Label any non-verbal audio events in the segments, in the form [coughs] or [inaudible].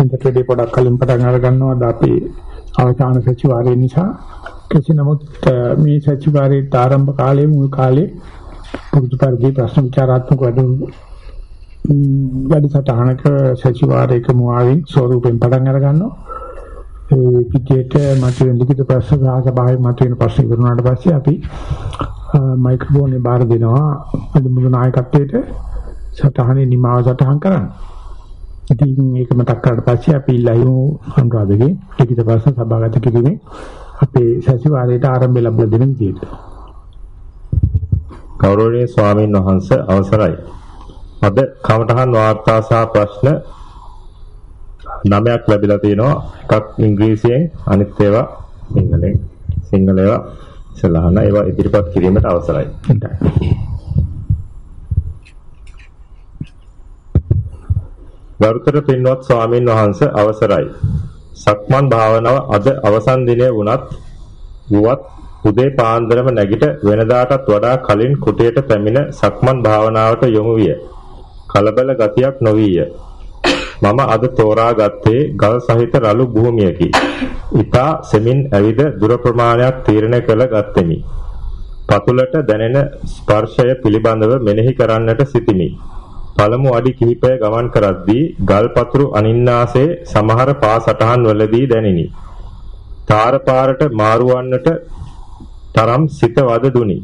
ඉන්දට වැඩි පොඩක් කලින් පටන් අර ගන්නවා අද අපේ අවසාන සතිವಾರය නිසා. කෙසේ නමුත් මේ සතිವಾರයේ ආරම්භ කාලයේ මුල් කාලේ පුරුදු පරිදි ප්‍රශ්න විචාරාත්මක වැඩ වැඩසටහනක සතිವಾರයක මුවාවෙන් ස්වරූපයෙන් පටන් අර ගන්නවා ඒ පිටියට මතුවෙන ලිඛිත ප්‍රශ්න සහ සභාවේ මතුවෙන ප්‍රශ්න ඉවරුනාට පස්සේ අපි මයික්‍රොෆෝනේ බාර දෙනවා. අද මුළු නායකත්වයට සටහනේ නිමාව සටහන් කරන්න. ඉතින් ඒක මතක් කරලා පස්සේ අපි ලයිව් අනුරාධගේ ලිඛිත ප්‍රශ්න සභාගත කිරීමේ අපේ සතිವಾರයට ආරම්භය ලැබලා දෙන විදියට. ගෞරවනීය ස්වාමීන් වහන්සේ අවසරයි. අද කමඨහන් වාර්තා සහ ප්‍රශ්න නමයක් ලැබිලා තිනවා. එකක් ඉංග්‍රීසියෙන් අනිත් ඒවා සිංහලෙන්. සිංහල ඒවා ඉස්සලහන ඒවා ඉදිරිපත් කිරීමට අවසරයි. ගරුතර පින්වත් ස්වාමින් වහන්සේ අවසරයි. සක්මන් භාවනාව අද අවසන් දිනේ වුණත් වුවත් උදේ පාන්දරම නැගිට වෙනදාටත් වඩා කලින් කුටියට පැමිණ සක්මන් භාවනාවට යොමු විය. කලබල ගතියක් නොවිය. මම අද තෝරා ගත්තේ ගල් සහිත රළු භූමියකි. ඊතා සෙමින් ඇවිද දුර ප්‍රමාණයක් තීරණය කළ ගත්ෙමි. පතුලට දැනෙන ස්පර්ශය පිළිබඳව මෙනෙහි කරන්නට සිටිමි. පළමු අඩි කිහිපය ගමන් කරද්දී ගල් පතුරු අනින්නාසේ සමහර පා සටහන් වලදී දැනිනි. තාර පාරට මාරුවන්නට තරම් සිත වද දුනි.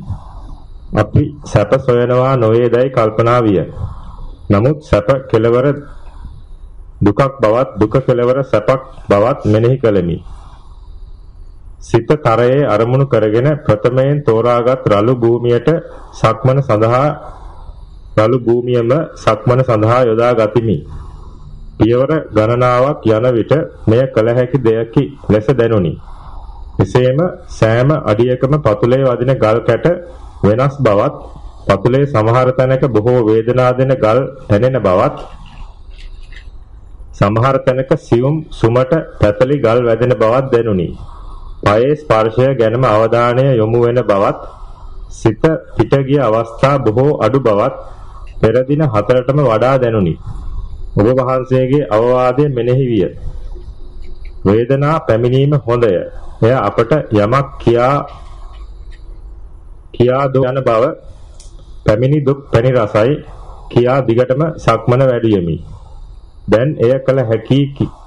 අපි සැප සොයනවා නොවේදයි කල්පනා විය. නමුත් සැප කෙලවර දුකක් බවත් දුක කෙලවර සැපක් බවත් මෙනෙහි කළෙමි. සිත තරයේ අරමුණු කරගෙන ප්‍රථමයෙන් තෝරාගත් රළු භූමියට සක්මන සඳහා රළු භූමියම සක්මන සඳහා යොදා ගතිමි. පියවර ගණනාවක් යන විට මෙය කළ හැකි දෙයකි ලෙස දැනුනි. එසේම සෑම අඩියකම පතුලේ වදින ගල් කැට වෙනස් බවත් පතුලේ සමහර තැනක බොහෝ වේදනා දෙන ගල් දැනෙන බවත් සමහර තැනක සියුම් සුමට පැතලි ගල් වැදෙන බවත් දැනුනි. පයේ ස්පර්ශය ගැනම අවධානය යොමු වෙන බවත් සිත පිට ගිය අවස්ථා බොහෝ අඩු බවත් පෙර දින හතරටම වඩා දැනුනි. ඔබ වහන්සේගේ අවවාදය මෙනෙහි විය. වේදනා පැමිණීම හොඳය. එය අපට යමක් කියා කියා යන බව පැමිණි දුක් පැණි රසයි කියා දිගටම සක්මන වැඩියෙමි. දැන් එය කළ හැකි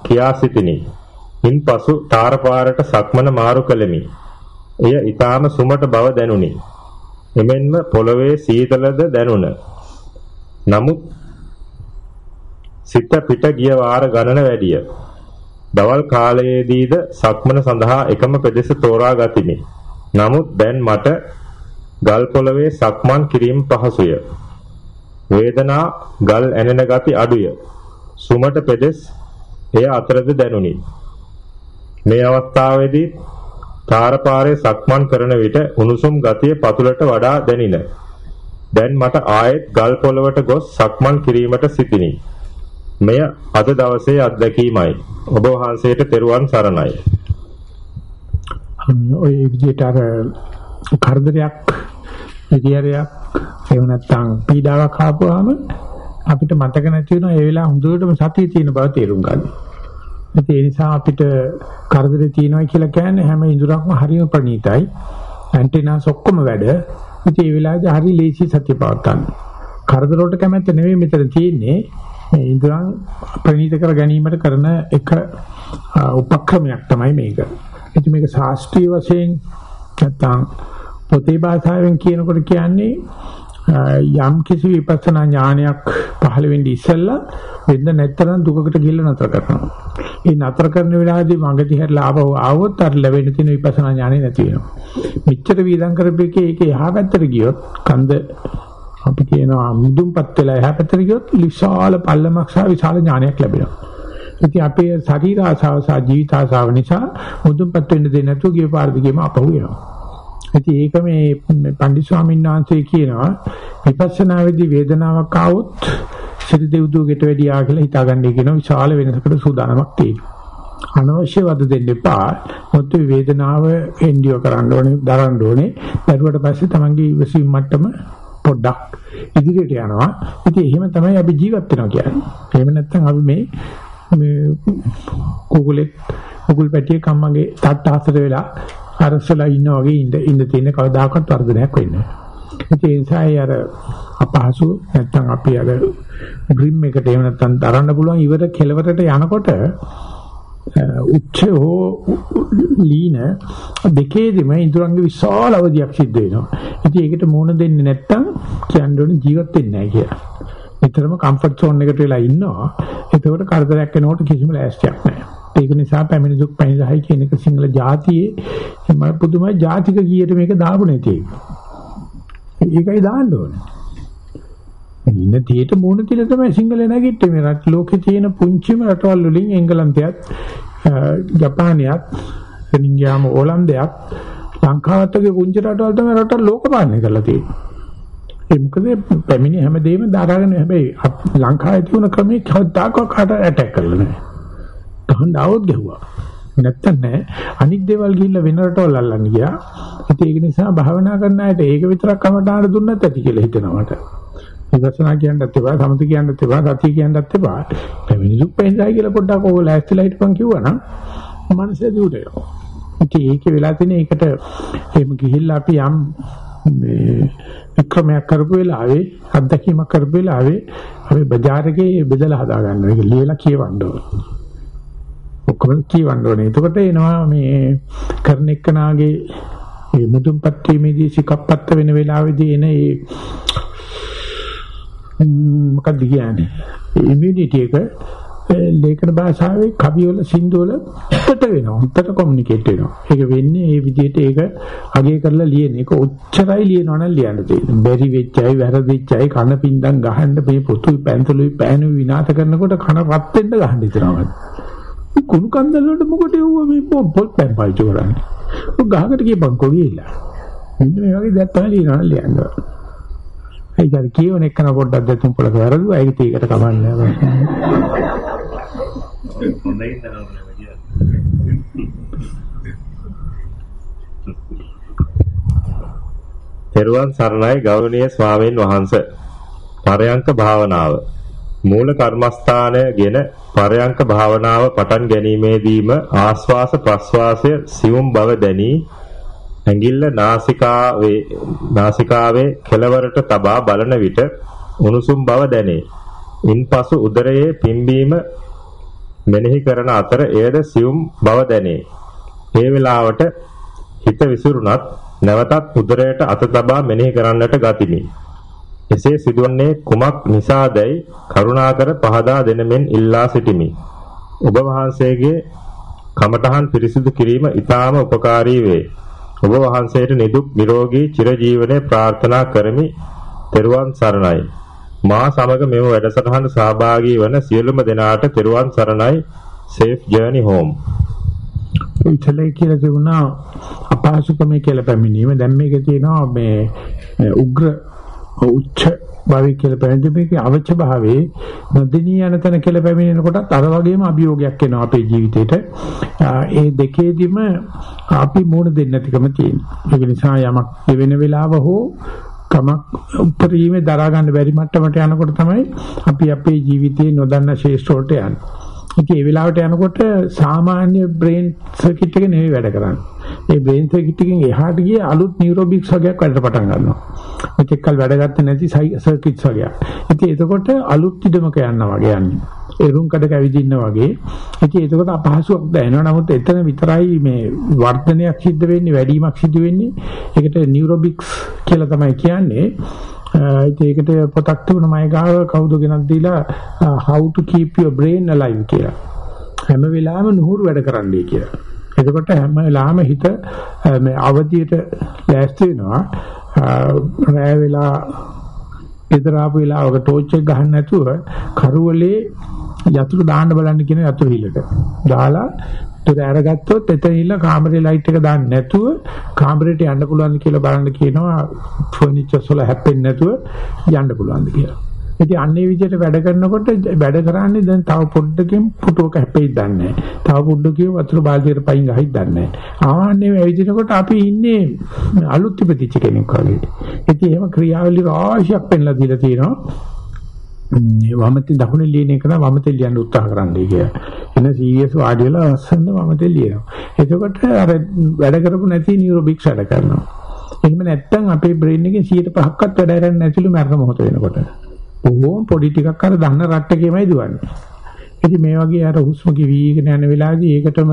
කියා සිටිනි. ඉන්පසු තාරපාරට සක්මන මාරු කළෙමි. එය ඊටාම සුමට බව දැනුනි. එමෙන්ම පොළවේ සීතලද දැනුණ. නමුත් සිත පිට ගිය වාර ගණන වැඩිය. දවල් කාලයේදීද සක්මන සඳහා එකම පෙදෙස තෝරා ගතිමි. නමුත් දැන් මට ගල් පොළවේ සක්මන් කිරීම පහසුය. වේදනා ගල් ඇනෙන ගති අඩුය. සුමට පෙදෙස් එය අතරද දැනුනි. මේ අවස්ථාවේදී තාරපාරේ සක්මන් කරන විට උණුසුම් ගතිය පතුලට වඩා දැනින. දැන් මට ආයෙත් ගල් පොළවට ගොස් සක්මන් කිරීමට සිටිනි. මෙය අද දවසේ අත්දැකීමයි. ඔබ වහන්සේට තෙරුවන් සරණයි. ඔය විදිහට අර කරදරයක් විදියරයක් එහෙම නැත්නම් පීඩාවක් ආපුවාම අපිට මතක නැති වෙනවා ඒ වෙලාව හොඳටම සතිය තියෙන බව තේරුම් ගන්න. ඒ නිසා අපිට කරදරේ තියෙනවා කියලා කියන්නේ හැම ඉඳුරක්ම හරියම ප්‍රණීතයි. ඇන්ටිනාස් ඔක්කොම වැඩ. ඉතින් ඒ වෙලාවේදී හරි ලේසි සතිය පවත් ගන්න. කරදර වලට කැමැත්ත නෙවෙයි මෙතන තියෙන්නේ. මේ ඉඳුරන් ප්‍රණීත කර ගැනීමට කරන එක උපක්‍රමයක් තමයි මේක. ඉතින් මේක ශාස්ත්‍රීය වශයෙන් නැත්නම් පොතේ භාෂාවෙන් කියනකොට කියන්නේ යම් කිසි විපස්සනා ඥානයක් පහළ වෙන්නේ ඉස්සෙල්ලා වෙන්න නැත්තරම් දුකකට ගිහිල්ලා නතර කරනවා. ඒ නතර කරන වෙලාවේදී මඟදී හැරලා ආවව ආවොත් අර ලැබෙන්න තියෙන විපස්සනා ඥානෙ නැති වෙනවා. මෙච්චර වීදම් කරපේකේ ඒක එහා පැත්තට ගියොත් කන්ද අපි කියනවා මුදුන්පත් වෙලා එහා පැත්තට ගියොත් විශාල පල්ලමක් සහ විශාල ඥානයක් ලැබෙනවා. ඉතින් අපේ ශරීර ආසාව සහ ජීවිත ආසාව නිසා මුදුන්පත් වෙන්න දෙන්නේ නැතුව ගිය පාර දිගේම අපහු වෙනවා. ඉතින් ඒක මේ පණ්ඩිත ස්වාමීන් වහන්සේ කියනවා විපස්සනා වෙදී වේදනාවක් ආවොත් සිත දෙව්දුවකට වැඩියා කියලා හිතාගන්නේ කියන විශාල වෙනසකට සූදානමක් තියෙනවා. අනවශ්‍ය වද දෙන්න එපා. මොකද වේදනාව එන්ඩියෝ කරන්න ඕනේ, දරන්න ඕනේ. දරුවට පස්සේ තමන්ගේ ඉවසීම් මට්ටම පොඩ්ඩක් ඉදිරියට යනවා. ඉතින් එහෙම තමයි අපි ජීවත් වෙනවා කියන්නේ. එහෙම නැත්නම් අපි මේ මේ කුකුලෙක් කුකුල් පැටියෙක් අම්මගේ තට්ට හතර වෙලා අරසලා ඉන්න වගේ ඉඳ ඉඳ තියෙන කවදාකවත් වර්ධනයක් වෙන්නේ නැහැ. ඒ නිසා අර අපහසු නැත්තම් අපි අර ග්‍රිම් එකට එහෙම නැත්තම් දරන්න පුළුවන් ඉවර කෙලවරට යනකොට උච්ච හෝ ලීන දෙකේදීම ඉදurangගේ විශාල අවධියක් සිද්ධ වෙනවා. ඉතින් ඒකට මුණ දෙන්නේ නැත්තම් කියන්නේ ජීවත් වෙන්නේ නැහැ කියලා. නිතරම කම්ෆර්ට් සෝන් එකට වෙලා ඉන්නවා. එතකොට කරදරයක් එනකොට කිසිම ලෑස්තියක් නැහැ. ඒක නිසා පැමිණි දුක් පැමිණිදායි කියන එක සිංහල ජාතියේ මම පුදුමයි ජාතික ගීයට මේක දාපු නැති එක. ඒකයි දාන්න ඕනේ. ඉන්න තියට මූණ තියලා තමයි සිංහල නැගිට්ටේ මේ රට ලෝකේ තියෙන පුංචිම රටවල් වලින් එංගලන්තයත් ජපානයත් ඉන්දියාම ඕලන්දයක් ලංකාවත් වගේ පුංචි රටවල් තමයි රට ලෝකපාලනය කරලා තියෙන්නේ. ඒ මොකද පැමිණි හැමදේම දරාගෙන හැබැයි ලංකාවේ තියුණ ක්‍රමයේ කවදාකවත් කාට ඇටැක් කරලා නැහැ. ගහන්න આવොත් ගැහුවා. නැත්තම් නෑ. අනිත් දේවල් ගිහිල්ලා වෙන රටවල් අල්ලන්න ගියා. ඉතින් ඒක නිසා භාවනා කරන අයට ඒක විතරක් කමටහන දුන්නත් ඇති කියලා හිතනවා මට. විදර්ශනා කියන්නත් එපා, සමති කියන්නත් එපා, සති කියන්නත් එපා. පැමිණිලු පෙන්සයි කියලා පොඩ්ඩක් ඕක ලෑස්තිලා හිටපන් කිව්වනම් මනස ඇදුවට යනවා. ඉතින් ඒක වෙලා තියෙන එකට එහෙම ගිහිල්ලා අපි යම් මේ වික්‍රමයක් කරපු වෙලාවේ අත්දැකීමක් කරපු වෙලාවේ අපි බજાર එකේ බෙදලා හදා ගන්නවා. ඒක ලියලා කියවන්න ඕනේ. ඔක්කොම කියවන්න ඕනේ. එතකොට එනවා මේ කරන එක්කනාගේ මේ මුදුන්පත් වීමේදී සිකප්පත්ත වෙන වෙලාවේදී එන ඒ මොකක්ද කියන්නේ? ඉමුනිටි එක ලේඛන භාෂාවේ කවි වල සින්දු වල උත්තර වෙනවා. උත්තර කොමියුනිකේට් වෙනවා. ඒක වෙන්නේ මේ විදිහට ඒක අගය කරලා ලියන එක. ඔච්චරයි ලියනවා නම් ලියන්න තියෙන්නේ. බැරි වෙච්චයි වැරදිච්චයි කන පින්දම් ගහන්න මේ පොතුයි පැන්තලුයි පෑනුයි විනාශ කරනකොට කන රත් වෙන්න ගහන්න හිතනවා කුණු කන්දල් වලට මොකට එවුවා මේ පොල් පැන් පාවිච්චි කරන්නේ? ඔය ගහකට ගියපන්කෝ ගිහිල්ලා මෙන්න මේ වගේ දෙයක් තමයි ලියනවා ලියන්න. ඒක හරි කියවන එක න පොඩ්ඩක් දෙතුන් පොලක වැරදුවා. ඒක ඒකට කමන්නේ නැහැ හොඳයි තෙරුවන් සරණයි ගෞරවනීය ස්වාමීන් වහන්ස. පරයන්ක භාවනාව. මූල කර්මස්ථානයගෙන පරයන්ක භාවනාව පටන් ගැනීමේදීම ආස්වාස ප්‍රස්වාසය සියුම් බව දැනී ඇඟිල්ල නාසිකාවේ නාසිකාවේ කෙළවරට තබා බලන විට උණුසුම් බව දැනේ. ඉන්පසු උදරයේ පිම්බීම මෙනෙහි කරන අතර එයද සියුම් බව දැනේ. මේ වෙලාවට හිත විසිරුණත් නැවතත් උදරයට අත තබා මෙනෙහි කරන්නට ගතිමි. එසේ සිදුවන්නේ කුමක් නිසාදයි කරුණාකර පහදා දෙනමෙන් ඉල්ලා සිටිමි. ඔබ වහන්සේගේ කමඨහන් පිරිසිදු කිරීම ඊටාම උපකාරී වේ. ඔබ වහන්සේට නිදුක් නිරෝගී චිරජීවනයේ ප්‍රාර්ථනා කරමි. ත්වන් සරණයි. මා සමග මෙම වැඩසටහන සහභාගී වන සියලුම දෙනාට ත්වන් සරණයි. safe journey home. ඉතලේ කියලා තිබුණා අපහසුකම කියලා පැමිණීම. දැන් මේකේ තියෙනවා මේ උග්‍ර උච්ච භාවය කියලා පැමිණෙද්දී මේකේ අවච භාවයේ නොදෙනී යන තැන කියලා පැමිණෙනකොටත් අර වගේම අභියෝගයක් එනවා අපේ ජීවිතේට. ඒ දෙකේදීම අපි මූණ දෙන්න නැතිකම තියෙනවා. ඒක නිසා යමක් වෙන වෙලාව හෝ කමක් උත්තරීමේ දරා ගන්න බැරි මට්ටමට යනකොට තමයි අපි අපේ ජීවිතේ නොදන්න ශේෂ්ඨ වලට යන්නේ. ඉතින් ඒ වෙලාවට යනකොට සාමාන්‍ය බ්‍රේන් සර්කිට් එක නෙවෙයි වැඩ කරන්නේ. ඒ බ්‍රේන් සර්කිට් එකෙන් එහාට ගිය අලුත් නියුරෝබික්ස් වගේක් වැඩ පටන් ගන්නවා. මෙතෙක්කල් වැඩ ගත්තේ නැති සර්කිට්ස් වගේක්. ඉතින් එතකොට අලුත් ඉදමක යනවා වගේ යන්නේ. එරුම් කඩක ඇවිදින්න වගේ. ඉතින් එතකොට අපහසුයක් දැනෙනවා. නමුත් එතන විතරයි මේ වර්ධනයක් සිද්ධ වෙන්නේ, වැඩිවීමක් සිදු වෙන්නේ. ඒකට නියුරෝබික්ස් කියලා තමයි කියන්නේ. Uh, ඒකට පොතක් තිබුණා මම ගාව කවුද ගෙනත් දීලා uh, how to keep your brain alive කියලා. හැම වෙලාවෙම නුහුරු වැඩ කරන්නයි කියලා. එතකොට හැම වෙලාවෙම හිත uh, මේ අවදියට ලෑස්ති වෙනවා. රැය වෙලා ඉදර ආපු වෙලාවක ටෝච් එක ගහන්න නැතුව කරුවලේ යතුරු දාන්න බලන්න කියන යතුරු හිලට. දාලා ඒතර අරගත්තොත් එතන ඉන්න කාමරේ ලයිට් එක දාන්න නැතුව කාමරේට යන්න පුළුවන්ද කියලා බලන්න කියනවා ෆර්නිචර්ස් වල හැප්පෙන්නේ නැතුව යන්න පුළුවන්ද කියලා. ඉතින් අන්නේ විදිහට වැඩ කරනකොට වැඩ කරන්නේ දැන් තව පොඩ්ඩකින් පුටුවක හැපෙයිද දන්නේ නැහැ. තව පොඩ්ඩකින් වතුර බාල්දියට පයින් ගහිද්ද දන්නේ නැහැ. ආන්නේ ඇවිදිනකොට අපි ඉන්නේ අලුත් ඉපදිච්ච කෙනෙක් වගේ. ඉතින් එහෙම ක්‍රියාවලිය රාශියක් පෙන්ලා දීලා තියෙනවා. වමතේ දකුණේ ලියන එක නම් වමතේ ලියන්න උත්සාහ කරන්නයි කිය. එන සීරියස් වාඩි වෙලා අස්සන්න වමතේ ලියනවා. එතකොට අර වැඩ කරපු නැති නියුරොබික්ස් වැඩ කරනවා. එහෙම නැත්නම් අපේ බ්‍රේන් එකේ 105ක්වත් වැඩ කරන්නේ නැතිලු මරණ මොහොත වෙනකොට. ඕම් පොඩි ටිකක් අර දන්න රට්ටකේමයි දුවන්නේ. ඉතින් මේ වගේ අර හුස්ම කිවිගෙන යන වෙලාවේදී ඒකටම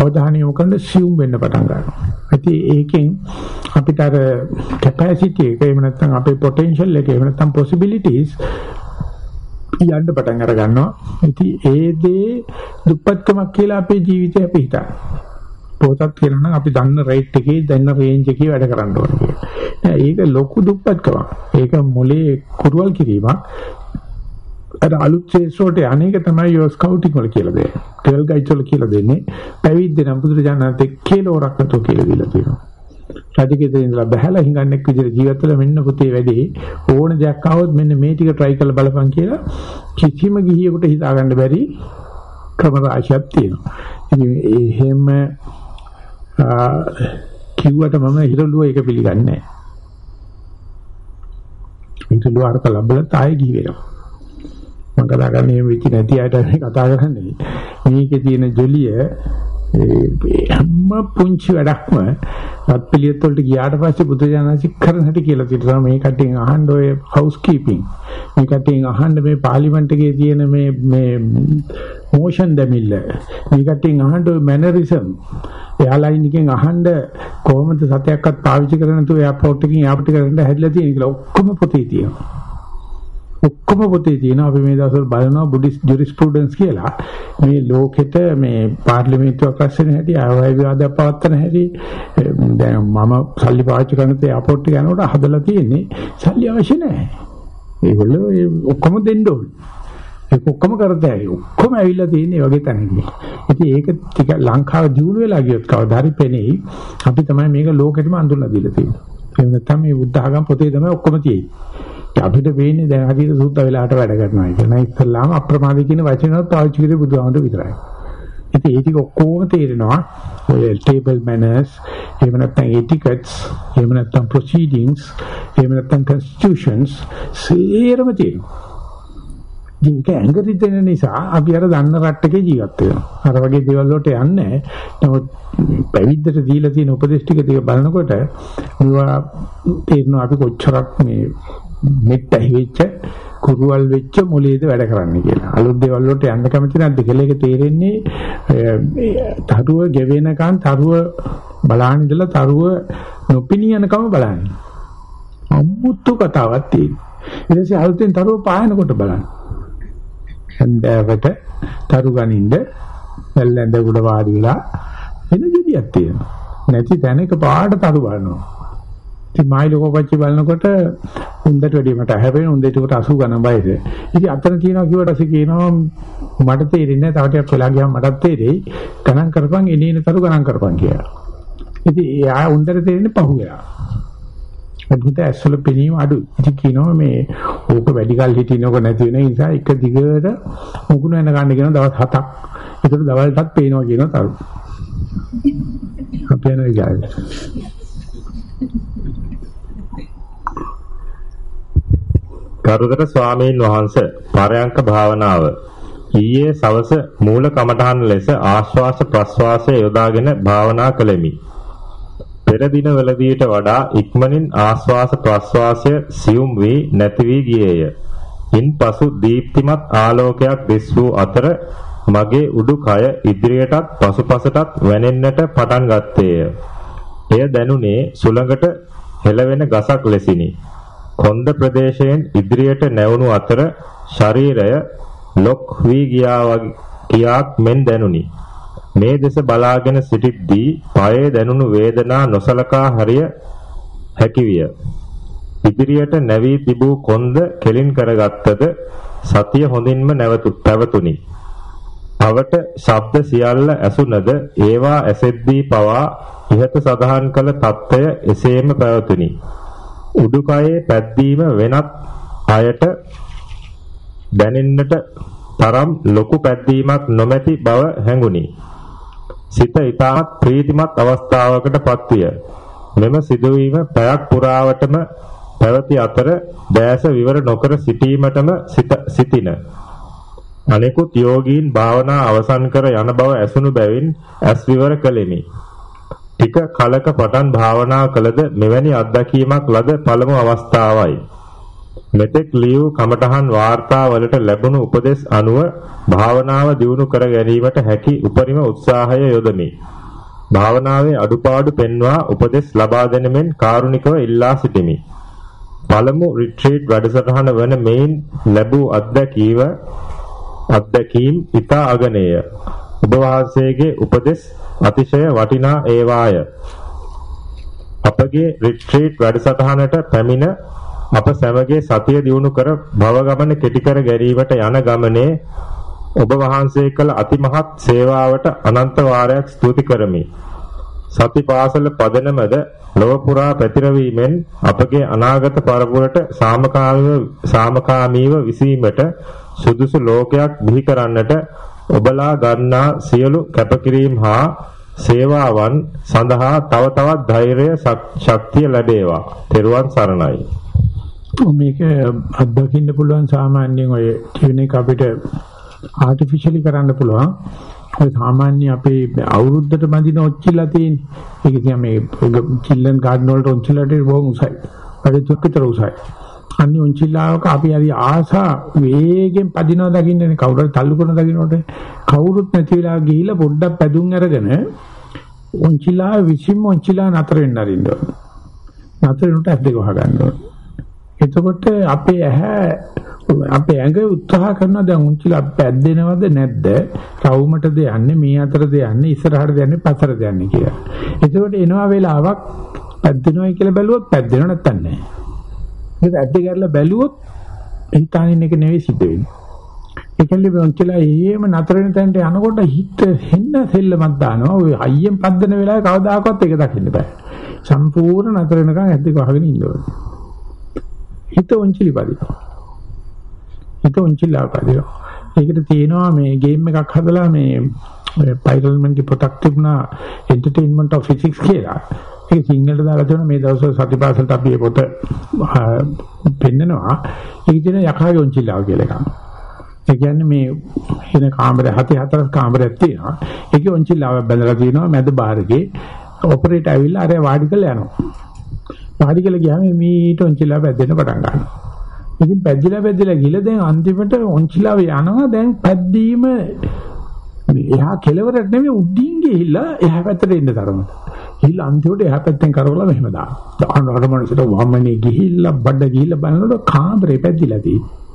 අවධානය යොමු කරන සියුම් වෙන්න පටන් ගන්නවා. ඉතින් ඒකෙන් අපිට අර කැපැසිටි එක එහෙම නැත්නම් අපේ පොටෙන්ෂල් එක එහෙම නැත්නම් possibilities යන්න පටන් අර ගන්නවා. ඉතින් ඒ දේ දුප්පත්කමක් කියලා අපේ ජීවිතේ අපි හිතන්නේ. පොතක් කියලා නම් අපි දන්න රේට් එකේ දන්න රේන්ජ් එකේ වැඩ කරන්න ඕනේ කියලා. ඒක ලොකු දුප්පත්කමක්. ඒක මොලේ කුරුවල් කිරීමක්. අර අලුත් ශේෂ්ත්‍රෝට අනේක තමයි යෝ ස්කවුටින් වල කියලා දෙන්නේ. ටෙල් ගයිඩ්ස් වල කියලා දෙන්නේ. පැවිද්ද නම් බුදුරජාණන් තේ කේලෝරක් නතෝ කියලා දීලා තියෙනවා. රජකෙතේ ඉඳලා බහැලා හිඟන්නෙක් විදිහට ජීවත් වෙලා මෙන්න පුතේ වැඩේ ඕන දෙයක් ආවොත් මෙන්න මේ ටික try කරලා බලපන් කියලා කිසිම ගිහියෙකුට හිතා ගන්න බැරි ක්‍රම රාශියක් තියෙනවා. ඉතින් එහෙම කිව්වට මම හිතලුව ඒක පිළිගන්නේ නැහැ. හිතලුව අර්ථ ලැබලා තායි ගිහි වෙනවා. මම කතා කරන්නේ මේ වෙච්ච නැති අයට කතා කරන්නේ. මේකේ තියෙන ජොලිය ඒ හැම පුංචි වැඩක්ම රත්පිලියත් වලට ගියාට පස්සේ බුදුජානසික කරන හැටි කියලා තියෙනවා. මේ කට්ටියන් අහන්න ඔය හවුස් කීපින් මේ කට්ටියන් අහන්න මේ පාර්ලිමේන්තු එකේ තියෙන මේ මේ මෝෂන් දෙමිල්ල. මේ කට්ටියන් අහන්න ඔය මැනරිසම් එයාලයින් එකෙන් අහන්න කොහොමද සතයක්වත් පාවිච්චි කරන්නේ නැතුව එයාපෝට් එකකින් එයාපෝට් කරන්න හැදිලා තියෙන කියලා ඔක්කොම පොතේ තියෙනවා. ඔක්කොම පොතේ තියෙනවා. අපි මේ දවස්වල බලනවා බුද්දිස්ට් ජුරිස්ප්‍රුඩන්ස් කියලා. මේ ලෝකෙට මේ පාර්ලිමේන්තුවක් රැස්වෙන හැටි ආයවැය විවාදයක් පවත්වන හැටි. දැන් මම සල්ලි පාවිච්චි කරන තේ එයාපෝට් එක යනකොට හදලා තියෙන්නේ සල්ලි අවශ්‍ය නැහැ. ඒගොල්ලෝ ඔක්කොම දෙන්න ඕනේ. ඒක ඔක්කොම කරතයි ඔක්කොම ඇවිල්ලා තියෙන්නේ වගේ තැනකින්. ඉතින් ඒක ටික ලංකාව දියුණු වෙලා ගියොත් කවදා හරි පෙනෙයි. අපි තමයි මේක ලෝකෙටම අඳුරලා දීලා තියෙන්නේ. ඒ නැත්නම් මේ බුද්ධ ආගම් පොතේ තමයි ඔක්කොම තියෙන්නේ. අපිට වෙන්නේ දැන් හදිහට සුද්ධ වෙලාවට වැඩ කරනවා කියන ඉස්සල්ලාම අප්‍රමාදී කියන වචනවත් පාවිච්චි කරේ බුදුහාමුදුරු විතරයි. ඉතින් ඒ ටික ඔක්කොම තේරෙනවා. ඔය table manners, එහෙම නැත්නම් etiquettes, එහෙම නැත්නම් proceedings, එහෙම නැත්නම් constitutions සේරම තියෙනවා. ඒක ඇඟරි දෙන නිසා අපි අර දන්න රට්ටකේ ජීවත් වෙනවා. අර වගේ දේවල් වලට යන්නේ නමුත් පැවිද්දට දීලා තියෙන උපදේශ ටික දිහා බලනකොට මේවා තේරෙනවා අපි කොච්චරක් මේ මෙත් ඇහිවෙච්ච කුරුවල් වෙච්ච මොලේද වැඩ කරන්නේ කියලා. අලුත් දේවල් වලට යන්න කැමති නැද්ද කියලා ඒක තේරෙන්නේ තරුව ගෙවෙනකන් තරුව බලහන් ඉඳලා තරුව නොපිනියනකම බලන්නේ. අමුතු කතාවක් තියෙනවා. ඊට පස්සේ අලුතෙන් තරුව පායනකොට බලන්න. හන්දෑවට තරු ගනින්ද වැල්ලැඳ උඩ වාඩි වෙලා එන ජීවියක් තියෙනවා. නැති තැනක පාඩ තරු බලනවා. ඉතින් මායි ලෝකපච්චි බලනකොට උන්දට වැඩි මට හැබැයි උන්දට උට 80 ගණන් වයස. ඉතින් අතන තියනවා කිව්වට පස්සේ කියනවා මට තේරෙන්නේ නැහැ තව ටිකක් වෙලා ගියාම මටත් තේරෙයි ගණන් කරපන් එනේන තරු ගණන් කරපන් කියලා. ඉතින් එයා උන්දට තේරෙන්නේ පහුවෙලා. මුදිත ඇස්වල පෙනීම අඩු. ඉතින් කියනවා මේ ඕක වැඩි කල් හිටිනකොට නැති වෙන නිසා එක දිගට මුකුණ වෙන ගන්න කියන දවස් 7ක්. ඒකට දවල්ටත් පේනවා කියනවා තරු. අපි යනවා ගරුතර ස්වාමීන් වහන්ස පරයන්ක භාවනාව ඊයේ සවස මූල කමඨහන් ලෙස ආශ්වාස ප්‍රශ්වාසය යොදාගෙන භාවනා කළෙමි. පෙර දිනවලදීට වඩා ඉක්මනින් ආශ්වාස ප්‍රශ්වාසය සියුම් වී නැති වී ගියේය. ඉන්පසු දීප්තිමත් ආලෝකයක් දිස් වූ අතර මගේ උඩුකය ඉදිරියටත් පසුපසටත් වැනෙන්නට පටන් ගත්තේය. එය දැනුනේ සුළඟට හෙළවෙන ගසක් ලෙසිනි. කොන්ද ප්‍රදේශයෙන් ඉදිරියට නැවුණු අතර ශරීරය ලොක් වී ගියා කියාක් මෙන් දැනුනි. මේ දෙස බලාගෙන සිටිද්දී පායේ දැනුණු වේදනා නොසලකා හරිය හැකිවිය. ඉදිරියට නැවී තිබූ කොන්ද කෙලින් කරගත්තද සතිය හොඳින්ම නැවතු පැවතුනි. අවට ශබ්ද සියල්ල ඇසුනද ඒවා ඇසෙද්දී පවා ඉහත සඳහන් කළ தত্ত্বය එසේම පැවතුනි. උඩුකයේ පැද්දීම වෙනත් අයට දැනෙන්නට තරම් ලොකු පැද්දීමක් නොමැති බව හැඟුනි. සිත ඊටමත් ප්‍රීතිමත් අවස්ථාවකට පත්විය. මෙම සිදුවීම පැයක් පුරාවටම පැවති අතර දැස විවර නොකර සිටීමටම සිටින අනෙකුත් යෝගීන් භාවනා අවසන් කර යන බව ඇසුණු බැවින් ඇස් විවර කළෙමි. ටික කලක පටන් භාවනා කළද මෙවැනි අත්දැකීමක් ලද පළමු අවස්ථාවයි. මෙතෙක් ලියු කමඨහන් වාර්තාවලට ලැබුණු උපදෙස් අනුව භාවනාව දියුණු කර ගැනීමට හැකි උපරිම උත්සාහය යොදමි. භාවනාවේ අඩුපාඩු පෙන්වා උපදෙස් ලබා දෙනෙමින් කාරුණිකව ඉල්ලා සිටිමි. පළමු රිට්‍රීට් වැඩසටහන වන මෙයින් ලැබූ අත්දැකීම අත්දැකීම් ඉතා අගනේය. ඔබ වහන්සේගේ උපදෙස් අතිශය වටිනා ඒවාය. අපගේ රිට්‍රීට් වැඩසටහනට පැමිණ අප සැමගේ සතිය දියුණු කර භව ගමන කෙටි කර ගැනීමට යන ගමනේ ඔබ වහන්සේ කළ අතිමහත් සේවාවට අනන්ත වාරයක් ස්තුති කරමි. සතිපාසල පදනමද ලොව පුරා පැතිරවීමෙන් අපගේ අනාගත පරපුරට සාමකාමීව සාමකාමීව විසීමට සුදුසු ලෝකයක් බිහි කරන්නට ඔබලා ගන්නා සියලු කැපකිරීම හා සේවාවන් සඳහා තව තවත් ධෛර්යය ශක්තිය ලැබේවා. තෙරුවන් සරණයි. මේක අත්දකින්න පුළුවන් සාමාන්‍යයෙන් ඔය කියන එක අපිට ආටිෆිෂියලි කරන්න පුළුවන්. ඔය සාමාන්‍ය අපේ අවුරුද්දට බඳින ඔච්චිලා තියෙන. ඒක ඉතින් මේ චිල්ලන් ගාඩන් වලට ඔච්චිලාට බොහොම උසයි. වැඩි දුක්ඛතර උසයි. අන්නේ උන්චිලාවක අපි හරි ආසා වේගෙන් පදිනවා දකින්නේ කවුරුහරි තල්ලු කරන දකින්නට කවුරුත් නැති වෙලා ගිහිල්ලා පොඩ්ඩක් පැදුම් අරගෙන උන්චිලා විසින්ම උන්චිලා නතර වෙන්න අරින්න නතර වෙනට ඇස් දෙක වහගන්න ඕන. එතකොට අපේ ඇහැ අපේ ඇඟ උත්සාහ කරනවා දැන් උන්චිලා පැද්දෙනවද නැද්ද? රවුමටද යන්නේ මේ අතරද යන්නේ ඉස්සරහටද යන්නේ පස්සටද යන්නේ කියලා. එතකොට එනවා වෙලාවක් පැද්දෙනවයි කියලා බැලුවොත් පැද්දෙනව නැත්තන් නැහැ ඒක ඇද්ද කරලා බැලුවොත් හිතානින් එක නෙවෙයි සිද්ධ වෙන්නේ. ඒකල්ලි බොන්චලා එහෙම නතර වෙන තැනට යනකොට හිත හෙන්න සෙල්ලමක් දානවා. ඔය අයියෙන් පද්දන වෙලාවේ කවදාකවත් ඒක දකින්න බෑ. සම්පූර්ණ නතර වෙනකන් ඇද්ද වහගෙන ඉන්න ඕනේ. හිත ඔන්චලි පදිනවා. හිත ඔන්චිලා පදිනවා. ඒකට තියෙනවා මේ ගේම් එකක් හදලා මේ පයිරල්මන්ගේ පොතක් තිබුණා එන්ටර්ටේන්මන්ට් ඔෆ් ෆිසික්ස් කියලා. ඒක සිංහලට දාලා තියෙන මේ දවස්වල සතිපාසලට අපි මේ පොත පෙන්නනවා. ඒක තියෙන යකාගේ ඔන්චිලාව කියලා එකක්. ඒ කියන්නේ මේ එන කාමරේ හතේ හතරක් කාමරයක් තියෙනවා. ඒකේ ඔන්චිලාව බැඳලා තියෙනවා මැද බාරකේ. ඔපරේටර් ඇවිල්ලා අර වාඩි කරලා යනවා. වාඩි කරලා ගියාම මීට ඔන්චිලාව පැද්දෙන්න පටන් ගන්නවා. ඉතින් පැද්දිලා පැද්දිලා ගිල දැන් අන්තිමට ඔන්චිලාව යනවා දැන් පැද්දීම එහා කෙලවරට නෙමෙයි උඩින් ගිහිල්ලා එහා පැත්තට එන්න තරමට. ගිහිල්ලා අන්තිමට එහා පැත්තෙන් කරවලා මෙහෙම දාන. දාන අර මනසට වම්මනේ ගිහිල්ලා බඩ ගිහිල්ලා බලනකොට කාමරේ පැද්දිලා තියෙන්නේ.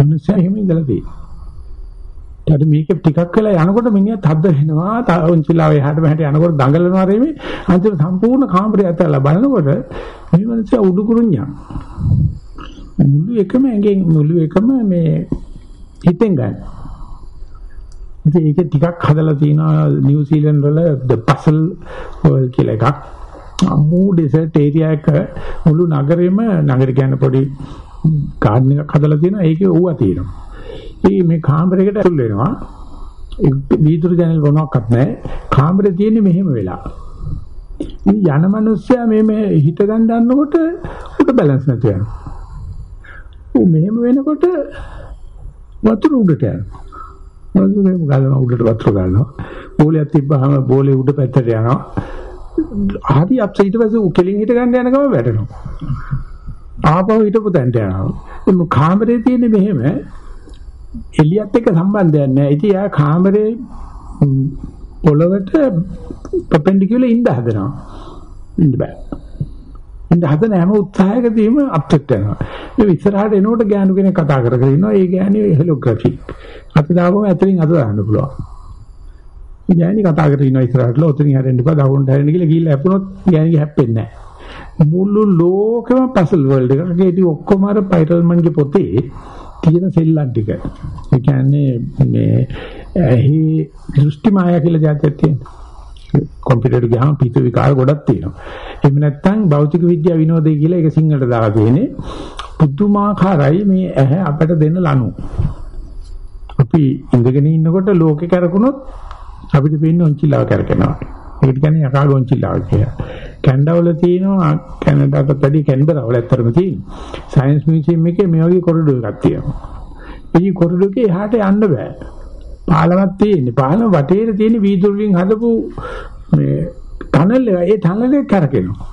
මිනිස්සු එහෙම ඉඳලා තියෙන්නේ. ඊට මේක ටිකක් වෙලා යනකොට මිනිහා තද්ද වෙනවා. තවුන්චිලාව එහාට මෙහාට යනකොට දඟලනවා රෙමේ. අන්තිම සම්පූර්ණ කාමරය ඇතලා බලනකොට මේ මිනිස්සු උඩුකුරුඤ්ඤා. මුළු එකම ඇඟෙන් මුළු එකම මේ හිතෙන් ගන්න. ඉතින් ඒක ටිකක් හදලා තිනවා නිව්සීලන්ත වල the puzzle world කියලා එකක්. අමු ඩෙසර්ට් ඒරියා එක මුළු නගරෙම නගර කියන පොඩි ගාඩන් එකක් හදලා තියෙනවා. ඒකේ ඌවා තියෙනවා. ඉතින් මේ කාමරයකට ඇතුල් වෙනවා. වීදුරු ජනල් මොනවත් නැහැ. කාමරේ තියෙන්නේ මෙහෙම වෙලා. ඉතින් යන මිනිස්සයා මේ මේ හිත ගන්න ගන්නකොට උඩ බැලන්ස් නැති වෙනවා. ඌ මෙහෙම වෙනකොට වතුර උඩට යනවා. මොනවද ගලන උඩට වතුර ගන්නවා. බෝලයක් තිබ්බහම බෝලේ උඩ පැත්තට යනවා. හරි අප්ස ඊට පස්සේ උකලින් හිට ගන්න යන ගම වැටෙනවා. ආපහු හිටපු තැනට යනවා. මේ කාමරේ තියෙන්නේ මෙහෙම එළියත් එක්ක සම්බන්ධයක් නැහැ. ඉතින් යා කාමරේ පොළවට පර්පෙන්ඩිකියුලර් ඉඳ හදනවා. ඉන්න බෑ. ඉඳ හදන හැම උත්සාහයකදීම අප්සෙට් වෙනවා. මේ ඉස්සරහට එනකොට ගෑනු කෙනෙක් කතා කරගෙන ඉන්නවා. ඒ ගෑණි හෙලෝග්‍රැෆි. අත දාපුවම ඇතුලින් අත දාන්න පුළුවන්. ගෑණි කතා කරගෙන ඉන්නවා ඉස්සරහට ඔතනින් හැරෙන්න එපා දකුණට හැරෙන්න කියලා ගිහිල්ලා හැපුණොත් ගෑණිගේ හැප්පෙන්නේ නැහැ. මුළු ලෝකෙම පසල් වර්ල්ඩ් එකක ඒටි ඔක්කොම අර පයිටල්මන්ගේ පොතේ තියෙන සෙල්ලම් ටික. ඒ කියන්නේ මේ ඇහි දෘෂ්ටි මායා කියලා જાතියක් තියෙනවා. කම්පියුටර් ගියාම පිටු විකාර ගොඩක් තියෙනවා. එහෙම නැත්නම් භෞතික විද්‍යාව විනෝදේ කියලා ඒක සිංහලට දාලා තියෙන්නේ. පුදුමාකාරයි මේ ඇහැ අපට දෙන ලනු. අපි ඉඳගෙන ඉන්නකොට ලෝකේ කරකුණොත් අපිට පේන්නේ ඔන්චිලාව කරකිනවා. ඒකට කියන්නේ යකා ගොන්චිල්ලාව කියලා. කැනඩාවල තියෙනවා කැනඩාවට වැඩි කැන්බරාවල ඇත්තටම තියෙනවා. සයන්ස් මියුසියම් එකේ මේ වගේ කොරිඩෝ එකක් තියෙනවා. ඉතින් කොරිඩෝ එකේ එහාට යන්න බෑ. පාලමක් තියෙන්නේ. පාලම වටේට තියෙන වීදුරු වලින් හදපු මේ ටනල් එක ඒ ටනල් එක කරකිනවා.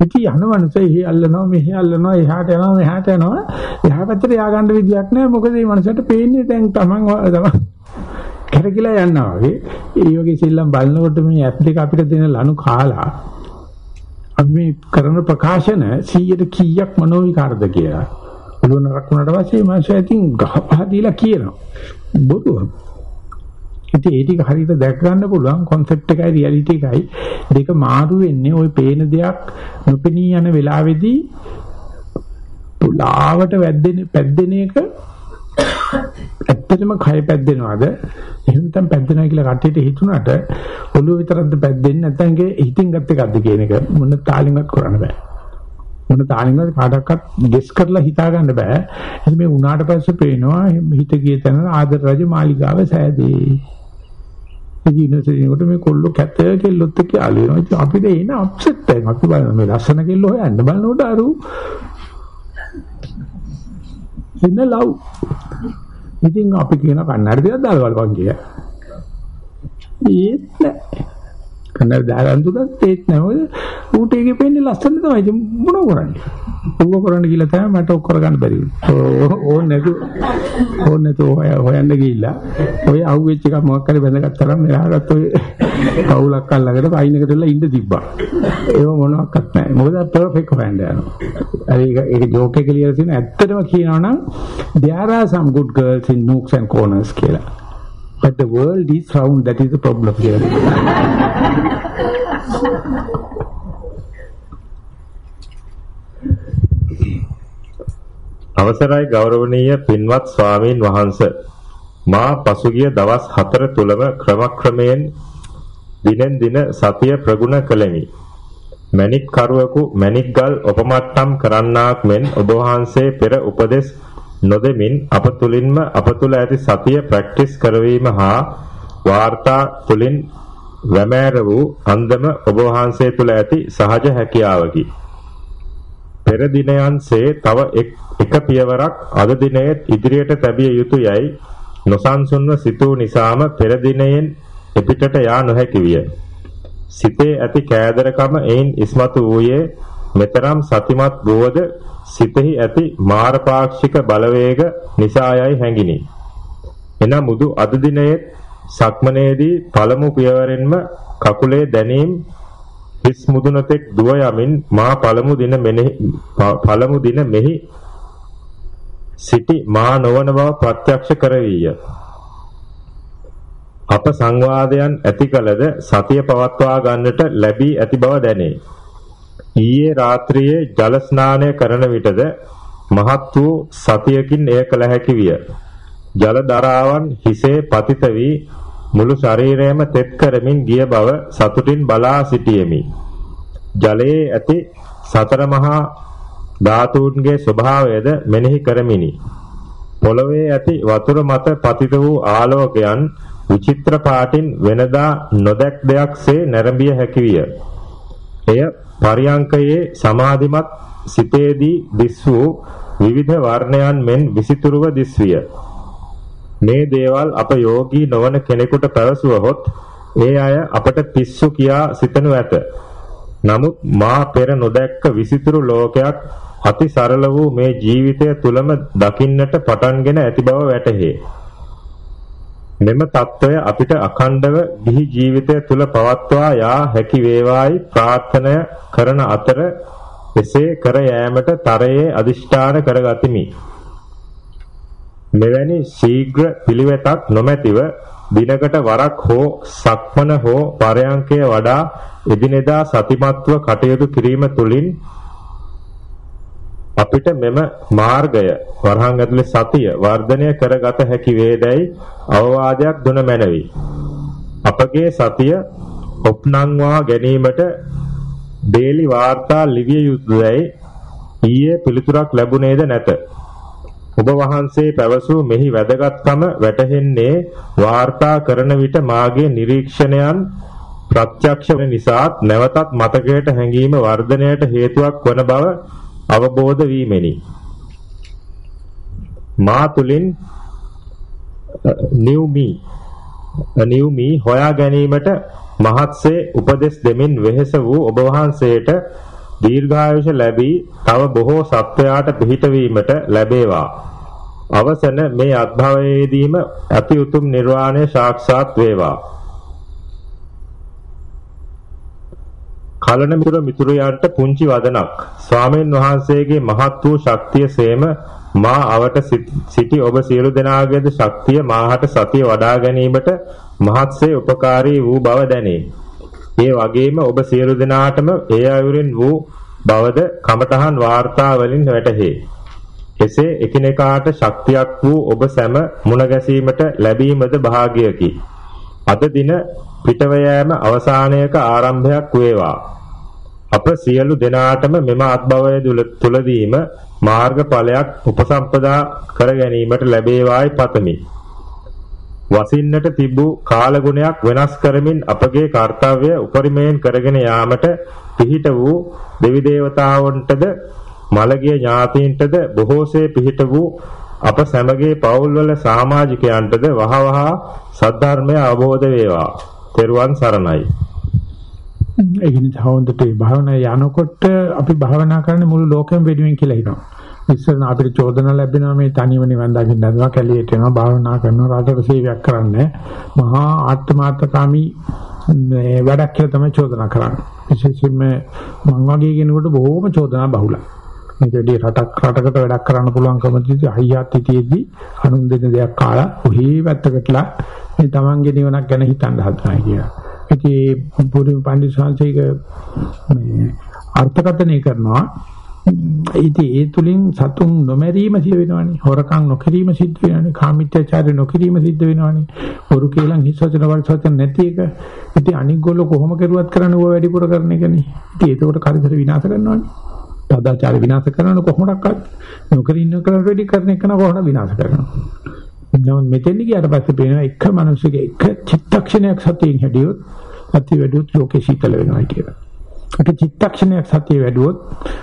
ඉතින් යනවනස එහි අල්ලනවා මෙහි අල්ලනවා එහාට යනවා මෙහාට යනවා එහා පැත්තට යා ගන්න විදියක් නැහැ මොකද මේ මනසට පේන්නේ දැන් තමන් තමන් කරකිලා යනවා වගේ ඒ වගේ සිල්ලම් බලනකොට මේ ඇප් දෙක අපිට දෙන ලනු කාලා අපි මේ කරන ප්‍රකාශන 100ට කීයක් මනෝ විකාරද කියලා ඔළුව නරක් වුණාට පස්සේ මනස ඇතින් ගහපහ දීලා කියනවා. බොරුව ඉතින් ඒ ටික හරියට දැක් ගන්න පුළුවන් concept එකයි reality එකයි. දෙක මාරු වෙන්නේ ওই පේන දෙයක් නොපෙනී යන වෙලාවේදී පුලාවට වැද්දෙන පැද්දෙන එක ඇත්තටම කය පැද්දෙනවද? එහෙම නැත්නම් පැද්දෙනවා කියලා කට්ටියට හිතුණාට ඔළුව විතරක්ද පැද්දෙන්නේ නැත්නම් ඒකේ හිතින් ගත් එකක්ද කියන එක මොන තාලින්වත් කරන්න බෑ. මොන තාලින්වත් කාටවත් ගෙස් කරලා හිතා ගන්න බෑ එහෙනම් මේ උනාට පස්සේ පේනවා හිත ගිය තැන ආදර රජ මාලිගාව සෑදී ඉතින් මේ කොල්ල කැත කෙල්ලොත් එක්ක යාළු වෙනවා. ඉතින් අපිට එන අප්සෙට් එකක්. අපි බලන මේ ලස්සන කෙල්ල හොයන්න බලනකොට අරු ඉන්න ලව්. ඉතින් අපි කියන කන්නඩි දෙයක් දාලා බලපන් කියලා. ඒත් නෑ. කන්නඩි දාලා අඳුනත් ඒත් නෑ. මොකද ඌට ඒකේ පෙන්නේ ලස්සන තමයි. ඉතින් මොනව කරන්නේ? ඌව කරන්න කියලා තමයි මට ඔක් කරගන්න බැරි වුනේ. ඕන නැතු ඕන නැතු හොයන්න ගිහිල්ලා ඔය අහුවෙච්ච එක මොකක් හරි බැඳගත්තරම් මෙහාටත් ඔය කවුලක් අල්ලගෙන පයින් එකට වෙලා ඉන්න තිබ්බා. ඒව මොනවත් නැහැ. මොකද පර්ෆෙක්ට් හොයන්න යනවා. ඒක ඒක ජෝක් එක කියලා තියෙන ඇත්තටම කියනවා නම් there are some good girls in nooks and corners කියලා. But the world is round that is the problem here. අවසරයි ගෞරවනීය පින්වත් ස්වාමීන් වහන්ස මා පසුගිය දවස් 4 තුලම ක්‍රමක්‍රමයෙන් දිනෙන් දින සතිය ප්‍රගුණ කළෙමි. මණික් කරුවෙකු මණික් ගල් උපමට්ටම් කරන්නාක් මෙන් ඔබ වහන්සේ පෙර උපදෙස් නොදෙමින් අප තුලින්ම අප තුල ඇති සතිය ප්‍රැක්ටිස් කරවීම හා වාර්තා තුලින් වැමෑර වූ අන්දම ඔබ වහන්සේ තුල ඇති සහජ හැකියාවකි. පෙර දිනයන්සේ තව එක පියවරක් අද දිනයේ ඉදිරියට තැබිය යුතුයයි නොසන්සුන්ව සිතූ නිසාම පෙර දිනයෙන් එපිටට යා නොහැකි විය. සිතේ ඇති කෑදරකම එයින් ඉස්මතු වූයේ මෙතරම් සතිමත් වූද සිතෙහි ඇති මාරපාක්ෂික බලවේග නිසායයි හැඟිනි. එනම් මුදු අද දිනයේ සක්මනේදී පළමු පියවරෙන්ම කකුලේ දැනීම හිස් මුදුනතෙක් දුව යමින් මා පළමු දින මෙහි පළමු දින මෙහි සිටි මා නොවන බව ප්‍රත්‍යක්ෂ කරවීය. අප සංවාදයන් ඇති කලද සතිය පවත්වා ගන්නට ලැබී ඇති බව දැනේ. ඊයේ රාත්‍රියේ ජල ස්නානය කරන විටද මහත් වූ සතියකින් එය කළ හැකි විය. ජල දරාවන් හිසේ පතිත වී මුළු ශරීරයම තෙත් කරමින් ගිය බව සතුටින් බලා සිටියෙමි. ජලයේ ඇති සතර මහා ධාතුන්ගේ ස්වභාවයද මෙනෙහි කරමිනි. පොළවේ ඇති වතුර මත පතිත වූ ආලෝකයන් විචිත්‍ර පාටින් වෙනදා නොදැක් දෙයක්සේ නැරඹිය හැකි විය. එය පරියංකයේ සමාධිමත් සිතේදී දිස් වූ විවිධ වර්ණයන් මෙන් විසිතුරුව දිස්විය. මේ දේවල් අප යෝගී නොවන කෙනෙකුට පැවසුවහොත් ඒ අය අපට පිස්සු කියා සිතනු ඇත. නමුත් මා පෙර නොදැක්ක විසිතුරු ලෝකයක් අති සරල වූ මේ ජීවිතය තුලම දකින්නට පටන්ගෙන ඇති බව වැටහේ. මෙම తত্ত্বය අපිට අඛණ්ඩව ගිහි ජීවිතය තුල පවත්වා යා හැකි වේවායි ප්‍රාර්ථනා කරන අතර එසේ කර යෑමට තරයේ අදිෂ්ඨාන කරගතිමි. මෙවැනි ශීඝ්‍ර පිළිවෙතක් නොමැතිව දිනකට වරක් හෝ සක්මන හෝ පරයන්කය වඩා එදිනෙදා සතිමත්ව කටයුතු කිරීම තුළින් අපිට මෙම මාර්ගය වරහන් ඇතුලේ සතිය වර්ධනය කරගත හැකි වේදයි අවවාදයක් දුන මැනවි. අපගේ සතිය ඔප්නංවා ගැනීමට ඩේලි වාර්තා ලිවිය යුතුයයි ඊයේ පිළිතුරක් ලැබුණේද නැත. ඔබ වහන්සේ පැවසූ මෙහි වැදගත්කම වැටහෙන්නේ වාර්තා කරන විට මාගේ නිරීක්ෂණයන් ප්‍රත්‍යක්ෂ වෙන නිසාත් නැවතත් මතකයට හැඟීම වර්ධනයට හේතුවක් වන බව අවබෝධ වීමෙනි. මා තුලින් new me new me හොයා ගැනීමට මහත්සේ උපදෙස් දෙමින් වෙහෙස වූ ඔබ වහන්සේට දීර්ඝායුෂ ලැබී තව බොහෝ සත්වයාට පිහිට වීමට ලැබේවා. අවසන මේ අත්භවයේදීම අති උතුම් නිර්වාණය සාක්ෂාත් වේවා. කලන මිතුර මිතුරයන්ට පුංචි වදනක් ස්වාමීන් වහන්සේගේ මහත් වූ ශක්තිය සේම මා අවට සිටි ඔබ සියලු දෙනාගේද ශක්තිය මාහට සතිය වඩා ගැනීමට මහත්සේ උපකාරී වූ බව දැනේ. ඒ වගේම ඔබ සියලු දෙනාටම ඒ අයුරින් වූ බවද කමඨහන් වාර්තා වලින් වැටහේ. එසේ එකිනෙකාට ශක්තියක් වූ ඔබ සැම මුණ ගැසීමට ලැබීමද භාග්‍යකි. අද දින පිටව යෑම අවසානයක ආරම්භයක් වේවා. අප සියලු දෙනාටම මෙම අත්භවය තුලදීම මාර්ගඵලයක් උපසම්පදා කර ගැනීමට ලැබේවායි පතමි. වසින්නට තිබූ කාලගුණයක් වෙනස් කරමින් අපගේ කාර්යය උපරිමයෙන් කරගෙන යාමට පිහිට වූ දෙවි දේවතාවුන්ටද මළගිය ඥාතීන්ටද බොහෝසේ පිහිට වූ අප සැමගේ පවුල්වල සමාජිකයන්ටද වහවහ සද්ධර්මය අවබෝධ වේවා. තෙරුවන් සරණයි. ඒ කියන්නේ හොඳට භාවනා යනකොට අපි භාවනා කරන්නේ මුළු ලෝකෙම වෙනුවෙන් කියලා හිතනවා. ඉස්සර අපිට චෝදනා ලැබෙනවා මේ තනිව නිවන් දකින්න හදනවා කැලියට යනවා භාවනා කරනවා රටට සේවයක් කරන්නේ මහා ආත්මාර්ථකාමී මේ වැඩක් කියලා තමයි චෝදනා කරන්නේ. විශේෂයෙන්ම මං වගේ කෙනෙකුට බොහෝම චෝදනා බහුලයි. මේකදී රටක් රටකට වැඩක් කරන්න පුළුවන්කම තියෙදි අයියාත් හිටියේදී අනුන් දෙන දෙයක් කාලා ඔහි පැත්තකටලා මේ තමන්ගේ නිවනක් ගැන හිතන්න හදනවා කියලා. ඉතින් පුරුම පඬිස් සංසයක මේ අර්ථකථනය කරනවා. ඉතින් ඒ තුලින් සතුන් නොමැරීම සිද්ධ වෙනවනේ. හොරකම් නොකිරීම සිද්ධ වෙනවනේ. කාමීත්‍යචාරය නොකිරීම සිද්ධ වෙනවනේ. හොරු කේලම් හිස්සවචන වර්ෂවචන නැති එක. ඉතින් අනික් ගොල්ලෝ කොහොම කරුවත් කරන්නේ ඔය වැඩිපුර කරන එකනේ ඉතින් ඒකට කරිතර විනාශ කරනවනේ. සදාචාර විනාශ කරනවනේ කොහොමඩක්වත්. නොකර ඉන්න කරට වැඩි කරන එක න කොහොමද විනාශ කරනවා? නමුත් මෙතෙන් ගියාට පස්සේ පේනවා එක මිනිස්සුගේ එක චිත්තක්ෂණයක් සතියෙන් හැදියොත් සතිය වැඩිවොත් ලෝකේ සීතල වෙනවා කියලා එක චිත්තක්ෂණයක් සතිය වැඩුවොත්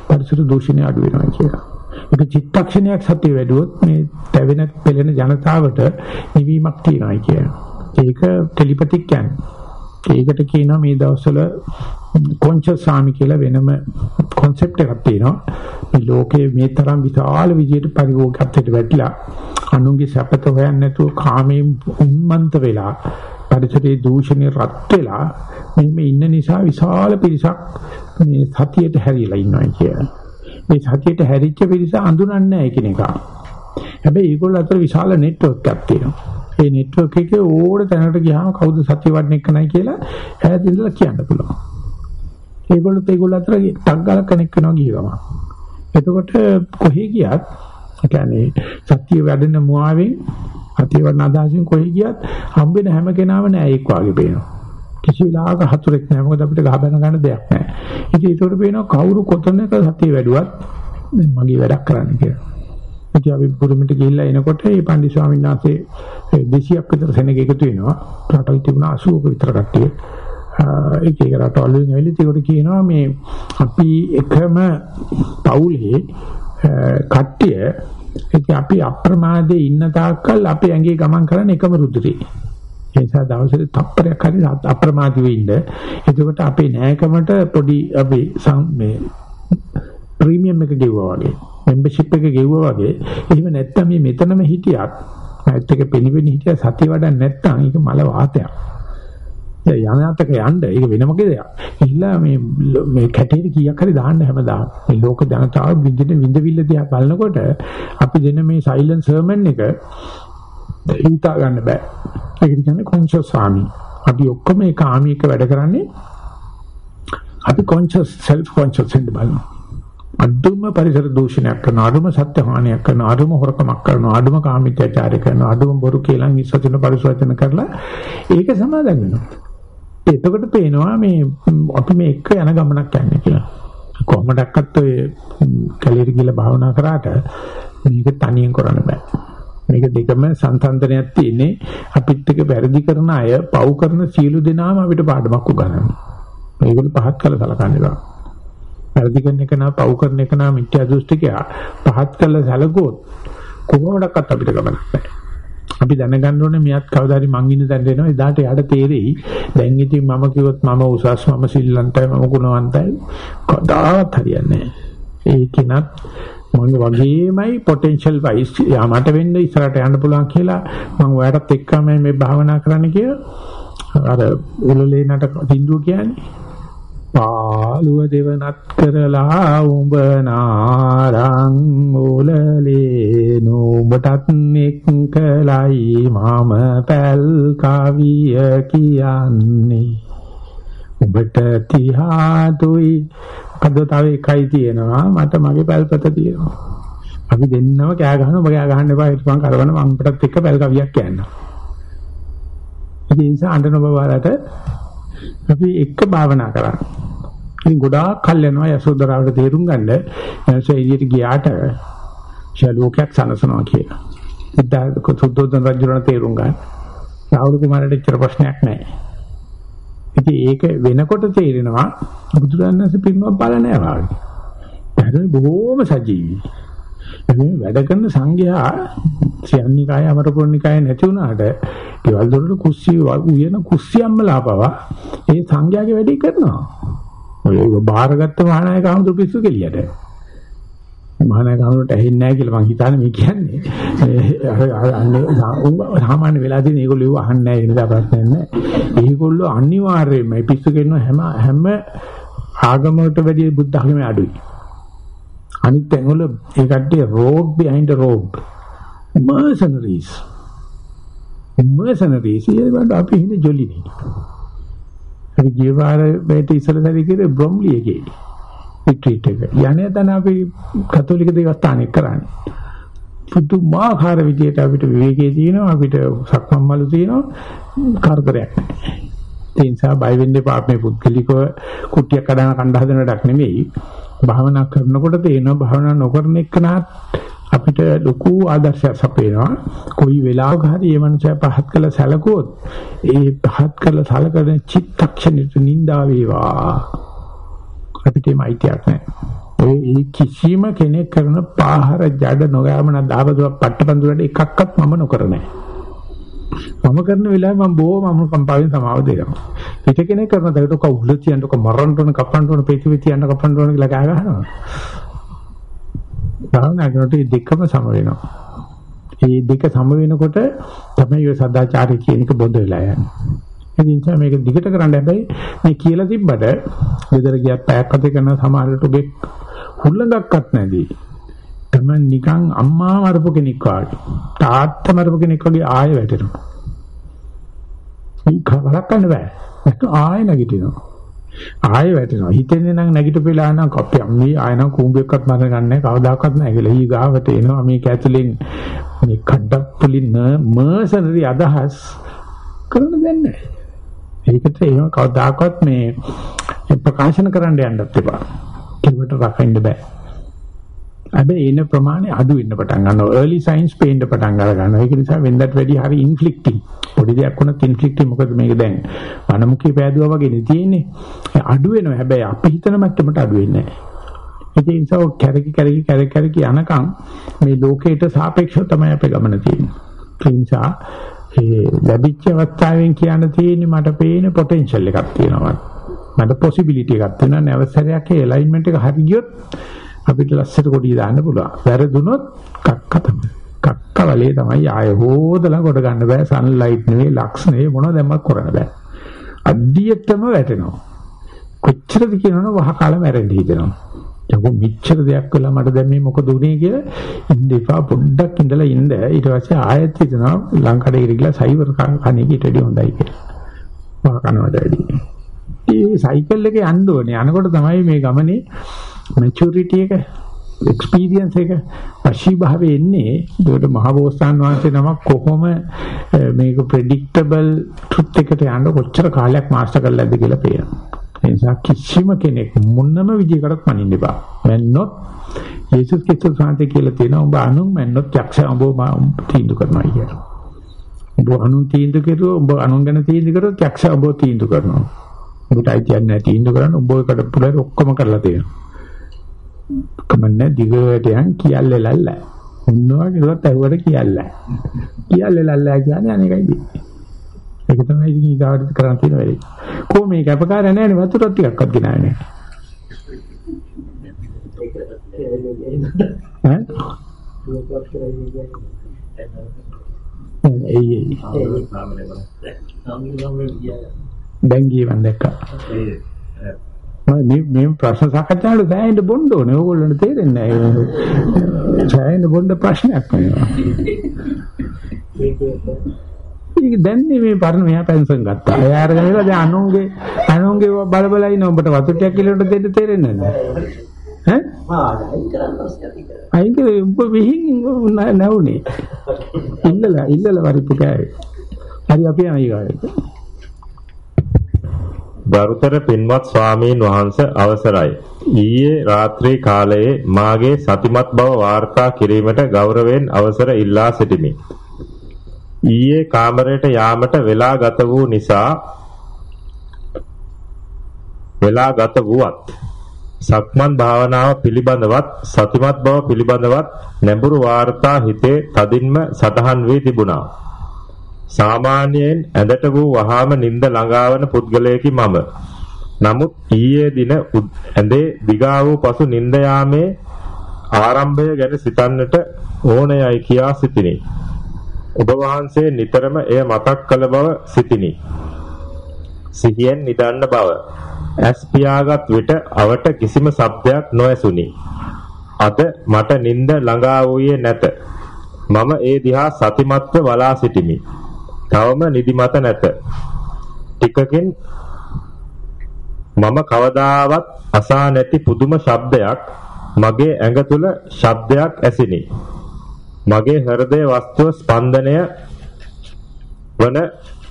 පරිසර දූෂණය අඩු වෙනවා කියලා. එක චිත්තක්ෂණයක් සතිය වැඩුවොත් මේ තැවෙන පෙළෙන ජනතාවට නිවීමක් තියෙනවා කියලා. ඒක ටෙලිපතික් කියන්නේ. ඒකට කියනවා මේ දවස්වල කොන්ෂස් සාමි කියලා වෙනම concept එකක් තියෙනවා. මේ ලෝකයේ මේ තරම් විශාල විදියට පරිවෝගකත්වයට වැටිලා අනුන්ගේ සැපත හොයන්නේ නැතුව කාමයෙන් උන්මන්ත වෙලා පරිසරයේ දූෂණය රත් වෙලා මෙහෙම ඉන්න නිසා විශාල පිරිසක් මේ සතියට හැරිලා ඉන්නවා කියලා. මේ සතියට හැරිච්ච පිරිස අඳුනන්නේ නැහැ එකිනෙකා. හැබැයි ඒගොල්ලෝ අතර විශාල නෙට්වර්ක් එකක් තියෙනවා. ඒ නෙට්වර්ක් එකේ ඕඩ තැනකට ගියාම කවුද සත්‍ය වඩන එක නැහැ කියලා ඈත ඉඳලා කියන්න පුළුවන්. ඒගොල්ලොත් ඒගොල්ලෝ අතර ටක් ගාලා කනෙක්ට් වෙනවා කියනවා. එතකොට කොහේ ගියත් ඒ කියන්නේ සත්‍ය වැඩෙන මුවාවෙන් සත්‍ය වඩන අදහසින් කොහේ ගියත් හම්බෙන හැම කෙනාම නෑ එක් වාගේ පේනවා. කිසි වෙලාවක හතුරෙක් නෑ මොකද අපිට ගහ බැන ගන්න දෙයක් නෑ. ඉතින් ඒකට පේනවා කවුරු කොතනක සත්‍ය වැඩුවත් මගේ වැඩක් කරන්න කියලා. ඉතින් අපි පුරුමිට ගිහිල්ලා එනකොට මේ පන්දි ස්වාමීන් වහන්සේ 200ක් විතර සෙනග එකතු වෙනවා. රටවල් තිබුණා 80ක විතර කට්ටිය. ඒක ඒක රටවල් වලින් ඇවිල්ලා ඒකට කියනවා මේ අපි එකම පවුලේ කට්ටිය ඉතින් අපි අප්‍රමාදයේ ඉන්න තාක්කල් අපේ ඇඟේ ගමන් කරන එකම රුධිරේ. ඒ නිසා දවසට තප්පරයක් හරි අප්‍රමාදී වෙන්න. එතකොට අපේ නෑකමට පොඩි අපි මේ ප්‍රීමියම් එක ගෙවුවා වගේ. membership එක ගෙවුවා වගේ. එහෙම නැත්තම් මේ මෙතනම හිටියත් නැත් එක පෙනිපෙනි හිටිය සතිය වඩන්න නැත්තම් ඒක මල වාතයක්. යනාතක යන්න ඒක වෙනමගේ දෙයක්. ඉහිලා මේ මේ කැටේට කීයක් හරි දාන්න හැමදාම. මේ ලෝක ජනතාව විඳින විඳවිල්ල දිහා බලනකොට අපි දෙන මේ සයිලන්ස් සර්මන් එක හිතා ගන්න බෑ. ඒක කියන්නේ කොන්ෂස් ආමි. අපි ඔක්කොම මේ කාමීක වැඩ කරන්නේ අපි කොන්ෂස් සෙල්ෆ් කොන්ෂස් වෙන්න බලනවා. අදුම පරිසර දූෂණයක් කරන අදුම සත්‍ය හානියක් කරන අදුම හොරකමක් කරන අදුම කාමීත්‍යචාරය කරන අදුම බොරු කියලා නිසචන පරිසවචන කරලා ඒක සමාදන් වෙනවා. එතකොට පේනවා මේ අපි මේ එක යන ගමනක් යන්නේ කියලා. කොහොමඩක්වත් ඔය කැලේට ගිහලා භාවනා කරාට මේක තනියෙන් කරන්න බෑ. මේක දෙකම සංසන්දනයක් තියෙන්නේ අපිත් එක්ක වැරදි කරන අය පව් කරන සියලු දෙනාම අපිට පාඩමක් උගන්වනවා. මේගොල්ලෝ පහත් කළ සලකන්නේ බෑ. වැරදි කරන එක නා පව් කරන එක නා මිත්‍යා දෘෂ්ටිකයා පහත් කළ සැලකුවොත් කොහොමඩක්වත් අපිට ගමනක් නැහැ. අපි දැනගන්න ඕනේ මියත් කවදාරි මං ඉන්න තැනට එනවා. එදාට යාට තේරෙයි. දැන් ඉතින් මම කිව්වොත් මම උසස් මම සිල්ලන්තයි මම ගුණවන්තයි. කවදාවත් හරියන්නේ නැහැ. ඒකිනත් මම වගේමයි පොටෙන්ෂල් වයිස් යාමට වෙන්න ඉස්සරහට යන්න පුළුවන් කියලා මම ඔයාලට එක්කම මේ භාවනා කරන්න කියලා අර උලලේ නට සින්දුව කියන්නේ. පාළුව දෙවනත් කරලා උඹ නාරං උලලේ නුඹටත් එක්කලයි මම පැල් කවිය කියන්නේ. උඹට තිහාතුයි. අද තව එකයි තියෙනවා. මට මගේ පැල්පත තියෙනවා. අපි දෙන්නම කෑ ගහනවා ඔබ කෑ ගහන්න එපා. හිටපන් කරවන මම උඹටත් එක්ක පැල් කවියක් කියන්නම් ඉතින් ඒ නිසා අඬන බබාලට අපි එක්ක භාවනා කරා. ඉතින් ගොඩාක් කල් යනවා යසෝදරාවට තේරුම් ගන්න. එනසේ එළියට ගියාට ශලෝකයක් සනසනවා කියලා. සිද්ධාර්ථ සුද්ධෝදන රජුණන් තේරුම් ගන්න. රාහුල කුමාරට ඉච්චර ප්‍රශ්නයක් නැහැ. ඉතින් ඒක වෙනකොට තේරෙනවා බුදුරජාණන්සේ පින්නවා බල නැහැ වගේ. ඒක බොහොම සජීවී. මේ වැඩ කරන සංඝයා සියන්නිකාය අමරපුරනිකාය නැති වුණාට ගෙවල් දොරට කුස්සිය උයන කුස්සියම්මලා පවා ඒ සංඝයාගේ වැඩේ කරනවා. ඔය බාරගත්ත මහානායක අහමුදු පිස්සු කෙලියට. මහානායක අහමුදුට ඇහෙන්නේ නැහැ කියලා මං හිතන්නේ මේ කියන්නේ. අර අන්නේ සාමාන්‍ය වෙලාවදී මේගොල්ලෝ ඒව අහන්නේ නැහැ ඒ නිසා ප්‍රශ්නයක් නැහැ. ඒගොල්ලෝ අනිවාර්යයෙන්ම පිස්සු කෙලින හැම හැම ආගමකට වැඩිය බුද්ධ ධර්මයේ අඩුයි. අනිත් තැන්වල ඒ කට්ටිය rogue behind a rogue mercenaries mercenaries ඒවට අපි හින්නේ ජොලිනේ අපි ගියවාර මේට ඉස්සර සැරේ කියේ බ්‍රොම්ලි එකේ රිට්‍රීට් එක. යන්නේ තන අපි කතෝලික දේවස්ථානයක් කරන්නේ. පුදුමාකාර විදියට අපිට විවේකයේ තියෙනවා අපිට සක්මන් මලු තියෙනවා කරදරයක් නැහැ. ඒ නිසා බය වෙන්න එපා. මේ පුද්ගලිකව කුට්ටියක් කඩන කණ්ඩා හදන වැඩක් නෙමෙයි. භාවනා කරනකොට තේනවා භාවනා නොකරන එකනත් අපිට ලොකු ආදර්ශයක් සපේනවා. කොයි වෙලාවක හරි මේ මනුස්සයා පහත් කළ සැලකුවොත් ඒ පහත් කළ සැලකන චිත්තක්ෂණයට නිඳා වේවා. අපිට මේයිතියක් නැහැ. ඒ කිසිම කෙනෙක් කරන පාහර ජඩ නොගෑමන දාබදුවක් පට්ටපන්දුරට එකක්වත් මම නොකර නැහැ. මම කරන වෙලාවේ මම බොහොම අනුකම්පාවෙන් සමාව දෙනවා. පිට කෙනෙක් කරන දකට කවුල තියන්නක මරන්න ඕන කපන්න ඕන පිටි පිටි යන්න කපන්න ඕන කියලා කෑ ගහනවා. භාවනා කරනකොට මේ දෙකම සම වෙනවා. මේ දෙක සම වෙනකොට තමයි ඔය සදාචාරය කියන එක බොද වෙලා යන්නේ. ඒ නිසා මේක දිගට කරන්න හැබැයි මේ කියලා තිබ්බට ගෙදර ගියා පැයක් අතේ කරන සමහරට ඔබේ හුල්ලඟක්වත් නැදී. තමයි නිකන් අම්මා මරපු කෙනෙක් වගේ තාත්තා මරපු කෙනෙක් වගේ ආයෙ වැටෙනවා. මේක වළක්වන්න බෑ. ආයෙ නැගිටිනවා. ආයෙ වැටෙනවා. හිතෙන්නේ නම් නැගිටපෙලා නම් කප්පිය මේ ආයෙ නම් කුඹෙක්වත් මරන්න ගන්නෑ කවදාකවත් නැහැ කියලා. ඊ ගාවට එනවා මේක ඇතුලෙන් මේ කඩක් පුලින් මර්සනරි අදහස් කරන්න දෙන්නේ නැහැ. ඒකට එහෙම කවදාකවත් මේ ප්‍රකාශන කරන්න යන්නත් එපා. ඒකට රකින්න බෑ. හැබැයි එන ප්‍රමාණය අඩු වෙන්න පටන් ගන්නවා. early signs පේන්න පටන් ගන්න ගන්නවා. ඒක නිසා වෙනදට වැඩි හරි ඉන්ෆ්ලික්ටිං. පොඩි දෙයක් වුණත් ඉන්ෆ්ලික්ටිං මොකද මේක දැන් වනමුඛේ පෑදුවා වගේනේ තියෙන්නේ. අඩු වෙනවා. හැබැයි අපි හිතන මට්ටමට අඩු වෙන්නේ නැහැ. ඒ නිසා කැරකි කැරකි කැරකි කැරකි යනකම් මේ ලෝකයට සාපේක්ෂව තමයි අපේ ගමන තියෙන්නේ. ඒ නිසා ඒ ලැබිච්ච අවස්ථාවෙන් කියන්න තියෙන්නේ මට පේන පොටෙන්ෂල් එකක් තියෙනවා. මට පොසිබිලිටි එකක් තියෙනවා. නැවසරයක් ඒ ඇලයින්මන්ට් එක හරි ගියොත් අපිට ලස්සට කොටිය දාන්න පුළුවන්. වැරදුනොත් කක්ක තමයි. කක්ක වලේ තමයි ආය හොදලා කොට ගන්න බෑ. සන්ලයිට් නෙවෙයි, ලක්ස් නෙවෙයි මොනවද දැම්මක් කරන්න බෑ. අඩියටම වැටෙනවා. කොච්චරද කියනවනම් වහ කාලා මැරෙන්න හිතෙනවා. යකෝ මෙච්චර දෙයක් වෙලා මට දැන් මේ මොකද උනේ කියලා ඉන්න එපා පොඩ්ඩක් ඉඳලා ඉන්න ඊට පස්සේ ආයෙත් හිතනවා ලංකඩේ ඉරිගලා සයිවර් කණේ ඊට වැඩි හොඳයි කියලා. වහ කනවට වැඩි. මේ සයිකල් එකේ යන්න ඕනේ. අනකොට තමයි මේ ගමනේ මැචියුරිටි එක එක්ස්පීරියන්ස් එක අශීභාවයේ එන්නේ ඒකට මහබෝසතාන් වහන්සේ නමක් කොහොම මේක ප්‍රෙඩික්ටබල් ට්‍රුත් එකට යන්න කොච්චර කාලයක් මාස්ටර් කරලාද කියලා පේනවා. ඒ නිසා කිසිම කෙනෙක් මොනම විදිහකටත් මනින්න එපා. මැන්නොත් යේසුස් ක්‍රිස්තුස් වහන්සේ කියලා තියෙනවා ඔබ අනුන් මැන්නොත් යක්ෂ ඔබ තීන්දුව කරනවා කියලා. ඔබ අනුන් තීන්දුව කරුවොත් ඔබ අනුන් ගැන තීන්දුව කරොත් යක්ෂ ඔබ තීන්දුව කරනවා. ඔබට අයිතියක් නැහැ තීන්දුව කරන්න ඔබ ඔයකට පුළුවන් ඔක්කොම කරලා තියෙනවා. කමන්නේ දිගට යන් කියල්ලේ ලල්ලා. මොනවා කිව්වත් ඇහුවට කියල්ලා. කියල්ලේ ලල්ලා කියන්නේ අනේකයිද? ඒක තමයි ඉතින් ඊගාවට කරන්න තියෙන වැඩේ. කොහොම මේක අපකාර නැහැ නේ වතුරක් ටිකක්වත් ගෙනාවේ නැහැ. ඈ ඒ දැන් ගියේ මම දැක්කා. මේ මේ ප්‍රශ්න සාකච්ඡාවල සෑහෙන්න බොන්න ඕනේ. ඕගොල්ලන්ට තේරෙන්නේ නැහැ. සෑහෙන්න බොන්න ප්‍රශ්නයක් වෙනවා. ඒක දැන් මේ පරණ මෙයා පෙන්ෂන් ගත්තා. එයා අරගෙන ඉවර දැන් අනුන්ගේ අනුන්ගේ බල බල ඉන්න උඹට වතුර ටිකක් කිලෝට දෙන්න තේරෙන්නේ නැහැ. ඈ? අයින් කරේ උඹ විහිං නැවුනේ. ඉල්ලලා ඉල්ලලා වරිපු කෑවේ. හරි අපි යනවා ඊගාවට. ගරුතර පින්වත් ස්වාමීන් වහන්ස අවසරයි. ඊයේ රාත්‍රී කාලයේ මාගේ සතිමත් බව වාර්තා කිරීමට ගෞරවයෙන් අවසර ඉල්ලා සිටිමි. ඊයේ කාමරයට යාමට වෙලා ගත වූ නිසා වෙලා ගත වුවත් සක්මන් භාවනාව පිළිබඳවත් සතිමත් බව පිළිබඳවත් නැඹුරු වාර්තා හිතේ තදින්ම සටහන් වී තිබුණා. සාමාන්‍යයෙන් ඇඳට වූ වහාම නිින්ද ළඟාවන පුද්ගලයෙකි මම. නමුත් ඊයේ දින ඇඳේ දිගා වූ පසු නිින්ද යාමේ ආරම්භය ගැන සිතන්නට ඕනෑයි කියා සිටිනේ. ඔබ වහන්සේ නිතරම එය මතක් කළ බව සිතිනි. සිහියෙන් නිදන්න බව. ඇස් පියාගත් විට අවට කිසිම ශබ්දයක් නොඇසුනි. අද මට නිින්ද ළඟා වූයේ නැත. මම ඒ දිහා සතිමත්ව බලා සිටිමි. තවම නිදිමත නැත. ටිකකින් මම කවදාවත් අසා නැති පුදුම ශබ්දයක් මගේ ඇඟ තුල ශබ්දයක් ඇසිනි. මගේ හෘදය වස්තුව ස්පන්දනය වන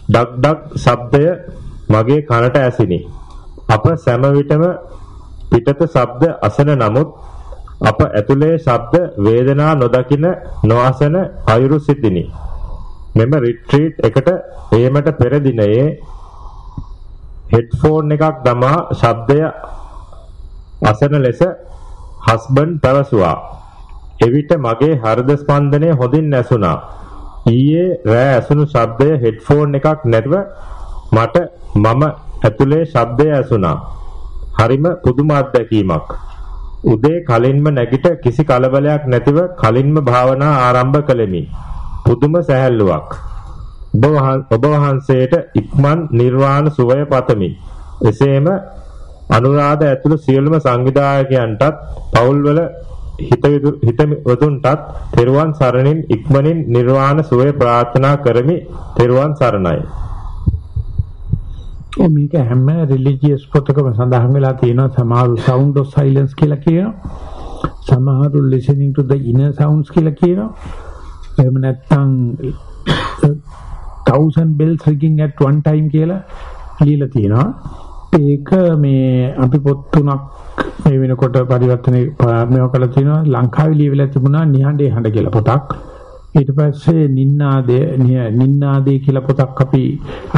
ඩක් ඩක් ශබ්දය මගේ කනට ඇසිනි. අප සෑම විටම පිටත ශබ්ද අසන නමුත් අප ඇතුලේ ශබ්ද වේදනා නොදකින නොඅසන අයුරු සිටිනි. මෙම රිට්‍රීට් එකට ඒමට පෙර දිනයේ හෙඩ්ෆෝන් එකක් දමා ශබ්දය අසන ලෙස හස්බන්ඩ් පැවසුවා. එවිට මගේ හෘද ස්පන්දනය හොඳින් ඇසුණා. ඊයේ රෑ ඇසුණු ශබ්දය හෙඩ්ෆෝන් එකක් නැතුව මට මම ඇතුලේ ශබ්දය ඇසුණා. හරිම පුදුම අත්දැකීමක්. උදේ කලින්ම නැගිට කිසි කලබලයක් නැතිව කලින්ම භාවනා ආරම්භ කළෙමි. පුදුම සැහැල්ලුවක්. ඔබ වහන්සේට ඉක්මන් නිර්වාණ සුවය පතමි. එසේම අනුරාධ ඇතුළු සියලුම සංවිධායකයන්ටත් පවුල්වල හිත යොදුන්ටත් තෙරුවන් සරණින් ඉක්මනින් නිර්වාණ සුවය ප්‍රාර්ථනා කරමි තෙරුවන් සරණයි. මේක හැම රිලිජියස් පොතකම සඳහන් වෙලා තියෙනවා සමහරු sound of silence කියලා කියනවා. සමහරු listening to the inner sounds කියලා කියනවා. එහෙම නැත්නම් thousand bells ringing at one time කියලා ලියලා තියෙනවා. ඒක මේ අපි පොත් තුනක් මේ වෙනකොට පරිවර්තනය මේව කළා තියෙනවා. ලංකාවේ ලියවිලා තිබුණා නිහඬේ හඬ කියලා පොතක්. ඊට පස්සේ නින්නාදේ නින්නාදේ කියලා පොතක් අපි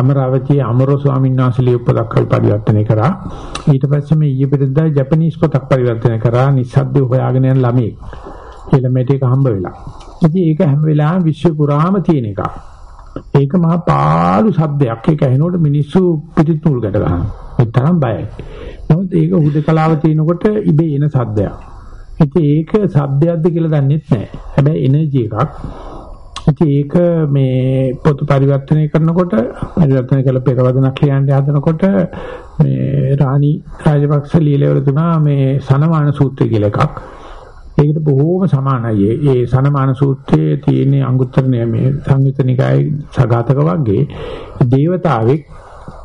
අමරාවතියේ අමරෝ ස්වාමීන් වහන්සේ ලියපු පොතක් අපි පරිවර්තනය කරා. ඊට පස්සේ මේ ඊයේ පෙරේදා ජපනීස් පොතක් පරිවර්තනය කරා. නිස්සද්ද හොයාගෙන යන ළමයි කියලා මේක හම්බ වෙලා ඉතින් ඒක හැම වෙලාවෙම විශ්ව පුරාම තියෙන එකක් ඒක මහා පාළු සද්දයක් ඒක ඇහෙනකොට මිනිස්සු පිටිත් නූල් ගැට ගන්නවා ඒ තරම් බයයි නමුත් ඒක හුදකලාව තිනකොට ඉබේ එන සද්දයක්. ඉතින් ඒක සද්දයක්ද කියලා දන්නෙත් නැහැ. හැබැයි එනර්ජි එකක්. ඉතින් ඒක මේ පොත පරිවර්තනය කරනකොට පරිවර්තනය කළ පෙරවදනක් ලියන්න හදනකොට මේ රාණි රාජපක්ෂ লীලවල තුනා මේ සනමාන සූත්‍රය කියලා එකක්. ඒකට බොහෝම සමානයි. ඒ සනමාන සූත්‍රයේ තියෙන අංගුත්තර මේ සංයුත නිකායේ සගතක වර්ගයේ දේවතාවෙක්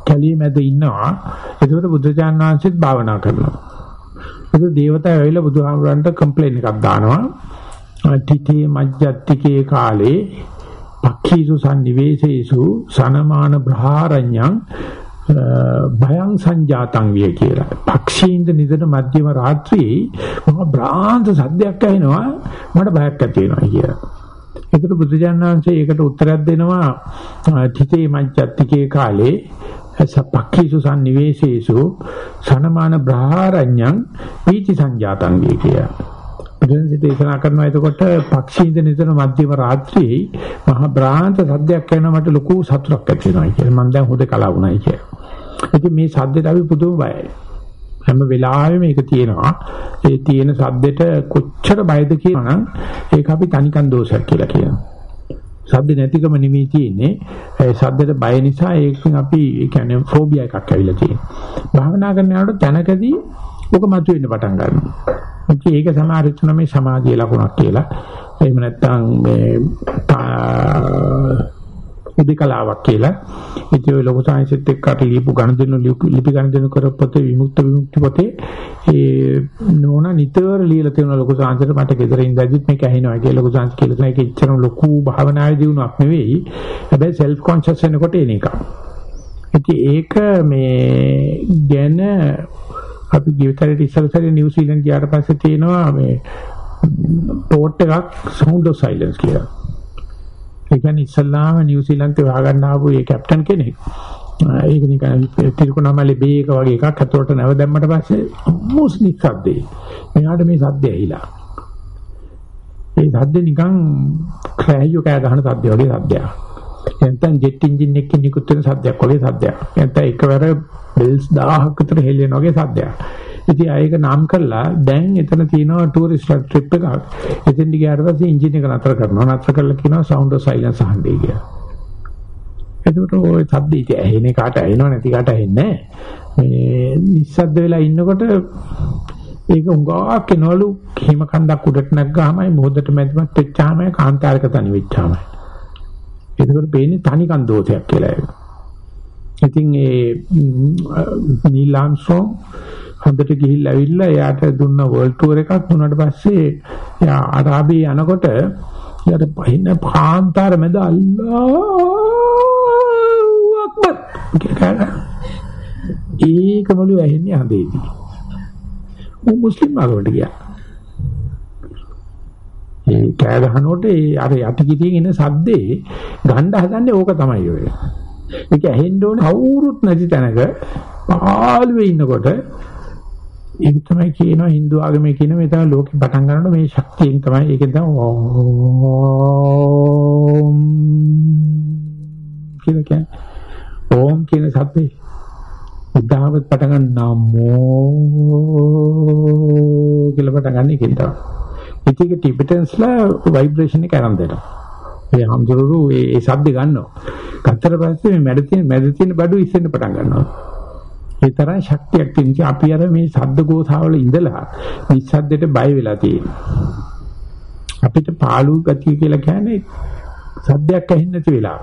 කැලිය මැද ඉන්නවා. ඒකට බුදුචාන් වහන්සේත් භාවනා කරනවා. ඒක දේවතාවෝ ඇවිල්ලා බුදුහාමුදුරන්ට කම්ප්ලේන් එකක් දානවා. තිතේ මජ්ජත්තිකේ කාලේ පක්ඛීසු sannivesesu සනමාන බ්‍රහාරඤ්ඤං භයං සංජාතං විය කියලා. පක්ෂීන්ද නිදන මධ්‍යම රාත්‍රියේ මම බ්‍රාන්ත සද්දයක් ඇහෙනවා මට බයක් ඇති වෙනවා කියලා. ඒකට බුදුජානනාංශය ඒකට උත්තරයක් දෙනවා තිතේ මජ්ජත්තිකේ කාලේ සපක්ඛීසු sannivesesu සනමාන බ්‍රහාරඤ්ඤං පීති සංජාතං විය කියලා. බුදුන්සේ දේශනා කරනවා එතකොට පක්ෂීන්ද නිතර මධ්‍යම රාත්‍රියේ මහා බ්‍රාන්ත සද්දයක් ඇහෙනවා මට ලොකු සතුටක් ඇති වෙනවා කියලා. මම දැන් හොද කලවුණයි කියලා. ඉතින් මේ සද්දෙට අපි පුදුම බයයි. හැම වෙලාවෙම මේක තියෙනවා. ඒ තියෙන සද්දෙට කොච්චර බයද කියනනම් ඒක අපි තනිකන් දෝෂයක් කියලා කියනවා. සද්ද නැතිකම නෙමෙයි තියෙන්නේ. ඒ සද්දට බය නිසා ඒකෙන් අපි ඒ කියන්නේ ෆෝබියා එකක් ඇවිල්ලා තියෙනවා. භාවනා කරන යනකොට තැනකදී ඔක මතුවෙන්න පටන් ගන්නවා. ඉතින් ඒක සමහරවිට මේ සමාධිය ලකුණක් කියලා. එහෙම නැත්නම් මේ උදිකලාවක් කියලා. ඉතින් ඔය ලොකු සාංශෙත් එක්ක අපි ලියපු ගණදෙනු ලිපි ගණදෙනු කරපොතේ විමුක්ත විමුක්ති පොතේ ඒ නෝනා නිතර ලියලා තියෙන ලොකු සාංශෙට මට ගෙදර ඉඳද්දිත් මේක ඇහෙනවා කියලා ලොකු සාංශ කියලා තියෙන එක එච්චරම ලොකු භාවනාවේ දිනුවක් නෙවෙයි. හැබැයි self conscious වෙනකොට එන එක. ඉතින් ඒක මේ ගැන අපි ජීවිතේට ඉස්සරසරේ නිව්සීලන්ත ගියාට පස්සේ තියෙනවා මේ පෝට් එකක් sound of silence කියලා. ඒ කියන්නේ ඉස්සල්ලාම නිව්සීලන්තේ වහගන්න ආපු ඒ කැප්ටන් කෙනෙක්. ඒක නිකන් තිරිකුණාමලේ බේක වගේ එකක් අතොට නැව දැම්මට පස්සේ මුස් නිස්සද්දේ. මෙයාට මේ සද්දය ඇහිලා. ඒ සද්ද නිකන් ක්‍රෑයෝ කෑ ගහන සද්ද වගේ සද්දයක්. නැත්නම් ජෙට් එන්ජින් එකකින් නිකුත් වෙන සද්දයක් වගේ සද්දයක්. නැත්නම් එකවර බෙල්ස් 1000ක් විතර හෙල්ලෙන වගේ සද්දයක්. ඉතින් ආයෙක නම් කරලා දැන් එතන තියෙනවා ටූරිස්ට් ට්‍රිප් එකක්. එතෙන් ගියාට පස්සේ එන්ජින් එක නතර කරනවා. නතර කරලා කියනවා සවුන්ඩ් ඔෆ් සයිලන්ස් අහන්නේ කියලා. එතකොට ওই සද්ද ඉතින් ඇහෙන කාට ඇහෙනව නැති කාට ඇහෙන්නේ මේ නිස්සද්ද වෙලා ඉන්නකොට ඒක උඟා කෙනවලු හිම කන්දක් උඩට නැග්ගාමයි මොහොතට මැදිමත් වෙච්චාමයි කාන්තාරක තනි වෙච්චාමයි. එතකොට පේන්නේ තනිකන් දෝෂයක් කියලා ඒක. ඉතින් ඒ නීල් ආම්ස්ට්‍රෝං හොඳට ගිහිල්ලා ඇවිල්ලා එයාට දුන්න වර්ල්ඩ් ටුවර් එකක් දුන්නාට පස්සේ එයා අරාබි යනකොට එයාට පහින පාන්තර මැද අල්ලාහ් අක්බර් කියලා ඒකමලු ඇහෙන්නේ හදේදී. ਉਹ මුස්ලිම් ආගමට ගියා. ඒ කෑ ගහනකොට ඒ අර යටිකිටියෙන් එන සද්දේ ගන්න හදන්නේ ඕක තමයි ඔය. ඒක ඇහෙන්න ඕනේ කවුරුත් නැති තැනක පාළුවේ ඉන්නකොට ඒක තමයි කියනවා Hindu ආගමේ කියන මේ තමයි ලෝකෙ පටන් ගන්නකොට මේ ශක්තියෙන් තමයි ඒකෙන් තමයි ඕම් කියලා කියන්නේ. ඕම් කියන සද්දේ උදාහරණ පටන් ගන්න නමෝ කියලා පටන් ගන්න එකෙන් තමයි. ඉතින් ටිබෙටන්ස්ලා ভাইබ්‍රේෂන් එක අරන් දෙනවා. ඒ හම්දුරු ඒ සද්ද ගන්නවා. ගත්තට පස්සේ මේ මැද තියෙන මැද තියෙන බඩු ඉස්සෙන්න පටන් ගන්නවා. ඒ තරම් ශක්තියක් තියෙන අපි අර මේ ශබ්ද ගෝසාවල ඉඳලා නිස්සද්දයට බය වෙලා තියෙනවා. අපිට පාළු ගතිය කියලා කියන්නේ සද්දයක් ඇහෙන්නේ නැති වෙලාව.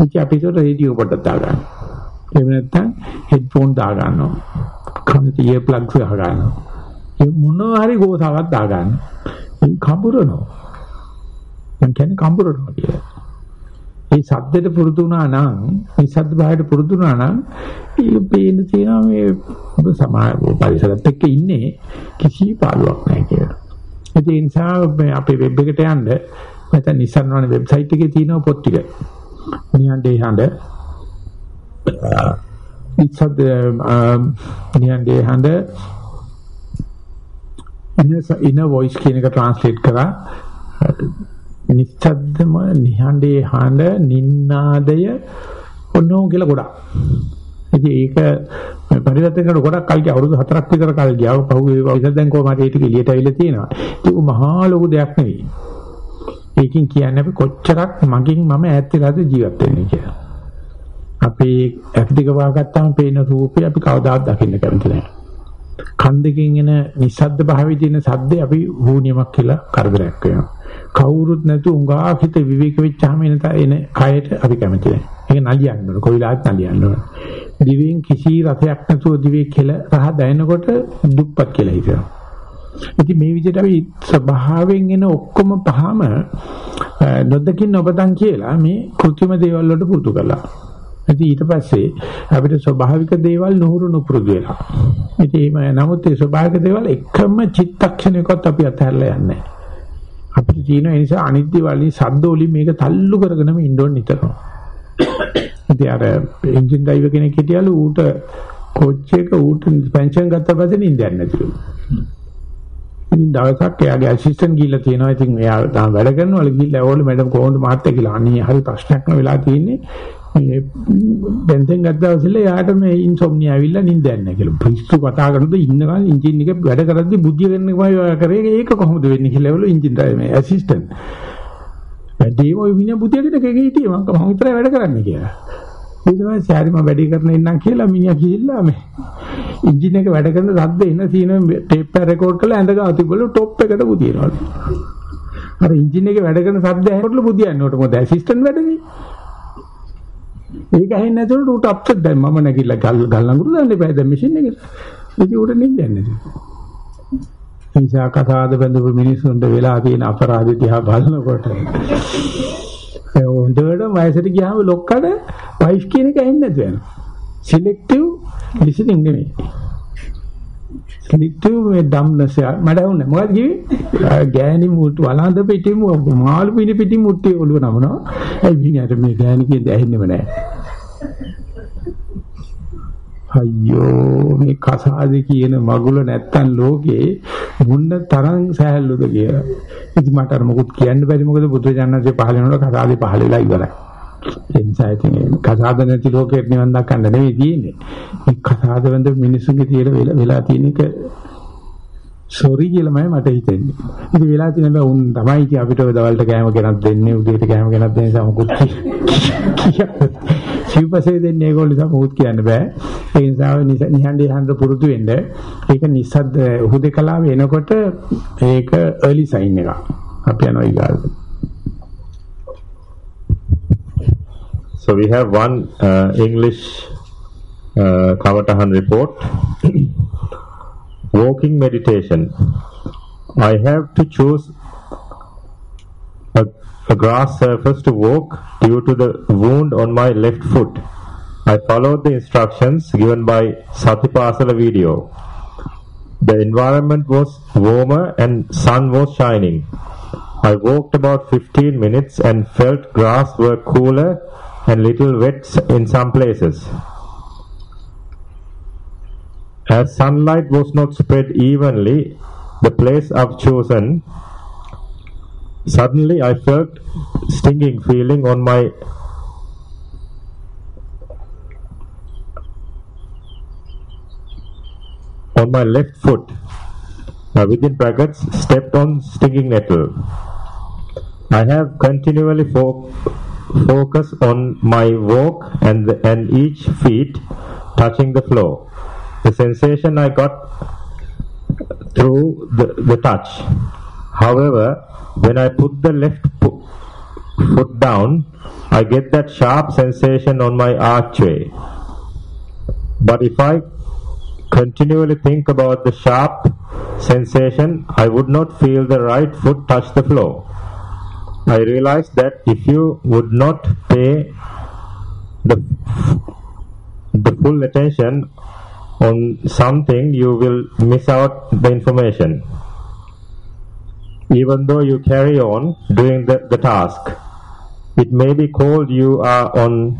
ඉතින් අපි ඒක රේඩියෝ පොඩ්ඩක් දාගන්න. එහෙම නැත්නම් හෙඩ්ෆෝන් දාගන්නවා. කනට ඉයර් ප්ලග්ස් ගහගන්නවා. ඒ මොනවා හරි ගෝසාවක් දාගන්න. ඒ කඹරනවා. මං කියන්නේ කඹරනවා කියලා. මේ සද්දෙට පුරුදු වුණා නම් නිසද්ද භාවයට පුරුදු වුණා නම් ඒක පේන්න තියෙනවා මේ සමාජ පරිසරත් එක්ක ඉන්නේ කිසි පාළුවක් නැහැ කියලා. ඒ නිසා අපේ වෙබ් එකට යන්න නැත්නම් Nissan වන වෙබ්සයිට් එකේ තියෙන පොත් ටික. නියන්ඩේ හඬ ඉස්සද නියන්ඩේ හඬ ඉන වොයිස් කියන එක ට්‍රාන්ස්ලේට් කරා නිස්සද්දම නිහඬේ හඬ නින්නාදය ඔන්නෝ කියලා ගොඩක්. ඉතින් ඒක පරිවර්තන කරන ගොඩක් කල් ගියා අවුරුදු 4ක් විතර කල් ගියා. පහුවේ වයස දැන් කොහමද ඒ ටික එළියට අවිලා තියෙනවා. ඒක මහා ලොකු දෙයක් නෙවෙයි. ඒකෙන් කියන්නේ අපි කොච්චරක් මගින් මම ඈත් වෙලාද ජීවත් වෙන්නේ කියලා. අපි ඇක්ටික වාගත්තාම පේන රූපේ අපි කවදාවත් දකින්න කැමති නැහැ. කන් දෙකෙන් එන නිස්සද්ද භාවයේ තියෙන සද්දේ අපි වුණියමක් කියලා කරදරයක් වෙනවා. කවුරුත් නැතු උඟා හිත විවේක වෙච්චාම එන එන කයට අපි කැමති නැහැ. ඒක නලියන්න ඕන. කොයිලාත් නලියන්න ඕන. දිවෙන් කිසි රසයක් නැතුව දිවේ කෙල රහ දැනෙනකොට දුක්පත් කියලා හිතෙනවා. ඉතින් මේ විදිහට අපි ස්වභාවයෙන් එන ඔක්කොම පහම නොදකින් ඔබතන් කියලා මේ કૃත්‍රිම දේවල් වලට පුරුදු කළා. ඉතින් ඊට පස්සේ අපිට ස්වභාවික දේවල් නුහුරු නුපුරුදු වෙලා. ඉතින් මේ නමුත් ඒ ස්වභාවික දේවල් එකම චිත්තක්ෂණයකවත් අපි අතහැරලා යන්නේ නැහැ. අපිට තියෙන ඒ නිසා අනිත්‍ය වලින් සද්ද වලින් මේක තල්ලු කරගෙනම ඉන්න ඕන නිතරම. ඉතින් අර එන්ජින් ඩ්‍රයිවර් කෙනෙක් හිටියලු ඌට කෝච් එක ඌට පෙන්ෂන් ගත්ත පස්සේ නිින්දයක් නැතිලු. ඉතින් දවසක් එයාගේ ඇසිස්ටන්ට් ගිහිල්ලා තියෙනවා. ඉතින් එයා තාම වැඩ කරනවලු ගිහිල්ලා ඕල මැඩම් කොහොමද මහත්තයා කියලා. අනේ හරි ප්‍රශ්නයක් නෝ වෙලා තියෙන්නේ. මේ බෙන්සෙන් ගත්තාවසල එයාට මේ ඉන්සොම්නියා ඇවිල්ලා නිින්දයක් නැහැ කියලා. පිස්සු කතා කරනකොට ඉන්නකන් එන්ජින් එක වැඩ කරද්දි බුද්ධිය ගන්නකමයි ඔයා කරේ. ඒක කොහොමද වෙන්නේ කියලා ඒවලු එන්ජින් ඩ්‍රයිවර් මේ ඇසිස්ටන්ට්. වැඩිම ඔය වින බුද්ධියකට එකක හිටියේ මම මම විතරයි වැඩ කරන්නේ කියලා. ඊට පස්සේ හරි මම වැඩි කරන ඉන්නම් කියලා මිනිහා ගිහිල්ලා මේ එන්ජින් එක වැඩ කරන සද්ද එන සීන ටේප් එක රෙකෝඩ් කරලා ඇඳ ගාව තිබ්බලු টොප් එකට බුදියනවලු. අර එන්ජින් එකේ වැඩ කරන සද්ද ඇහෙනකොටලු බුදියන්නේ උට මොකද ඇසිස්ටන්ට් වැඩනේ. ඒක ඇහෙන්නේ නැතුනට උට අප්සෙට් දැන් මම නැගිටලා ගල් ගල් අඟුරු දාන්න එපා දැන් මැෂින් එකට. ඉතින් උට නිින්දන්නේ නැති. නිසා කතාවද බඳපු මිනිස්සුන්ට වෙලා තියෙන අපරාධ දිහා බලනකොට ඒ හොඳට වයසට ගියාම ලොක්කට වයිෆ් කියන එක ඇහෙන්නේ නැතු වෙනවා. සිලෙක්ටිව් ලිසනින් නෙමෙයි. සිලෙක්ටිව් මේ ධම්නස මඩ වුනේ මොකද කිව්වේ? ගෑණි මුට්ටු වළඳ පිටින් මාළු පිණි පිටින් මුට්ටිය ඔළුව නමනවා. ඒ විනයට මේ ගෑණි කියන්නේ ඇහෙන්නේම නැහැ. අයියෝ මේ කසාද කියන මගුල නැත්තම් ලෝකේ මුන්න තරම් සෑහලුද කියලා. ඉතින් මට අර මොකුත් කියන්න බැරි මොකද බුදුජානනාංශේ පහල වෙනකොට කසාදේ පහල වෙලා ඉවරයි. ඒ නිසා ඉතින් කසාද නැති ලෝකෙට නිවන් දක්කන්න නෙවෙයි තියෙන්නේ. මේ කසාද වන්ද මිනිසුන්ගේ තියෙන වෙලා තියෙන එක සෝරි කියලාමයි මට හිතෙන්නේ. ඉතින් වෙලා තියෙන බෑ උන් තමයි ඉතින් අපිට ඔය දවල්ට කෑම ගෙනත් දෙන්නේ උදේට කෑම ගෙනත් දෙන්නේ සමකුත් සිව්පසේ දෙන්නේ ඒගොල්ලෝ නිසා මොකුත් කියන්න බෑ. ඒ නිසා නිහඬ යහඳ පුරුදු වෙන්න ඒක නිසද්ද උහුදකලා වෙනකොට ඒක early sign එකක්. අපි යනවා ඊගාට. So we have one uh, English uh, Kavatahan report. Walking meditation. I have to choose a, a grass surface to walk due to the wound on my left foot. I followed the instructions given by Satipasala video. The environment was warmer and sun was shining. I walked about 15 minutes and felt grass were cooler and little wet in some places. As sunlight was not spread evenly, the place I've chosen, suddenly I felt stinging feeling on my on my left foot. Uh, within brackets, stepped on stinging nettle. I have continually fo- focus on my walk and the, and each feet touching the floor. The sensation I got through the, the touch. However, when I put the left foot down, I get that sharp sensation on my archway. But if I continually think about the sharp sensation, I would not feel the right foot touch the floor. I realized that if you would not pay the, the full attention on something, you will miss out the information. Even though you carry on doing the, the task, it may be called you are on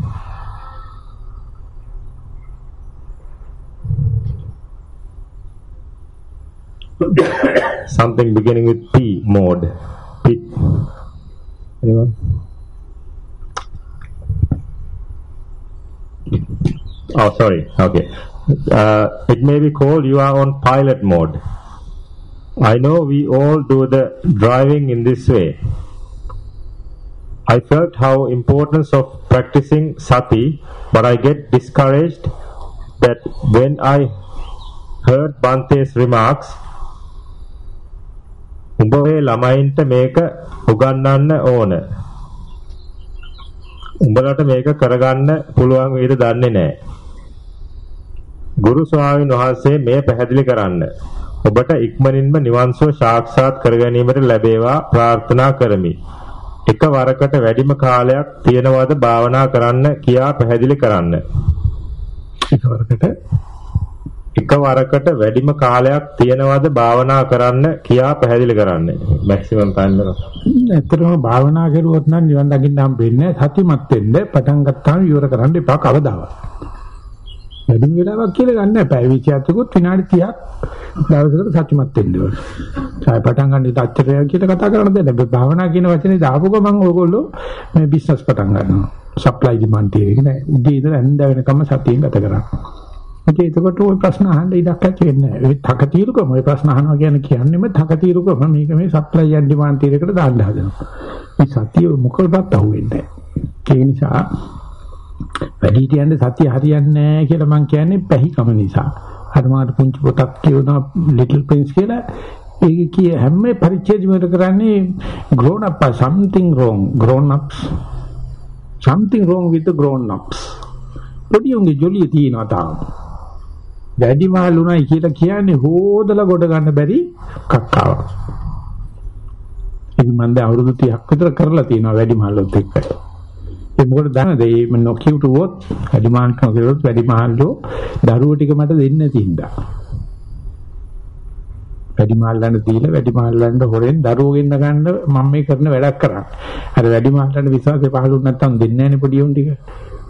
[coughs] something beginning with P mode. P. Anyone? Oh, sorry. Okay. Uh, it may be called you are on pilot mode. I know we all do the driving in this way. I felt how importance of practicing sati, but I get discouraged that when I heard Bante's remarks, උඹ ඔය ළමයින්ට මේක උගන්වන්න ඕන. උඹලට මේක කරගන්න පුළුවන් වේද දන්නේ නැහැ. ගුරු ස්වාමීන් වහන්සේ මේ පැහැදිලි කරන්න. ඔබට ඉක්මනින්ම නිවන් සුව සාක්ෂාත් කර ගැනීමට ලැබේවා ප්‍රාර්ථනා කරමි. එකවරකට වැඩිම කාලයක් තියනවාද භාවනා කරන්න කියා පැහැදිලි කරන්න. එකවරකට එකවරකට වැඩිම කාලයක් තියනවාද භාවනා කරන්න කියා පැහැදිලි කරන්න. මැක්සිමම් ටයිම් එක. ඇත්තටම භාවනා කරුවොත් නම් නිවන් දකින්න හම්බෙන්නේ සතිමත් වෙන්න පටන් ගත්තාම ඉවර කරන්න එපා කවදාවත්. වැඩි වෙලාවක් කියලා ගන්න නැහැ. පැය 27කුත් විනාඩි 30ක් දවසකට සතිමත් වෙන්න ඕනේ. සාය පටන් ගන්න ඉත අච්චරය කියලා කතා කරන්න දෙන්න. භාවනා කියන වචනේ දාපු ගමන් ඕගොල්ලෝ මේ බිස්නස් පටන් ගන්නවා. සප්ලයි ඩිමාන්ඩ් තියෙන්නේ නැහැ. උදේ ඉඳලා හැන්ද වෙනකම් සතියෙන් ගත කරනවා. ඉතින් එතකොට ওই ප්‍රශ්න අහන්න ඉඩක් ඇති වෙන්නේ නැහැ. ඒ තකතිරුකම ওই ප්‍රශ්න අහනවා කියන්නේ කියන්නේම තකතිරුකම මේක මේ සප්ලයි ඇන්ඩ් ඩිමාන්ඩ් තීරයකට දාන්න හදනවා. මේ සතිය මොකකටවත් අහුවෙන්නේ නැහැ. ඒ නිසා වැඩිහිටියන්ට සතිය හරියන්නේ නැහැ කියලා මම කියන්නේ පැහිකම නිසා. අර මාට පුංචි පොතක් කියනවා ලිටල් ප්‍රින්ස් කියලා. ඒක කිය හැම පරිච්ඡේදෙම කරන්නේ grown up something wrong grown ups something wrong with the grown ups. පොඩි උන්ගේ ජොලිය තියෙනවා තාම. වැඩි මහලුණයි කියලා කියන්නේ හොදලා ගොඩ ගන්න බැරි කක්කාවක්. ඉතින් මම දැන් අවුරුදු 30ක් විතර කරලා තියෙනවා වැඩි මහලුත් එක්ක. ඒ මොකද දන්නද මේ නොකියුටුවොත් වැඩි මහල් නොකියුටුවොත් වැඩි මහල්ලෝ දරුවෝ ටික මට දෙන්නේ නැති හින්දා. වැඩි මහල්ලන්ට දීලා වැඩි මහල්ලන්ට හොරෙන් දරුවෝ ගෙන්න ගන්න මම මේ කරන වැඩක් කරා. අර වැඩි මහල්ලන්ට විශ්වාසය පහළුනේ නැත්තම් දෙන්නේ නැහැනේ පොඩි උන් ටික.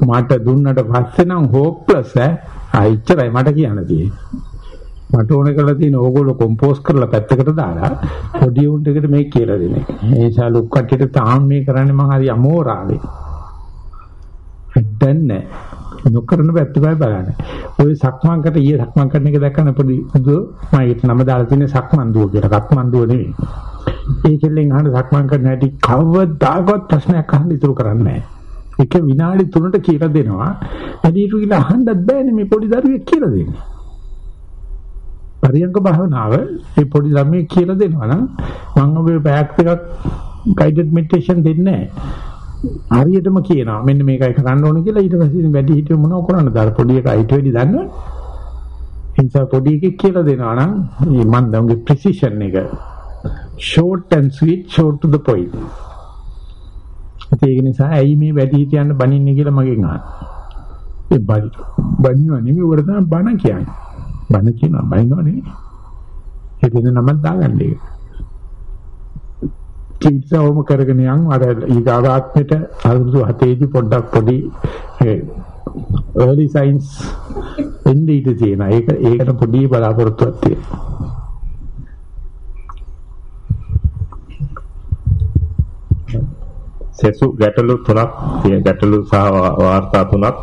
මට දුන්නට පස්සේ නම් හෝප්ලස් ඈ ආයිච්චරයි මට කියන්න තියෙන්නේ මට ඕන කරලා තියෙන ඕගොල්ලෝ කොම්පෝස් කරලා පැත්තකට දාලා පොඩි උන්ට එකට මේක කියලා දෙන එක. ඒ නිසා ලොක් කට්ටියට තාම මේ කරන්නේ මං හරි අමෝරාවේ. දැන් නොකරන පැත්ත බය බලන්න. ඔය සක්මන්කට ඊයේ සක්මන් කරන එක දැක්කම පොඩි දුව මම ඒකට නම දාලා තියෙන්නේ සක්මන් දුව කියලා. සක්මන් දුව නෙවෙයි. ඒකෙන් අහන සක්මන් කරන හැටි කවදාකවත් ප්‍රශ්නයක් අහන්න ඉතුරු කරන්නේ නැහැ. එක විනාඩි 3ට කියලා දෙනවා. වැඩිහිටු කියලා අහන්නත් බෑනේ මේ පොඩි දරුවෙක් කියලා දෙන්නේ. පරියංග භාවනාව මේ පොඩි ළමයෙක් කියලා දෙනවා නම් මම ඔබේ බෑග් එකක් ගයිඩඩ් මෙඩිටේෂන් දෙන්නේ නැහැ. හරියටම කියනවා මෙන්න මේකයි කරන්න ඕන කියලා ඊට පස්සේ වැඩි හිටිය මොනව කරන්නද අර පොඩි එකා ඊට වැඩි දන්නවනේ. එනිසා පොඩි එකෙක් කියලා දෙනවා නම් මේ මන් දවගේ ප්‍රිසිෂන් එක short and sweet short to the point. ඒක නිසා ඇයි මේ වැඩි හිටියන්න බනින්නේ කියලා මගෙන් අහනවා. ඒ බනි බනිනවා නෙමෙයි උඩ තමයි බන කියන්නේ. බන කියනවා බනිනවා නෙමෙයි. ඒ වෙන නමක් දාගන්න ඒක. චිත්තවම කරගෙන යන් අර ඊගාවාත්මෙට අවුරුදු 7 දී පොඩ්ඩක් පොඩි early science එන්නේ ඉඳී තියෙනවා. ඒක ඒකට පොඩි බලාපොරොත්තුවක් තියෙනවා. සෙසු ගැටලු තුනක් ගැටලු සහ වාර්තා තුනක්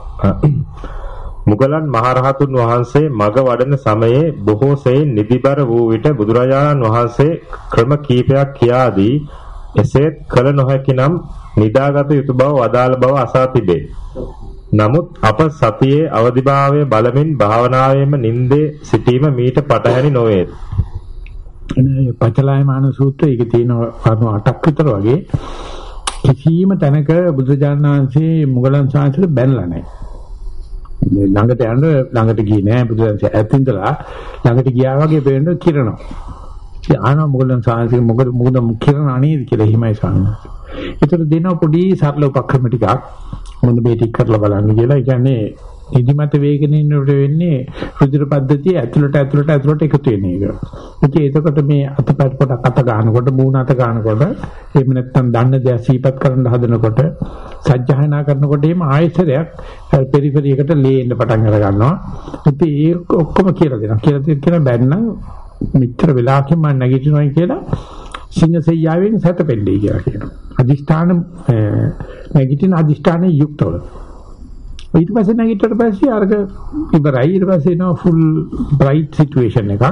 මුගලන් මහරහතුන් වහන්සේ මග වඩන සමයේ බොහෝ සෙයින් නිදිබර වූ විට බුදුරජාණන් වහන්සේ ක්‍රම කීපයක් කියාදී එසේත් කල නොහැකි නම් නිදාගත යුතු බව වදාළ බව අසා තිබේ. නමුත් අප සතියේ අවදිභාවය බලමින් භාවනාවේම නින්දේ සිටීම මීට පටහැනි නොවේ. පචලායමාන සූත්‍රය ඒකේ තියෙන කරුණු 8ක් විතර වගේ කිසියම් තැනක බුදුජානක වහන්සේ මුගලන් සාංශයට බැනලා නැහැ. මේ ළඟට යන්න ළඟට ගියේ නෑ බුදුරජාණන් ඇතින්දලා ළඟට ගියා වගේ පේන්න කිරනවා. ඉතින් ආන මුගලන් සාංශේ මොකද මොකද කිරණ අනේද කියලා හිමයි සාංශ. ඒතර දෙන පොඩි සරල උපක්‍රම ටිකක් මොන මේ ටික කරලා බලන්න කියලා. ඒ කියන්නේ නිදිමත වේගෙන ඉන්නකොට වෙන්නේ රුධිර පද්ධතිය ඇතුළට ඇතුළට ඇතුළට එකතු වෙන එක. ඉතින් එතකොට මේ අතපැත් පොඩක් අත ගන්නකොට මූණ අත ගන්නකොට එහෙම නැත්නම් දන්න දේ සීපත් කරන්න හදනකොට සජ්ජහායනා කරනකොට එහෙම ආයතරයක් පෙරිෆරි එකට ලේන්න පටන් අර ගන්නවා. ඉතින් ඒක ඔක්කොම කියලා දෙනවා. කියලා දෙන්න කියන බැන්නම් මෙච්චර වෙලාවකින් මම නැගිටිනවයි කියලා සිංහසෙයියාවෙන් සැතපෙන්නේ කියලා කියනවා. අදිෂ්ඨාන නැගිටින අදිෂ්ඨානයේ යුක්තව. ඊට පස්සේ නැගිට්ටට පස්සේ අර්ග ඉවරයි ඊට පස්සේ එනවා ෆුල් බ්‍රයිට් සිටුේෂන් එකක්.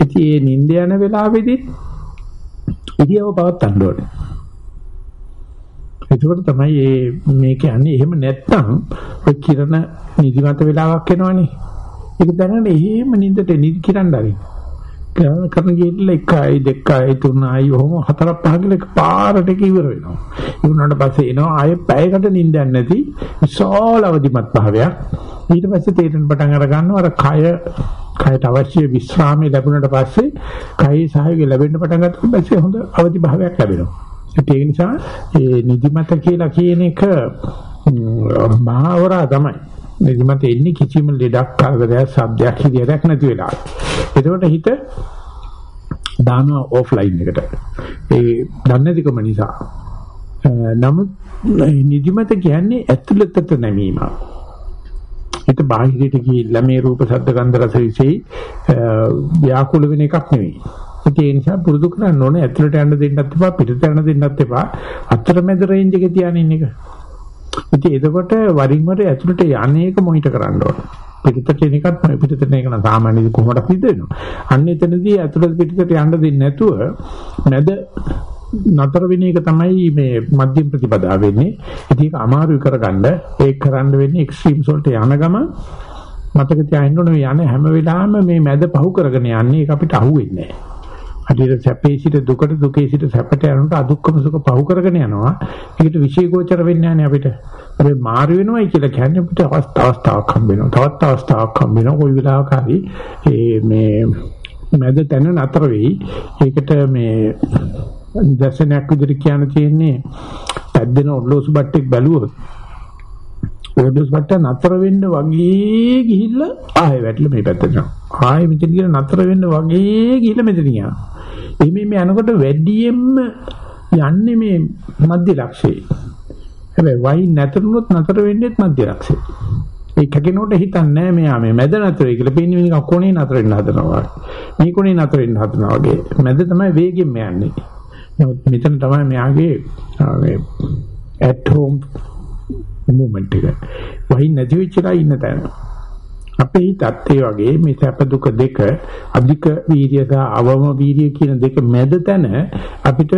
ඉතින් ඒ නිින්ද යන වෙලාවේදී ඉරියව පවත්තන්න ඕනේ. එතකොට තමයි මේ මේ කියන්නේ එහෙම නැත්තම් ඔය කිරණ නිදිමත වෙලාවක් එනවනේ. ඒක දැනගෙන එහෙම නිින්දට නිදි කිරන්න ආරින්න. කරන කරන ගිහිල්ලා 1යි 2යි 3යි ඔහොම හතරක් පහ කියලා එකපාරට එක ඉවර වෙනවා. ඒ වුණාට පස්සේ එනවා ආයෙ පැයකට නිින්දයක් නැති විශාල අවදිමත් භාවයක්. ඊට පස්සේ තේරෙන පටන් අර ගන්නවා අර කය කයට අවශ්‍ය විශ්‍රාමය ලැබුණට පස්සේ කයි සහයෝගය ලැබෙන්න පටන් ගත්තට පස්සේ හොඳ අවදි භාවයක් ලැබෙනවා. ඒ නිසා ඒ නිදිමත කියලා කියන එක මහවරා තමයි. නිදිමත එන්නේ කිසිම ලෙඩක් කරදරයක් සබ්දයක් හිරියක් නැති වෙලා. එතකොට හිත දානවා ඔෆ්ලයින් එකට. ඒ දන්නේ නැතිකම නිසා. නමුත් නිදිමත කියන්නේ ඇතුළතට නැමීම. හිත බාහිරට ගිහිල්ලා මේ රූප ශබ්ද ගන්ධ රස විශේෂ ව්‍යාකුල වෙන එකක් නෙවෙයි. ඒ නිසා පුරුදු කරන්න ඕනේ ඇතුළට යන්න දෙන්නත් එපා පිටට යන්න දෙන්නත් එපා අතරමැද රේන්ජ් එකේ තියාගෙන ඉන්න එක. ඉතින් එතකොට වරින් වර ඇතුළට යන්නේක මොහිට කරන්න ඕනේ. පිටතට එන එකත් පිටතට එන එක නම් සාමාන්‍යයෙන් කොහොමද සිද්ධ වෙනවා. අන්න එතනදී ඇතුළට පිටතට යන්න දෙන්නේ නැතුව නැද නතර වෙන එක තමයි මේ මධ්‍යම ප්‍රතිපදාව වෙන්නේ. ඉතින් ඒක අමාරු කරගන්න ඒක කරන්න වෙන්නේ එක්ස්ට්‍රීම්ස් වලට යන ගම මතක තියාගන්න ඕනේ යන හැම වෙලාවෙම මේ මැද පහු කරගෙන යන්නේ ඒක අපිට අහුවෙන්නේ නැහැ. හදිහට සැපේ සිට දුකට දුකේ සිට සැපට යනකොට අදුක්කම සුඛ පහු කරගෙන යනවා. ඒකට විශේෂෝචර වෙන්නේ නැහැ අපිට. අපි මාරු වෙනවයි කියලා කියන්නේ අපිට අවස්ථාවක් හම්බ වෙනවා. තවත් අවස්ථාවක් හම්බ වෙනවා. කොයි වෙලාවක හරි මේ මැද තැන නතර වෙයි. ඒකට මේ දර්ශනයක් විදිහට කියන්න තියෙන්නේ පැද්දෙන ඔල්ලෝසු බට්ටෙක් බැලුවොත් ඔල්ලෝසු බට්ට නතර වෙන්න වගේ ගිහිල්ලා ආයෙ වැටලා මේ පැත්තට යනවා. ආයෙ මෙතන ගිහලා නතර වෙන්න වගේ ගිහිල්ලා මෙතන යනවා. එimhe මේ යනකොට වැඩියෙන්ම යන්නේ මේ මධ්‍ය ලක්ෂයේ. හැබැයි වයි නැතරුනොත් නතර වෙන්නේත් මධ්‍ය ලක්ෂයේ. ඒ කකිනොට හිතන්නේ මෙයා මේ මැද නතරයි කියලා පේන්නේ නිකන් කොනේ නතර වෙන්න හදනවා වගේ. මේ කොනේ නතර වෙන්න හදනවා වගේ. මැද තමයි වේගෙන් යන්නේ. නමුත් මෙතන තමයි මෙයාගේ මේ at home movement එක. වහින් නැති වෙච්චලා ඉන්න තැන. අපේ හිතත් ඒ වගේ මේ සැප දුක දෙක අධික වීර්ය සහ අවම වීර්ය කියන දෙක මැද තැන අපිට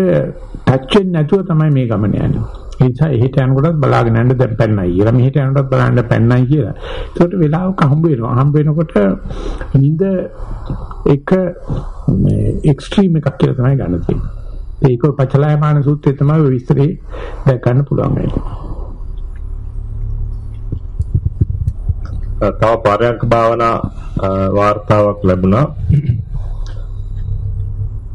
ටච් වෙන්නේ නැතුව තමයි මේ ගමන යන්නේ. ඒ නිසා එහෙට යනකොටත් බලාගෙන යන්න දැන් පැන්නයි කියලා මෙහෙට යනකොටත් බලන්න පැන්නයි කියලා. ඒකට වෙලාවක හම්බ වෙනවා. හම්බ වෙනකොට නිඳ එක මේ එක්ස්ට්‍රීම් එකක් කියලා තමයි ගන්න තියෙන්නේ. ඒක පචලයමාන සූත්‍රයේ තමයි විස්තරේ දැක් ගන්න පුළුවන් වෙන්නේ. තව පරයන්ක භාවනා වාර්තාවක් ලැබුණා.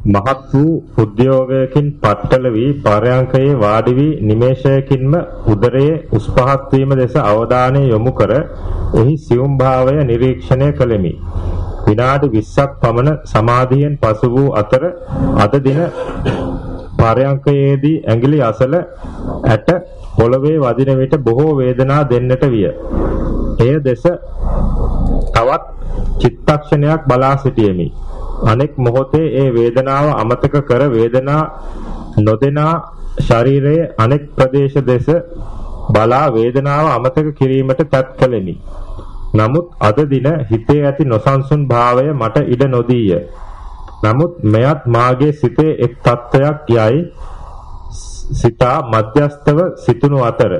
මහත් වූ උද්‍යෝගයකින් පట్టල වී පරයන්කයේ වාඩි වී නිමේෂයකින්ම උදරයේ උස් පහත් වීම දෙස අවධානය යොමු කර එහි සියුම් භාවය නිරීක්ෂණය කළෙමි. විනාඩි 20ක් පමණ සමාධියෙන් පසු වූ අතර අද දින පරයන්කයේදී ඇඟිලි අසල ඇට පොළවේ වදින විට බොහෝ වේදනා දෙන්නට විය. එය දෙස තවත් චිත්තක්ෂණයක් බලා සිටියෙමි. අනෙක් මොහොතේ ඒ වේදනාව අමතක කර වේදනා නොදෙනා ශරීරයේ අනෙක් ප්‍රදේශ දෙස බලා වේදනාව අමතක කිරීමට තත් කළෙමි. නමුත් අද දින හිතේ ඇති නොසන්සුන් භාවය මට ඉඩ නොදීය. නමුත් මෙයත් මාගේ සිතේ එක් තත්වයක් යයි සිතා මධ්‍යස්තව සිතුණු අතර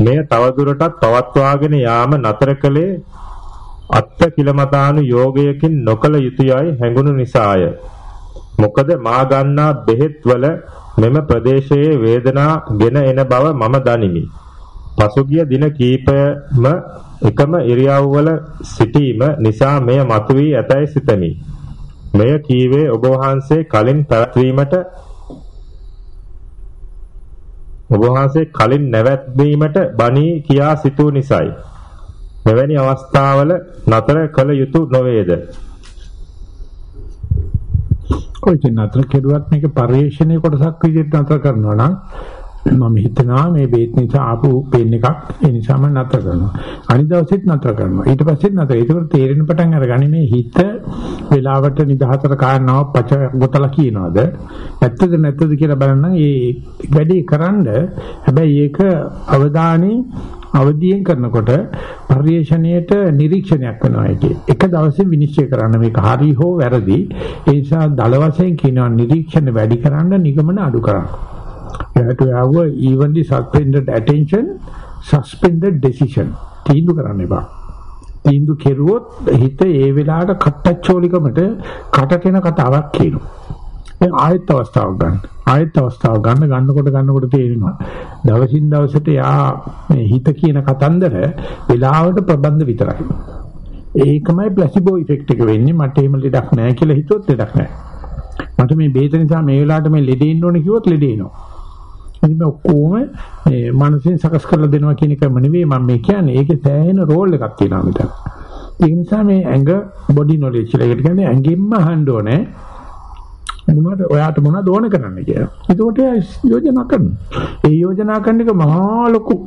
මෙය තවදුරටත් පවත්වාගෙන යාම නතර කළේ අත්ත කිලමතානු යෝගයකින් නොකල යුතුයයි හැඟුණු නිසාය. මොකද මා ගන්නා බෙහෙත් වල මෙම ප්‍රදේශයේ වේදනා ගෙන එන බව මම දනිමි. පසුගිය දින කීපයම එකම ඉරියව්වල සිටීම නිසා මෙය මතුවී ඇතැයි සිතමි. මෙය කීවේ ඔබ වහන්සේ කලින් පැවැත්වීමට ඔබ වහන්සේ කලින් නැවැත්වීමට බණී කියා සිතූ නිසායි. මෙවැනි අවස්ථාවල නතර කළ යුතු නොවේද? කොයිද නතර කෙරුවත් මේක පරිශ්‍රණයේ කොටසක් විදිහට නතර කරනවා නම් මම හිතනවා මේ බේත් නිසා ආපු පේන එකක් ඒ නිසාම නතර කරනවා. අනිත් දවසෙත් නතර කරනවා. ඊට පස්සෙත් නතර. ඒකවල තේරෙන පටන් අරගනි මේ හිත වෙලාවට නිදහතර කාරණාව පච ගොතලා කියනවාද? ඇත්තද නැත්තද කියලා බලන්න ඒ වැඩේ කරන්ඩ හැබැයි ඒක අවධානයේ අවදියෙන් කරනකොට පරිේශණයට නිරීක්ෂණයක් වෙනවා ඒකේ. එක දවසේ විනිශ්චය කරන්න මේක හරි හෝ වැරදි. ඒ නිසා දල වශයෙන් කියනවා නිරීක්ෂණ වැඩි කරන්න නිගමන අඩු කරන්න. You have to have a evenly suspended attention, suspended decision. තීන්දුව කරන්න එපා. තීන්දුව කෙරුවොත් හිත ඒ වෙලාවට කට්ටච්චෝලිකමට කටටෙන කතාවක් කියනවා. දැන් ආයෙත් අවස්ථාවක් ගන්න. ආයෙත් අවස්ථාවක් ගන්න ගන්නකොට ගන්නකොට තේරෙනවා. දවසින් දවසට යා මේ හිත කියන කතන්දර වෙලාවට ප්‍රබන්ධ විතරයි. ඒකමයි ප්ලාසිබෝ ඉෆෙක්ට් එක වෙන්නේ. මට එහෙම ලෙඩක් නැහැ කියලා හිතුවොත් ලෙඩක් නැහැ. මට මේ බේත නිසා මේ වෙලාවට මේ ලෙඩ ඉන්න ඕනේ කිව්වොත් ලෙඩ එනවා. ඉතින් මේ ඔක්කොම මේ මනසින් සකස් කරලා දෙනවා කියන එකම නෙවෙයි මම මේ කියන්නේ. ඒකේ සෑහෙන රෝල් එකක් තියෙනවා මෙතන. ඒ නිසා මේ ඇඟ බොඩි නොලෙජ් කියලා ඒකට කියන්නේ ඇඟින්ම අහන්න ඕනේ. මොනවද ඔයාට මොනවද ඕන කරන්න කියලා. ඒකට යෝජනා කරනවා. ඒ යෝජනා කරන එක මහා ලොකු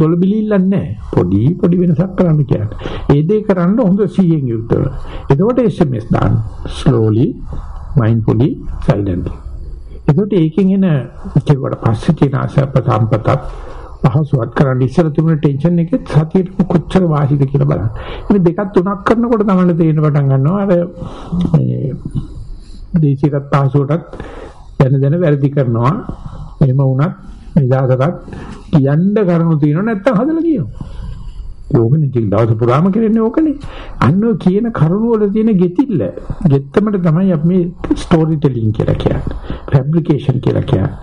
දොළ බිලිල්ලක් නැහැ. පොඩි පොඩි වෙනසක් කරන්න කියන්නේ. ඒ දේ කරන්න හොඳ සීයෙන් යුක්තව. එතකොට SMS දාන්න. slowly, mindfully, silently. එතකොට ඒකෙන් එන ඒකට පස්සේ තියෙන අසප සම්පතක් පහසුවත් කරන්න ඉස්සර තිබුණ ටෙන්ෂන් එකෙත් සතියට කොච්චර වාසිද කියලා බලන්න. ඉතින් දෙකක් තුනක් කරනකොට තමයි තේරෙන්න පටන් ගන්නවා අර මේ දේශිකත් පහසුවටත් දැන දැන වැරදි කරනවා. එහෙම වුණත් නිදාසකට කියන්න කරුණු තියෙනව නැත්තම් හදලා කියනවා. ඕකනේ ඉතින් දවස් පුරාම කරන්නේ ඕකනේ. අන්න කියන කරුණු වල තියෙන ගෙතිල්ල. ගෙත්තමට තමයි අපි මේ ස්ටෝරි ටෙලිං කියලා කියන්නේ. ෆැබ්‍රිකේෂන් කියලා කියන්නේ.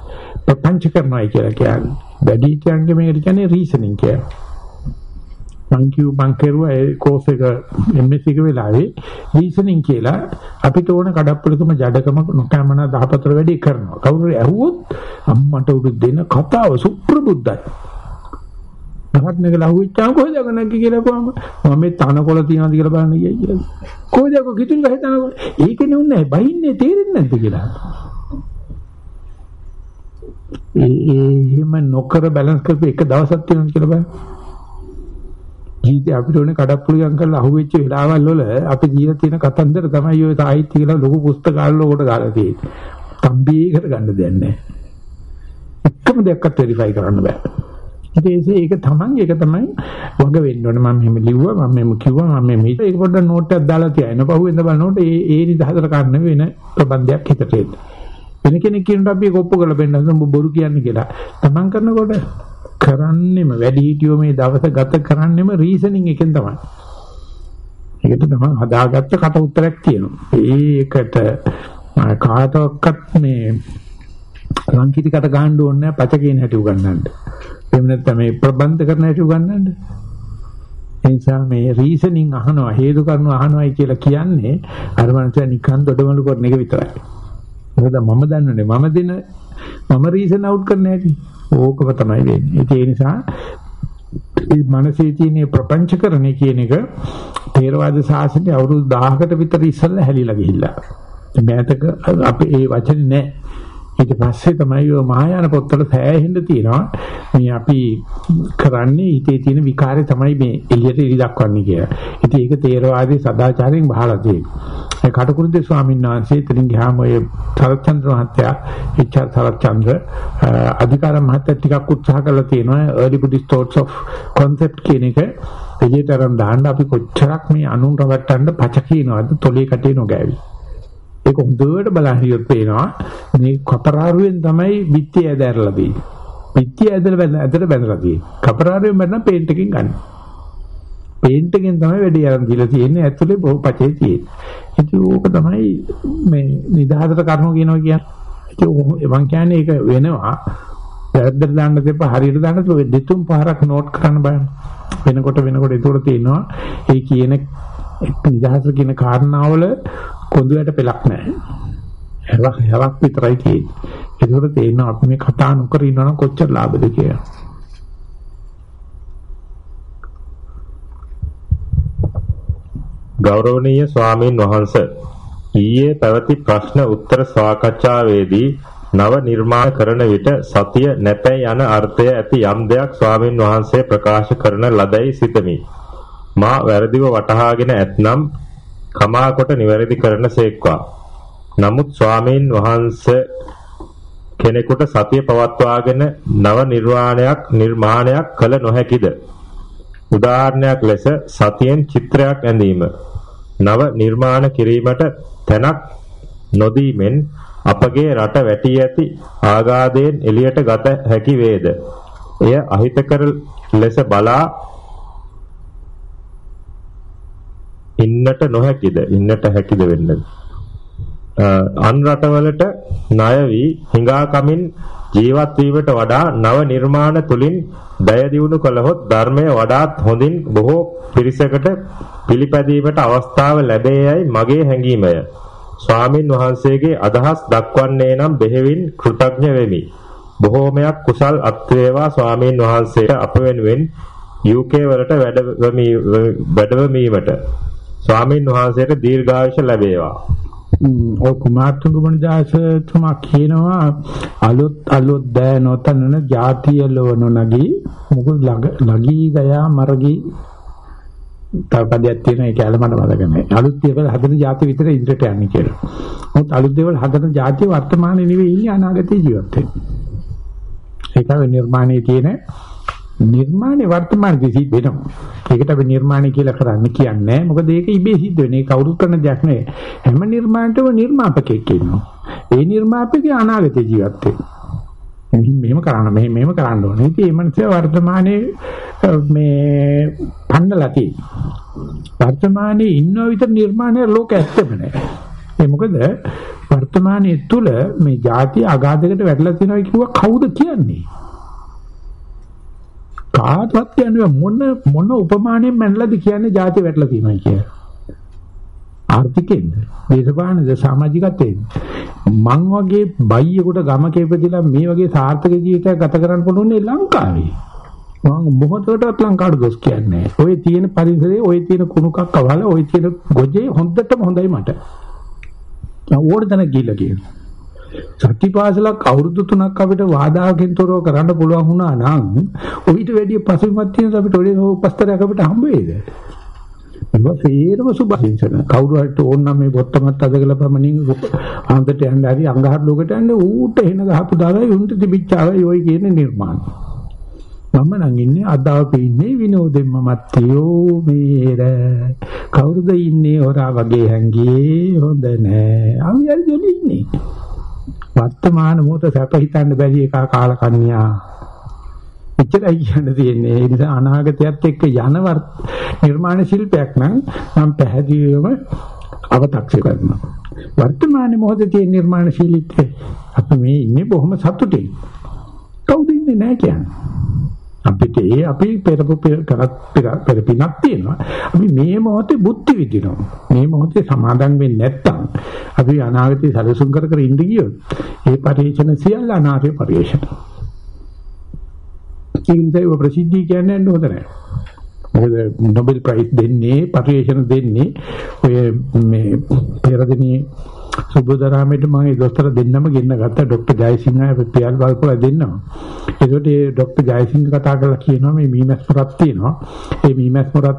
ප්‍රපංච කරනවා කියලා කියන්නේ. වැඩි හිටියන්ගේ මේකට කියන්නේ රීසනින් කියලා. මං කිව් මං කරුවා ඒ කෝස් එක MS එක වෙලාවේ රීසනින් කියලා අපිට ඕන කඩප්පුලකම ජඩකම නොකෑමන දහපතර වැඩි කරනවා. කවුරු ඇහුවොත් අම්මට උඩු දෙන කතාව සුප්‍රබුද්ධයි. නහත් නේක ලහුවෙච්චාම කොහෙද ගණන් කියලා කොහම මම මේ තනකොළ තියනවාද කියලා බලන්න ගියා කියලා. කොහෙද කො කිතුල් ගහේ තනකොළ? ඒකනේ උන්නේ බහින්නේ තේරෙන්නේ නැද්ද කියලා. එහෙම නොකර බැලන්ස් කරපු එක දවසක් තියෙනවා කියලා බලන්න. ජීවිතේ අපිට ඕනේ කඩප්පුලියම් කරලා අහුවෙච්ච වෙලාවල් වල අපි ජීවිතේ තියෙන කතන්දර තමයි ඔය සාහිත්‍ය කියලා ලොකු පුස්තකාල වලට ගාලා තියෙන්නේ. තම්බීකට ගන්න දෙයක් නැහැ. එකම දෙයක්වත් වෙරිෆයි කරන්න බෑ. ඉතින් ඒක තමන් ඒක තමයි වග වෙන්න ඕනේ මම මෙහෙම ලිව්වා මම මෙහෙම කිව්වා මම මෙහෙම ඒක පොඩ්ඩක් නෝට් එකක් දාලා තියන්න පහුවෙන්ද බලනකොට ඒ ඒ නිදහසට ගන්න වෙන ප්‍රබන්ධයක් හිතට එන්න. වෙන කෙනෙක් කියනට අපි කොප්පු කරලා බෙන්න හදන බොරු කියන්නේ කියලා. තමන් කරනකොට කරන්නෙම වැඩි හිටියෝ මේ දවස ගත කරන්නෙම රීසනින් එකෙන් තමයි. ඒකට තමයි හදාගත්ත කට උත්තරයක් තියෙනවා. ඒකට කාටවත් මේ ලංකිතකට ගහන්න ඕනේ නැහැ පච කියන හැටි උගන්නන්න. එහෙම නැත්නම් මේ ප්‍රබන්ධ කරන හැටි උගන්නන්න. එනිසා මේ රීසනින් අහනවා හේතු කරුණු අහනවායි කියලා කියන්නේ අර මනුස්සයා නිකන් දොඩමලු කරන එක විතරයි. මොකද මම දන්නනේ මම දෙන මම රීසන් අවුට් කරන හැටි. ඕකම තමයි වෙන්නේ. ඒ නිසා මේ මනසේ තියෙන ප්‍රපංචකරණය කියන එක තේරවාද සාසනයේ අවුරුදු 1000කට විතර ඉස්සෙල්ලා හැලිලා ගිහිල්ලා. මේතක අපි ඒ වචනේ නැහැ. ඊට පස්සේ තමයි ඔය මහායාන පොත්වල සෑහෙන්න තියෙනවා මේ අපි කරන්නේ හිතේ තියෙන විකාරය තමයි මේ එළියට ඉරි දක්වන්නේ කියලා. ඉතින් ඒක තේරවාදී සදාචාරයෙන් බහලා තියෙනවා. ඒ කටුකුරුද්දේ ස්වාමීන් වහන්සේ එතනින් ගියාම ඔය සරච්චන්ද්‍ර මහත්තයා එච්.ආර්. සරච්චන්ද්‍ර අධිකාර මහත්තයා ටිකක් උත්සාහ කරලා තියෙනවා early buddhist thoughts of concept කියන එක එළියට අරන් දාන්න අපි කොච්චරක් මේ අනුන් රවට්ටන්න පච කියනවාද තොලේ කටේ නොගෑවි. ඒක හොඳට බලන් හිටියොත් පේනවා මේ කපරාරුවෙන් තමයි බිත්තිය ඇදලා තියෙන්නේ. බිත්තිය ඇදලා බැලන ඇදට බැඳලා තියෙන්නේ. කපරාරුවෙන් බැලන පේන්ට් එකකින් ගන්න. පේන්ට් එකෙන් තමයි වැඩි අරන් දීලා තියෙන්නේ ඇතුලේ බොහෝ පචේ තියෙන්නේ. ඉතින් ඕක තමයි මේ නිදහසට කරනෝ කියනවා කියන්නේ. ඉතින් මං කියන්නේ ඒක වෙනවා. වැරද්දට දාන්න දෙපා හරියට දාන්න දෙතුන් පාරක් නෝට් කරන්න බෑ. වෙනකොට වෙනකොට ඒකට තියෙනවා ඒ කියන නිදහස කියන කාරණාවල කොඳුයට පෙලක් නැහැ. හැවක් හැවක් විතරයි තියෙන්නේ. ඒකට තේරෙනවා අපි මේ කතා නොකර ඉන්නවනම් කොච්චර ලාභද කියලා. ගෞරවනීය ස්වාමීන් වහන්ස ඊයේ පැවති ප්‍රශ්න උත්තර සාකච්ඡාවේදී නව නිර්මාණ කරන විට සතිය නැපැයි යන අර්ථය ඇති යම් දෙයක් ස්වාමීන් වහන්සේ ප්‍රකාශ කරන ලදයි සිතමි. මා වැරදිව වටහාගෙන ඇතනම් කමා කොට නිවැරදි කරන සේක්වා. නමුත් ස්වාමීන් වහන්සේ කෙනෙකුට සතිය පවත්වාගෙන නව නිර්වාණයක් නිර්මාණයක් කළ නොහැකිද? උදාහරණයක් ලෙස සතියෙන් චිත්‍රයක් ඇඳීම. නව නිර්මාණ කිරීමට තැනක් නොදීමෙන් අපගේ රට වැටි ඇති ආගාදයෙන් එළියට ගත හැකි වේද? එය අහිතකර ලෙස බලා ඉන්නට නොහැකිද ඉන්නට හැකිද වෙන්නද අන් රටවලට ණය වී හිඟා කමින් ජීවත් වීමට වඩා නව නිර්මාණ තුලින් දය දියුණු කළහොත් ධර්මය වඩාත් හොඳින් බොහෝ පිරිසකට පිළිපැදීමට අවස්ථාව ලැබේයයි මගේ හැඟීමය. ස්වාමින් වහන්සේගේ අදහස් දක්වන්නේ නම් බෙහෙවින් කෘතඥ වෙමි. බොහෝමයක් කුසල් අත්වේවා ස්වාමීන් වහන්සේට අප වෙනුවෙන් UK වලට වැඩවීමට ස්වාමීන් වහන්සේට දීර්ඝායුෂ ලැබේවා. ඔය කුමාරතුංගමණදාස තුමා කියනවා අලුත් අලුත් දෑ නොතනන ಜಾතිය ලොවනු නැගී මොකද ලගී ගයා මර්ගී තවපදයක් තියෙන ඒක ඇලමඩ මතක නැහැ. අලුත් දේවල් හදන ಜಾති විතර ඉදිරියට යන්නේ කියලා. මොකද අලුත් දේවල් හදන ಜಾති වර්තමානයේ නෙවෙයි ඉන්නේ අනාගතේ ජීවත් වෙන්නේ. ඒකම නිර්මාණයේ තියෙන නිර්මාණේ වර්තමානයේ සිද්ධ වෙනවා. ඒකට අපි නිර්මාණය කියලා කරන්නේ කියන්නේ මොකද ඒක ඉබේ සිද්ධ වෙන්නේ. කවුරුත් කරන දෙයක් නෙවෙයි. හැම නිර්මාණයකම නිර්මාපකෙක් ඉන්නවා. ඒ නිර්මාපකේ අනාගතේ ජීවත් වෙනවා. මෙහෙම කරන්න මෙහෙම මෙහෙම කරන්න ඕනේ. ඉතින් මේ මනස වර්තමානයේ මේ පන්නලා තියෙන්නේ. වර්තමානයේ ඉන්නව විතර නිර්මාණය ලෝක ඇත්තම නෑ. ඒ මොකද වර්තමානයේ තුල මේ ಜಾති අගාධයකට වැටලා තියෙනවා කිව්වා කවුද කියන්නේ? කාටවත් කියන්නේ මොන මොන උපමානයෙන් මැනලාද කියන්නේ ಜಾති වැටලා තියෙනවා කියලා. ආර්ථිකෙන්ද දේශපාලනද සමාජිකත්වයෙන් මං වගේ බයියෙකුට ගමක ඉපදිලා මේ වගේ සාර්ථක ජීවිතයක් ගත කරන්න පුළුවන්නේ ලංකාවේ. මම මොහොතකටවත් ලංකාවට දොස් කියන්නේ නැහැ. ඔය තියෙන පරිසරයේ ඔය තියෙන කුණු කක්ක වල ඔය තියෙන ගොජේ හොඳටම හොඳයි මට. ඕඩතන ගිහිල්ලා කියනවා. සත්‍තිපාසලක් අවුරුදු 3ක් අපිට වාදාවකින් තොරව කරන්න පුළුවන් වුණා නම් ඔయిత වැඩි පසුබිමක් තියෙන අපිට ඔය උපස්තරයක් අපිට හම්බ වෙයිද? ඒක සේරම සුභසින්සන. කවුරු හරි ඕන නම් මේ බොත්තමත් අදගලා පමණින් ආන්දට යන්න හරි අංගහත් ලෝකෙට යන්න ඌට එන ගහපු දාරයි උන්ට තිබිච්චාවයි ඔය කියන නිර්මාණ. මම නම් ඉන්නේ අදාපේ ඉන්නේ විනෝදෙම්ම මත්තියෝ මේර කවුරුද ඉන්නේ හොරා වගේ හැංගියේ හොඳ නෑ අපි හරි ජොලි ඉන්නේ වර්තමාන මොහොත සැප හිතන්න බැරි එක කාල කන්‍යා එච්චරයි කියන්න තියෙන්නේ. ඒ නිසා අනාගතයත් එක්ක යන නිර්මාණ ශිල්පයක් නම් මම පැහැදිලිවම අව탁සි කරනවා. වර්තමාන මොහොතේ තියෙන නිර්මාණ ශීලීත්වය අපි මේ ඉන්නේ බොහොම සතුටින්. කවුද ඉන්නේ නැහැ කියන්නේ. අපිට ඒ අපි පෙරපු කරත් පෙර පිනක් තියෙනවා. අපි මේ මොහොතේ බුද්ධි විදිනවා. මේ මොහොතේ සමාදම් වෙන්නේ නැත්තම් අපි අනාගතේ සැලසුම් කර කර ඉඳ ගියොත් ඒ පරිේශන සියල්ල අනාර්ය පරිේශන. ඉතින් ප්‍රසිද්ධිය කියන්නේ හොඳ නැහැ. මොකද නොබෙල් ප්‍රයිස් දෙන්නේ පරිේශන දෙන්නේ ඔය මේ පෙරදිනේ සුබෝධරාමේට මම ඒ දොස්තර දෙන්නම ගෙන්න ගත්තා ડોක්ටර් ජයසිංහයි අපි පියල් බලකලා දෙන්නවා. ඒකට ඒ ડોක්ටර් ජයසිංහ කතා කරලා කියනවා මේ මීමැස් පොරක් තියෙනවා. ඒ මීමැස් පොරක්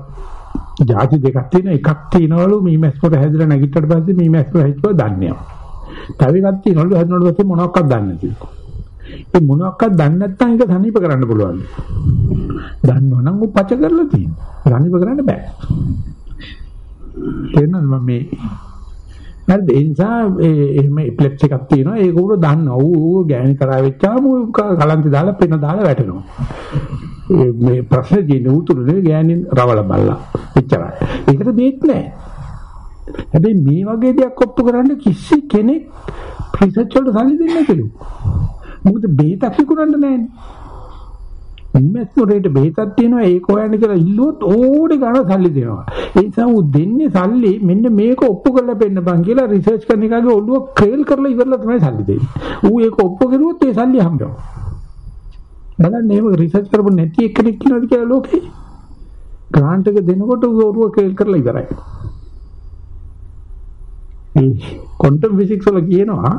ಜಾති දෙකක් තියෙනවා. එකක් තියෙනවලු මීමැස් පොර හැදලා නැගිටට පස්සේ මීමැස් පොර හැදිච්ච බව දන්නේ නැහැ. තව එකක් තියෙනවලු හැදුනට පස්සේ මොනවක්වත් දන්නේ නැතිලු. ඒ මොනවාක්වත් දන්නේ නැත්නම් ඒක සනීප කරන්න පුළුවන්. දන්නවනම් උ පච කරලා තියෙනවා. සනීප කරන්න බෑ. තේරෙනවද මම මේ හරිද ඒ නිසා එහෙම එපිලෙප්සි එකක් තියෙනවා. ඒක උර දන්නවා. ඌ ගෑණි කරා වෙච්චාම කලන්තේ දාලා පෙන දාලා වැටෙනවා. මේ ප්‍රශ්නේ තියෙන උතුරුනේ ගෑණි රවල බල්ලා. එච්චරයි. ඒකට බේත් නැහැ හැබැයි මේ වගේ දෙයක් ඔප්පු කරන්න කිසි කෙනෙක් රිසර්ච් වලට සල්ලි දෙන්නේ නැතිලු. මොකද බේතක් විකුණන්න නැහැනේ ඉන්වෙස්ට්මන්ට් බෙහෙතක් තියෙනවා ඒක හොයන්න කියලා ඉල්ලුවොත් ඕඩේ ගන්න සල්ලි දෙනවා. ඒ නිසා ඌ දෙන්නේ සල්ලි මෙන්න මේක ඔප්පු කරලා පෙන්න බං කියලා රිසර්ච් කරන එකාගේ ඔළුව ක්‍රේල් කරලා ඉවරලා තමයි සල්ලි දෙන්නේ. ඌ ඒක ඔප්පු කරුවොත් ඒ සල්ලි හම්බෙනවා. බලන්න එහෙම රිසර්ච් කරපො නැති එක්කෙනෙක් ඉන්නවද කියලා ලෝකේ. ග්‍රාන්ට් එක දෙනකොට ඌ ඔරුව ක්‍රේල් කරලා ඉවරයි. ඒ ක්වොන්ටම් ෆිසික්ස් වල කියනවා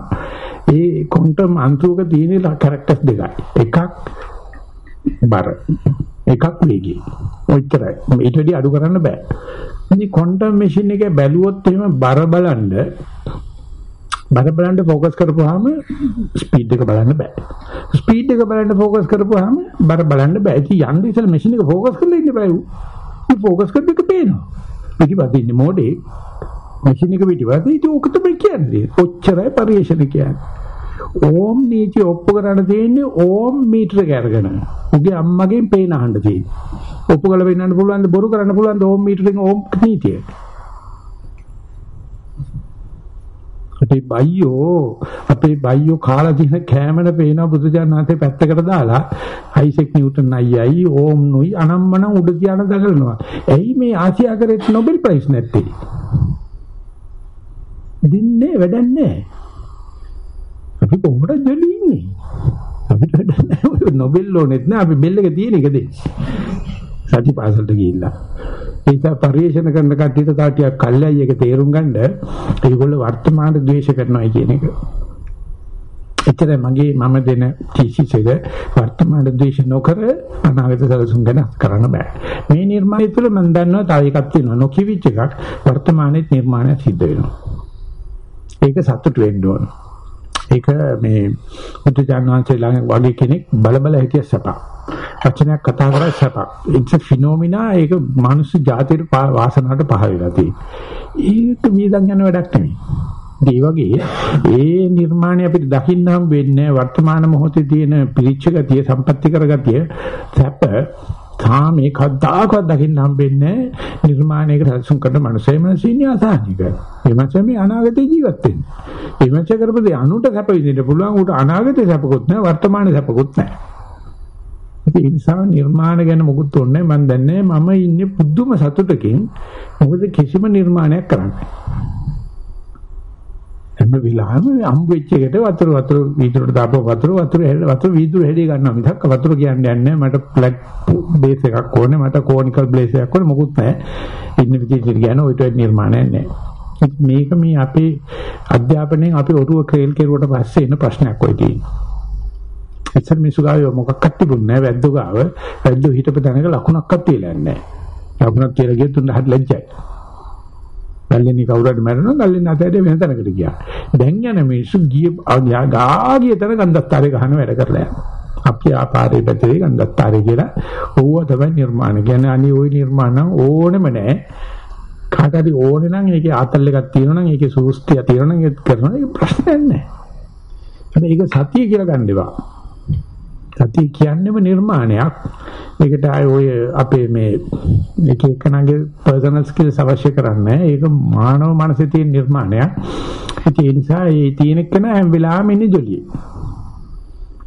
ඒ ක්වොන්ටම් අන්තරුවක තියෙන කැරක්ටර්ස් දෙකයි. එකක් බර එකක් වේගය. ඔච්චරයි. ඊට වැඩි අඩු කරන්න බෑ. ඉතින් ක්වොන්ටම් මැෂින් එකේ බැලුවොත් එහෙම බර බලන්න බර බලන්න ફોકસ කරපුවාම ස්පීඩ් එක බලන්න බෑ. ස්පීඩ් එක බලන්න ફોકસ කරපුවාම බර බලන්න බෑ. ඉතින් යන්න ඉස්සෙල් මැෂින් එක ફોકસ කරලා ඉන්න බෑ. ඉතින් ફોકસ කරපු එක පේනවා. පිටිපස්සින් ඉන්නේ මොඩේ මැෂින් එක පිටිපස්සේ ඉතින් ඕක තමයි කියන්නේ. ඔච්චරයි පරිේශන කියන්නේ. ඕම් නීති ඔප්පු කරන්න තියෙන්නේ ඕම් මීටර එක අරගෙන. උගේ අම්මගෙන් පේන අහන්න තියෙන්නේ. ඔප්පු කරලා වෙන්නන්න පුළුවන් ද බොරු කරන්න පුළුවන් ද ඕම් මීටරෙන් ඕම් නීතිය. අපේ බයියෝ අපේ බයියෝ කාලා දින කෑමන පේන බුදුජානනාථේ පැත්තකට දාලා අයිසෙක් නිව්ටන් අයියයි ඕම් නුයි අනම්මන උඩ තියාන දගලනවා. එයි මේ ආසියාකරේ නොබෙල් ප්‍රයිස් නැත්තේ. දින්නේ වැඩන්නේ නැහැ. අපි කොහොමද ජොලි ඉන්නේ? අපිට නොබෙල් ඕනෙත් නෑ අපි බෙල් එක තියෙන එක දෙන්නේ. සති පාසලට ගිහිල්ලා. ඒක පරිශන කරන කට්ටියට තා ටිකක් කල්යයි එක තේරුම් ගන්න ඒගොල්ලෝ වර්තමාන ද්වේෂ කරනවා කියන එක. එතන මගේ මම දෙන තීසිස් එක වර්තමාන ද්වේෂ නොකර අනාගත සැලසුම් ගැන කරන්න බෑ. මේ නිර්මාණය තුළ මම දන්නවා තව එකක් තියෙනවා නොකිවිච් එකක් වර්තමානයේ නිර්මාණය සිද්ධ වෙනවා. ඒක සතුට වෙන්න ඕන. ඒක මේ බුදුජානනාංශ ළඟ වගේ කෙනෙක් බල බල හිටිය සපක්. වචනයක් කතා කරලා සපක්. it's a phenomena ඒක මානසික ජාතියට වාසනාවට පහ වෙලා තියෙන්නේ. ඒක වියදම් යන වැඩක් නෙමෙයි. ඒ වගේ ඒ නිර්මාණය අපිට දකින්න හම් වෙන්නේ වර්තමාන මොහොතේ තියෙන පිරිච්ච ගතිය සම්පත්‍ති කරගතිය සැප තාමේ කද්දාකවත් දකින්න හම්බෙන්නේ නිර්මාණයකට සැලසුම් කරන මනුස්සය මනසින් ආසානික. මේ මනුස්සය මේ අනාගතේ ජීවත් වෙන්නේ. මේ මනුස්සය කරපදේ අනුන්ට සැප විඳින්න පුළුවන් උට අනාගතේ සැපකුත් නැහැ වර්තමානයේ සැපකුත් නැහැ. ඒ නිසා නිර්මාණ ගැන මොකුත් ඕනේ මම දන්නේ මම ඉන්නේ පුදුම සතුටකින් මොකද කිසිම නිර්මාණයක් කරන්නේ හැම වෙලාවෙම හම්බ වෙච්ච එකට වතුර වතුර වීදුරට දාපුව වතුර වතුර වතුර වීදුර හැදී ගන්නවා. මිසක් වතුර කියන්නේ නැහැ. මට ෆ්ලැග් බේස් එකක් ඕනේ. මට කෝනිකල් බේස් එකක් ඕනේ. මොකුත් නැහැ. ඉන්න විදිහට කියන ඔය ටෙක් නිර්මාණයක් නැහැ. මේක මේ අපේ අධ්‍යාපනයෙන් අපි ඔරුව ක්‍රේල් කෙරුවට පස්සේ එන ප්‍රශ්නයක් ඔය තියෙන්නේ එතන මිසු ගාව මොකක්වත් තිබුණේ නැහැ. වැද්දෝ ගාව. වැද්දෝ හිටපු තැනක ලකුණක්වත් තියලා නැහැ. ලකුණක් තියලා ගියොත් උන් හරි ලැජ්ජයි. ගල්ලෙනි කවුරු හරි මැරෙනවා ගල්ලෙන් අතයට වෙන තැනකට ගියා. දැන් යන මිනිස්සු ගිය ගාගිය තැන ගන්ධස්තරේ ගහන වැඩ කරලා යනවා. අපි ආපාරේ පැත්තේ ගන්ධස්තරේ කියලා ඕව තමයි නිර්මාණ. කියන්නේ අනි ওই නිර්මාණ ඕනෙම නැහැ. කාට හරි ඕනේ නම් ඒකේ ආතල් එකක් තියෙනවා නම් ඒකේ සූස්තිය තියෙනවා නම් ඒක කරනවා ඒක ප්‍රශ්නයක් නැහැ. හැබැයි ඒක සතිය කියලා ගන්න එපා. සතිය කියන්නේම නිර්මාණයක්. ඒකට ආය ඔය අපේ මේ එක එකනගේ පර්සනල් ස්කිල්ස් අවශ්‍ය කරන්නේ. ඒක මානව මනසේ තියෙන නිර්මාණයක්. ඒ නිසා ඒ තියෙන එක හැම වෙලාවෙම ඉන්නේ ජොලියේ.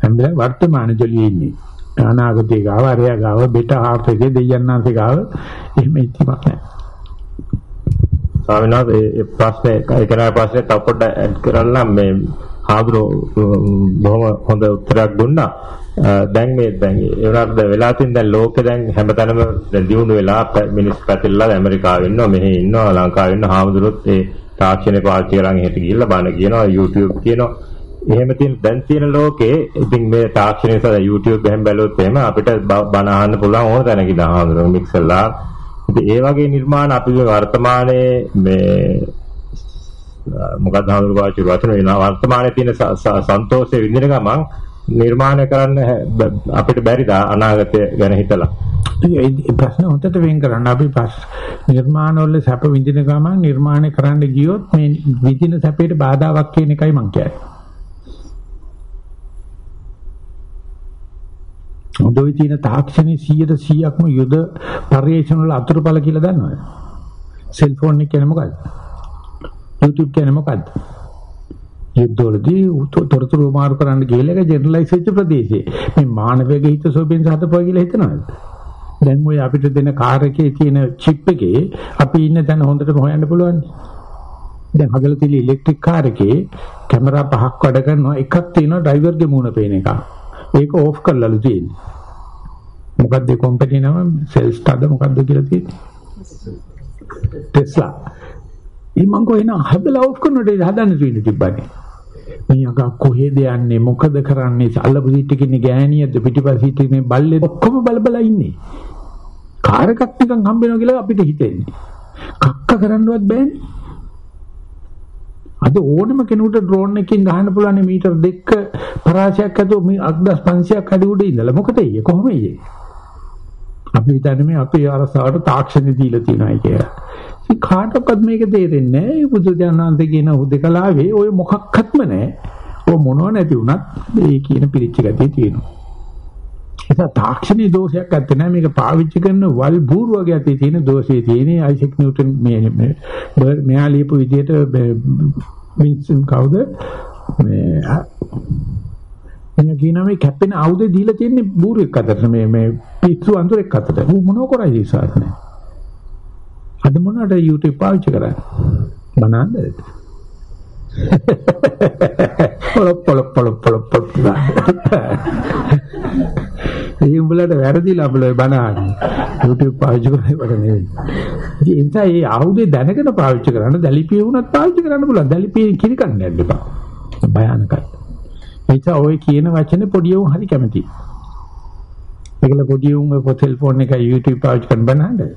හැම වෙලාවෙම වර්තමාන ජොලියේ ඉන්නේ. අනාගතේ ගාව, අරයා ගාව, බෙට හාර්ට් එකේ දෙයයන්ාන්සේ ගාව එහෙම ඉතිමක් නැහැ. ස්වාමීන් වහන්සේ ඒ ප්‍රශ්නේ ඒකේ ප්‍රශ්නේ තව පොඩ්ඩක් ඇඩ් කරලා මේ ආග්‍රෝ බොහොම හොඳ උත්තරයක් දුන්නා. දැන් මේ දැන් ඒ වුණාට දැන් වෙලා තියෙන දැන් ලෝකේ දැන් හැමතැනම දැන් දියුණු වෙලා මිනිස් පැතිරලා ඇමරිකාවේ ඉන්නවා මෙහි ඉන්නවා ලංකාවේ ඉන්නවා. හාමුදුරුවොත් ඒ තාක්ෂණය පාවිච්චි කරන් එහෙට ගිහිල්ලා බණ කියනවා YouTube කියනවා. එහෙම තියෙන දැන් තියෙන ලෝකේ ඉතින් මේ තාක්ෂණය සද YouTube එහෙම බැලුවොත් එහෙම අපිට බණ අහන්න පුළුවන් ඕන තැනක ඉඳන් හාමුදුරුවෝ මික්සර්ලා ඉතින් ඒ වගේ නිර්මාණ අපි වර්තමානයේ මේ මොකක්ද හඳුරු පාවිච්චි වචන වෙනවා වර්තමානයේ තියෙන සන්තෝෂය විඳින ගමන් නිර්මාණය කරන්න අපිට බැරිද අනාගතය ගැන හිතලා ඒ ප්‍රශ්න හොතට වෙන් කරන්න අපි පස් නිර්මාණවල සැප විඳින ගමන් නිර්මාණය කරන්න ගියොත් මේ විඳින සැපේට බාධාවක් කියන එකයි මම කියන්නේ. ඔදොයි තියෙන තාක්ෂණයේ 100%ක්ම යුද පරිේශන වල අතුරුඵල කියලා දන්නවද? සෙල්ෆෝන් එක කියන්නේ මොකද්ද? YouTube කියන්නේ මොකද්ද? යුද්ධවලදී තොරතුරු මාරු කරන්න ගිහලා ඒක ජෙනරලයිස් වෙච්ච ප්‍රදේශේ. මේ මානවයේ හිත සොබෙන් හදපුවා කියලා හිතනවාද? දැන් ඔය අපිට දෙන කාර් එකේ තියෙන චිප් එකේ අපි ඉන්න තැන හොඳට හොයන්න පුළුවන්. දැන් හදලා තියෙන ඉලෙක්ට්‍රික් කාර් එකේ කැමරා පහක් වැඩ කරනවා එකක් තියෙනවා ඩ්‍රයිවර්ගේ මූණ පේන එක. ඒක ඕෆ් කරලාලු තියෙන්නේ. මොකද්ද ඒ කම්පැනි නම සෙල්ස්ටාද මොකද්ද කියලා තියෙන්නේ? ටෙස්ලා. මේ මං කොහෙන හදලා ඕෆ් කරනකොට හදන්න තියෙන්නේ තිබ්බනේ. මීයක කොහෙද යන්නේ මොකද කරන්නේ අල්ලපු සීට් එකේ ඉන්නේ ගෑණියද පිටිපස්ස සීට් එකේ බල්ලේ ඔක්කොම බල බල ඉන්නේ. කාර් එකක් නිකන් හම්බ වෙනවා කියලා අපිට හිතෙන්නේ. කක්ක කරන්නවත් බෑනේ. අද ඕනම කෙනෙකුට ඩ්‍රෝන් එකකින් ගහන්න පුළුවන් මීටර් දෙක පරාසයක් ඇතුව මේ 8500ක් අඩි උඩ ඉඳලා. මොකද ඒ? කොහොම ඒ? අපි හිතන්නේ මේ අපේ අරසාවට තාක්ෂණය දීලා තියෙනයි කියලා. කාටවත් මේක තේරෙන්නේ නැහැ. බුදු දඥාන්සේ කියන හුදකලාවේ ඔය මොකක්වත්ම නැහැ. ඔය මොනව නැති වුණත් මේ කියන පිරිච්ච ගතිය තියෙනවා. ඒක තාක්ෂණීය දෝෂයක් නැත්තේ නෑ මේක පාවිච්චි කරන වල් බූරුවගේ ඇති තියෙන දෝෂේ තියෙන්නේ අයිසෙක් නිව්ටන් මේ මෙයා ලියපු විදිහට වින්සන් කවුද මේ එයා කියනවා මේ කැපෙන ආයුධය දීලා තියෙන්නේ බූරුවෙක් අතට මේ මේ පිස්සු අඳුරෙක් අතට. ඌ මොනව කරයි විශ්වාස නැහැ. අද මොනවට YouTube පාවිච්චි කරන්නේ? බනන්ද? පොලොප් පොලොප් පොලොප් පොලොප් පොලොප් ඒ උඹලට වැරදිලා උඹලා බනහන්නේ YouTube පාවිච්චි කරන්නේ වට නෙවෙයි. ඉතින් ඒ නිසා මේ ආයුධය දැනගෙන පාවිච්චි කරන්න දැලිපිය වුණත් පාවිච්චි කරන්න පුළුවන්. දැලිපිය කිරි කන්න යන්න එපා භයානකයි. ඒ නිසා ඔය කියන වචනේ පොඩි උන් හරි කැමතියි. ඒකල පොඩි උන් ඔය ටෙලිෆෝන් එක YouTube පාවිච්චි කරන්න බනහන්නේ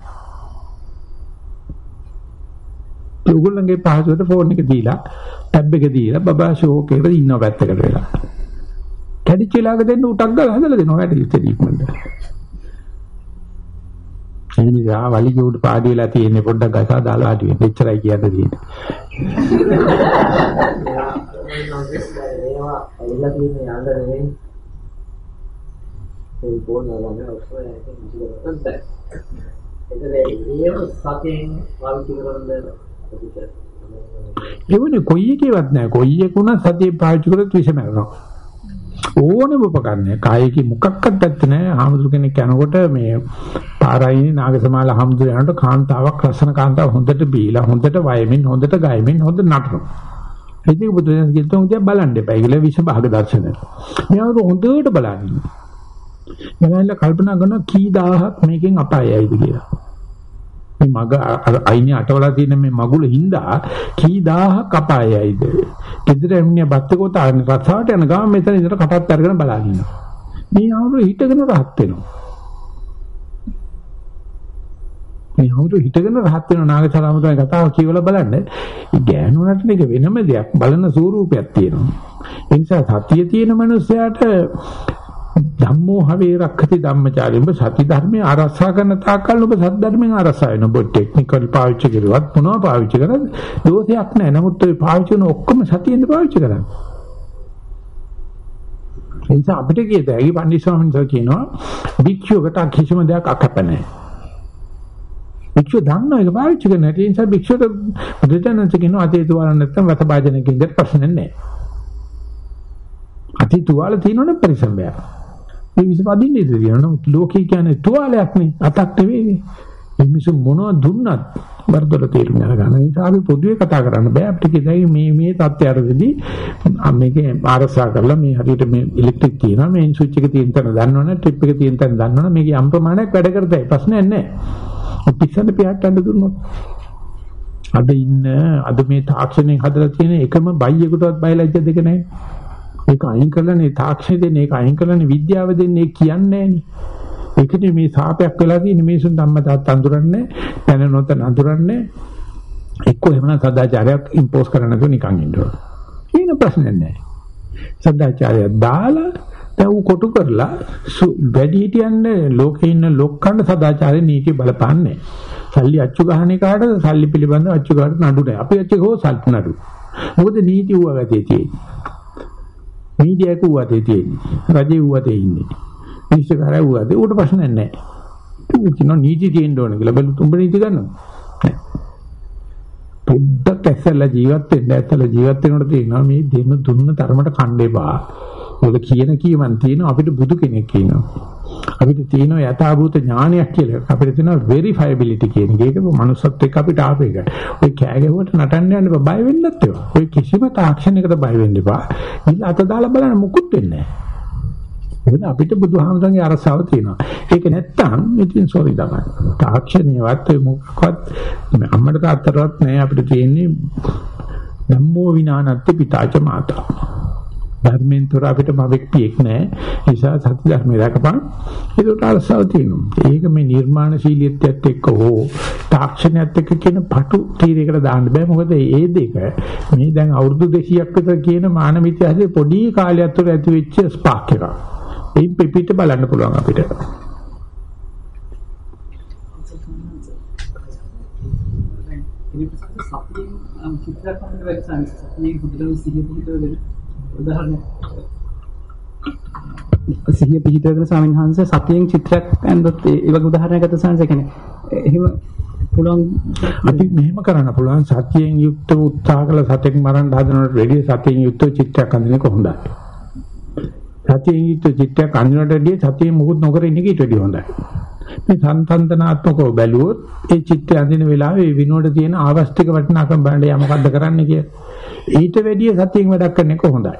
ඒගොල්ලන්ගේ පහසුවට ෆෝන් එක දීලා ටැබ් එක දීලා බබා ෂෝක් එකට ඉන්නව පැත්තකට වෙලා. කැඩිච්ච වෙලාවක දෙන්න උටක් ගාලා හදලා දෙනවා වැඩි ඉතිරික්මන්ට. ඒ නිසා වලිගේ උඩ පාඩි වෙලා තියෙන්නේ පොඩ්ඩක් ගසා දාලා ආටි වෙන්න. එච්චරයි කියන්න තියෙන්නේ. මේවා ඇවිල්ලා තියෙන යන්න නෙවෙයි. ඒ ෆෝන් වලම ඔක්කොම ඒක විසිකරන්න බෑ. ඒකද ඒව සතියෙන් පාවිච්චි කරන්න එවනේ කොයි එකේවත් නැහැ. කොයි එකුණා සතිය පාවිච්චි කරොත් විෂ මරනවා. ඕනෙම උපකරණයක් කායේක මොකක්වත් ඇත්ත නැහැ. ආමුදුර කෙනෙක් යනකොට මේ පාරායිනේ නාගසමාල ආමුදුර යනකොට කාන්තාවක් ලස්සන කාන්තාවක් හොඳට බීලා හොඳට වයමින් හොඳට ගයමින් හොඳ නටනවා. ඉතින් බුදුරජාණන් කියනවා උදේ බලන්න එපා. ඒගොල්ලෝ විෂ භාග දර්ශනය. මේවරු හොඳට බලන්න. මලයිලා කල්පනා කරනවා කී දහහක් මේකෙන් අපායයිද කියලා. මේ මග අයිනේ අටවලා තියෙන මේ මගුල හින්දා කී දහහක් අපායයිද. ගෙදර එන්නේ බත්තකෝත රසාවට යන ගාම මෙතන ඉඳලා කටත් අරගෙන බලන් ඉන්නවා. මේ ආවරු හිටගෙන රහත් වෙනවා. මේ ආවරු හිටගෙන රහත් වෙන නාගසලාමතුමයි කතාව කියවලා බලන්න. ඒ ගෑනුනට මේක වෙනම දෙයක් බලන ස්වරූපයක් තියෙනවා. ඒ නිසා සතිය තියෙන මනුස්සයාට ධම්මෝ හවේ රක්ඛති ධම්මචාරී. ඔබ සති ධර්මයේ ආරක්ෂා කරන තාක්කල් ඔබ සත් ධර්මයෙන් ආරක්ෂා වෙනවා ඔබ ටෙක්නිකල් පාවිච්චි කරුවත් මොනවා පාවිච්චි කරත් දෝෂයක් නැහැ. නමුත් ඔය පාවිච්චි කරන ඔක්කොම සතියෙන්ද පාවිච්චි කරන්නේ? ඒ නිසා අපිට කියද ඇයි පන්දි ස්වාමීන් වහන්සේ කියනවා භික්ෂුවකට කිසිම දෙයක් අකප නැහැ. භික්ෂුව දන්නා එක පාවිච්චි කරන හැටි. නිසා භික්ෂුවට බුදුදහමෙන් කියනවා අතේ තුවාල නැත්තම් වත භාජනකින් දෙත් ප්‍රශ්න නැහැ. අතේ තුවාල තියෙනවනේ පරිසම්බයක්. මේ විස පදින්න ඉඳී තියෙනවා. ලෝකේ කියන්නේ තුවාලයක් නේ. අතක් නෙවෙයි. මේ මිනිස්සු මොනවද දුන්නත් වර්ධල තේරුම් ගන්න. ඒ නිසා අපි පොදුවේ කතා කරන්න බෑ. අපිට කියයි මේ මේ තත්ත්වයටදී මේකේ ආරසා කරලා මේ හරියට මේ ඉලෙක්ට්‍රික් තියෙනවා. මේ ස්විච් එක තියෙන තැන දන්නවනේ, ට්‍රිප් එක තියෙන තැන දන්නවනේ. මේකේ යම් ප්‍රමාණයක් වැඩ කරතයි. ප්‍රශ්නයක් නැහැ. පිස්සන්න පියාට්ටන්න දුන්නොත් අද ඉන්න අද මේ තාක්ෂණයෙන් හදලා තියෙන එකම බයියකටවත් බයලජ්‍ය දෙක නැහැ. ඒක අයින් කරලානේ තාක්ෂණය දෙන්නේ ඒක අයින් කරලානේ විද්‍යාව දෙන්නේ කියන්නේ නෑනේ. ඒකනේ මේ සාපයක් වෙලා තියෙන මිනිසුන් ධම්ම තාත් අඳුරන්නේ පැන නොත අඳුරන්නේ එක්ක එහෙම නැත්නම් සදාචාරයක් ඉම්පෝස් කරන්න නැතුව නිකන් ඉන්නවා. ඊන ප්‍රශ්නයක් නෑ. සදාචාරය දාලා දැන් උ කොටු කරලා වැඩි හිටියන්නේ ලෝකේ ඉන්න ලොක්කන්න සදාචාරයේ නීතිය බලපාන්නේ. සල්ලි අච්චු ගහන එකට සල්ලි පිළිබඳව අච්චු ගාට නඩු නෑ. අපි අච්චු ගෝ සල්ලි නඩු. මොකද නීති ඌවගතේ තියෙන්නේ. මීඩියා කුවතේ තියෙන්නේ. රජේ ඌවතේ ඉන්නේ. මිනිස්සුකාරය ඌවතේ ඌට ප්‍රශ්නයක් නැහැ. ඌ කියන නීති තියෙන්න ඕන කියලා බැලු තුඹ නීති ගන්නවා. පොඩ්ඩක් ඇස්සලා ජීවත් වෙන්න ඇත්තලා ජීවත් වෙනකොට තියෙනවා මේ දෙන්න දුන්න තරමට කණ්ඩේපා. මොකද කියන කීමන් තියෙනවා අපිට බුදු කෙනෙක් කියනවා. අපිට තියෙනවා යථාභූත ඥානයක් කියලා. අපිට තියෙනවා වෙරිෆයබිලිටි කියන එක. ඒක මනුස්සත් එක්ක අපිට ආපු එක. ඔය කෑ ගැහුවට නටන්න යන්න බෑ. බය වෙන්නත් ඒවා. ඔය කිසිම තාක්ෂණයකට බය වෙන්න එපා. ඉතින් අත දාලා බලන්න මුකුත් වෙන්නේ නැහැ. මොකද අපිට බුදුහාමුදුරන්ගේ අරසාව තියෙනවා. ඒක නැත්තම් ඉතින් සෝරි තමයි. තාක්ෂණියවත් මොකක්වත් අම්මට තාත්තටවත් නැහැ අපිට තියෙන්නේ ධම්මෝ විනානත්ති පිතාච මාතා. ධර්මෙන් තොර අපිට මවෙක් පියෙක් නැහැ. ඒ නිසා සත්‍ය ධර්මය රැකපන්. ඒකට අරසාව තියෙනවා. ඒක මේ නිර්මාණශීලීත්වයත් එක්ක හෝ තාක්ෂණයත් එක්ක කියන පටු තීරයකට දාන්න බෑ. මොකද මේ දෙක මේ දැන් අවුරුදු 200ක් විතර කියන මානව ඉතිහාසයේ පොඩි කාලයක් තුළ ඇති වෙච්ච ස්පාක් එකක්. ඒ පිපිට බලන්න පුළුවන් අපිට. සතියෙන් චිත්‍රයක් අපිට වැඩි සංස්කෘතියේ බුදුදහම සිහිය පිටවගෙන උදාහරණයක් සිහිය පිහිටවගෙන ස්වාමීන් වහන්සේ සතියෙන් චිත්‍රයක් ඇඳොත් ඒ වගේ උදාහරණයක් ගත්ත සංස කියන්නේ එහෙම පුළුවන් අපි මෙහෙම කරන්න පුළුවන් සතියෙන් යුක්ත උත්සාහ කළ සතෙක් මරන්න හදනවට වැඩිය සතියෙන් යුක්ත චිත්‍රයක් අඳින එක හොඳයි. සතියෙන් යුක්ත චිත්‍රයක් අඳිනවට වැඩිය සතියෙන් මුකුත් නොකර ඉන්න එක ඊට වැඩිය හොඳයි. මේ සංතන්තනාත්මකව බැලුවොත් ඒ චිත්‍රය අඳින වෙලාවේ විනෝඩ තියෙන ආවස්තික වටිනාකම බලන්න යා මොකද්ද කරන්න කියලා. ඊට වැඩිය සතියෙන් වැඩක් කරන එක හොඳයි.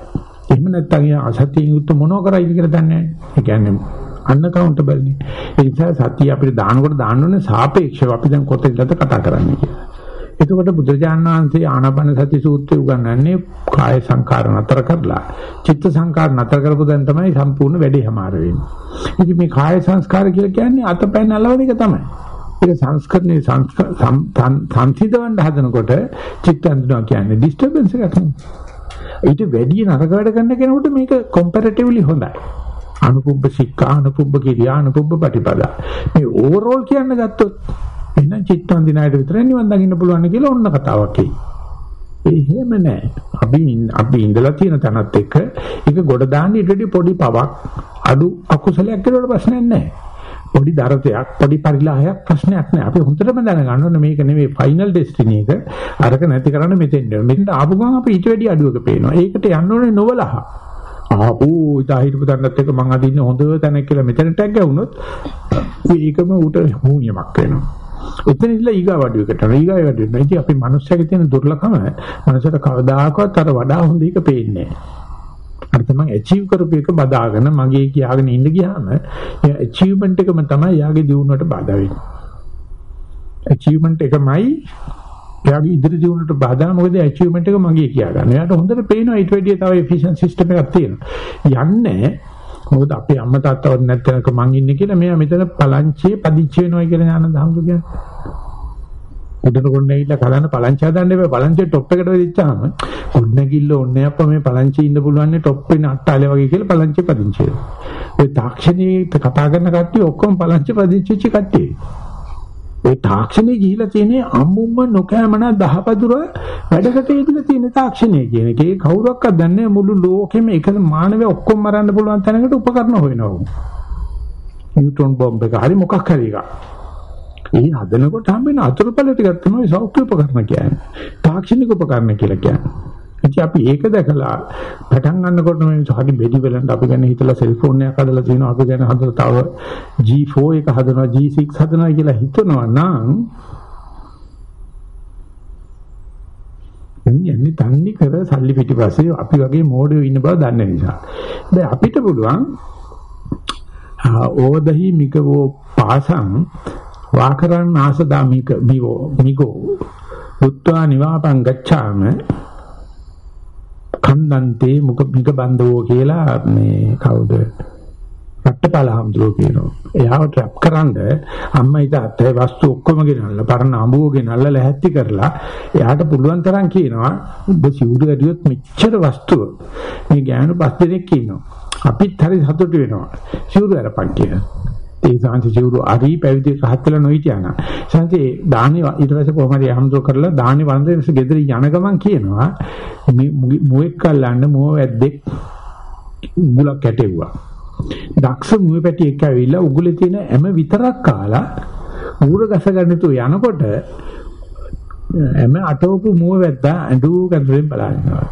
එහෙම නැත්නම් යා අසතියෙන් යුත් මොනව කරයිද කියලා දන්නේ නැහැ. ඒ කියන්නේ අන්අකවුන්ටබල් නේ. ඒ නිසා සතිය අපිට දානකොට දාන්න ඕනේ සාපේක්ෂව අපි දැන් කොතෙන්ද කතා කරන්නේ කියලා. එතකොට බුදුරජාණන් වහන්සේ ආනාපාන සති සූත්‍රය උගන්වන්නේ කාය සංකාර නතර කරලා චිත්ත සංකාර නතර කරපු දැන් තමයි සම්පූර්ණ වැඩේ හමාර වෙන්නේ. ඉතින් මේ කාය සංස්කාර කියලා කියන්නේ අතපැන් අලවන එක තමයි. ඒක සංස්කරණේ සංසිඳවන්න හදනකොට චිත්ත අඳුනවා කියන්නේ ඩිස්ටර්බන්ස් එකක් නෙවෙයි. ඊට වැඩි නරක වැඩ කරන කෙනෙකුට මේක කම්පැරටිව්ලි හොඳයි. අනුපුබ්බ සික්ඛා අනුපුබ්බ කිරියා අනුපුබ්බ ප්‍රතිපදා. මේ ඕවරෝල් කියන්න ගත්තොත් එහෙනම් චිත්තන් දිනායට විතරයි නිවන් දකින්න පුළුවන් කියලා ඔන්න කතාවක් එයි. එහෙම නෑ. අපි අපි ඉඳලා තියෙන තැනත් එක්ක ඒක ගොඩ දාන්න ඊටදී පොඩි පවක් අඩු අකුසලයක් කියලා ප්‍රශ්නයක් නෑ. පොඩි දරතයක් පොඩි පරිලාහයක් ප්‍රශ්නයක් නෑ. අපි හොඳටම දැනගන්න ඕනේ මේක නෙවෙයි ෆයිනල් ඩෙස්ටිනි එක. අරක නැති කරන්න මෙතෙන්ද. මෙතෙන්ට ආපු ගමන් අපි ඊට වැඩි අඩුවක පේනවා. ඒකට යන්න ඕනේ නොවලහ. ආපු ඉතා හිටපු තැනත් එක්ක මං අද ඉන්නේ හොඳ තැනක් කියලා මෙතන ටැග් ගැවුනොත් ඒකම උට හුනියමක් වෙනවා. එතන ඉල්ල ඊගා වඩුවකට යනවා. ඊගා වඩුවෙන්න. ඉතින් අපි මනුස්සයෙක් තියෙන දුර්ලභම මනසට කවදාකවත් අර වඩා හොඳ එක පේන්නේ නැහැ. අර තමයි achieve කරපු එක බදාගෙන මගේ කියාගෙන ඉන්න ගියාම ඒ achievement එකම තමයි යාගේ දියුණුවට බාධා වෙන්නේ. achievement එකමයි එයාගේ ඉදිරි දියුණුවට බාධා මොකද achievement එක මගේ කියා ගන්න. එයාට හොඳට පේනවා ඊට වැඩිය තව efficient system එකක් තියෙනවා. යන්නේ මොකද අපේ අම්මා තාත්තවත් නැත්නම් මං ඉන්නේ කියලා මෙයා මෙතන පලංචියේ පදිච්ච වෙනවා කියලා ඥානන්ද හම්බු කියන්නේ. උඩට කොන්න ඇවිල්ලා කලන්න පලංචි හදන්න එපා. පලංචියේ টොප් එකට වෙදිච්චාම ඔන්නගිල්ල ඔන්නේ අප්පා මේ පලංචි ඉන්න පුළුවන් නේ টොප් වෙන අට්ටාලේ වගේ කියලා පලංචි පදිංචි වෙනවා. ඔය තාක්ෂණී කතා කරන කට්ටිය ඔක්කොම පලංචි පදිච්චිච්ච කට්ටිය. ඒ තාක්ෂණේ ගිහිලා තියෙන්නේ අම්මුම්ම නොකෑමන දහපදුර වැඩකට යෙදලා තියෙන තාක්ෂණය කියන එක. ඒ කවුරක්වත් දන්නේ මුළු ලෝකෙම එක මානවය ඔක්කොම මරන්න පුළුවන් තැනකට උපකරණ හොයනවා. නියුට්‍රෝන බෝම්බ එක හරි මොකක් හරි එකක්. ඒ හදනකොට හම්බෙන අතුරුපල ටිකක් තමයි සෞඛ්‍ය උපකරණ කියන්නේ. තාක්ෂණික උපකරණ කියලා කියන්නේ. ඉතින් අපි ඒක දැකලා පටන් ගන්නකොට මේ හරි බෙඩි වලට අපි ගැන හිතලා සෙල්ෆෝන් එකක් හදලා තිනවා අපි ගැන හදලා තව G4 එක හදනවා G6 හදනවා කියලා හිතනවා නම් යන්නේ තන්නේ කර සල්ලි පිටිපස්සේ අපි වගේ මෝඩයෝ ඉන්න බව දන්න නිසා. දැන් අපිට පුළුවන් ඕදහි මිකවෝ පාසං වාකරන් ආසදාමික මිවෝ මිගෝ උත්වා නිවාපං ගච්ඡාම කන්දන්තේ මුක මික බන්දවෝ කියලා මේ කවුද රට්ටපාල හම්දුරෝ කියනවා. එයාව ට්‍රැප් කරන්ද අම්මයි තාත්තයි වස්තු ඔක්කොම ගෙනල්ලා පරණ අඹුව ගෙනල්ලා ලැහැත්ති කරලා එයාට පුළුවන් තරම් කියනවා ඔබ සිවුරු ඇරියොත් මෙච්චර වස්තුව මේ ගෑනු පස් දෙනෙක් ඉන්නවා. අපිත් හරි සතුටු වෙනවා. සිවුරු අරපන් කියලා. ඒ සාන්ති සිවුරු අරි පැවිදි රහත් වෙලා නොහිටියාන. සාන්ති දාහනේ ඊට පස්සේ කොහොම හරි අහම්දෝ කරලා දාහනේ වන්දනස ගෙදර යන ගමන් කියනවා මුවෙක් කල්ලන්න මුව වැද්දෙක් මුලක් කැටෙව්වා. දක්ෂ මුව පැටි එක ඇවිල්ලා උගුලේ තියෙන හැම විතරක් කාලා ඌර ගස ගන්න තු යනකොට හැම අටවපු මුව වැද්දා ඇඬු කඳුරෙන් බලනවා.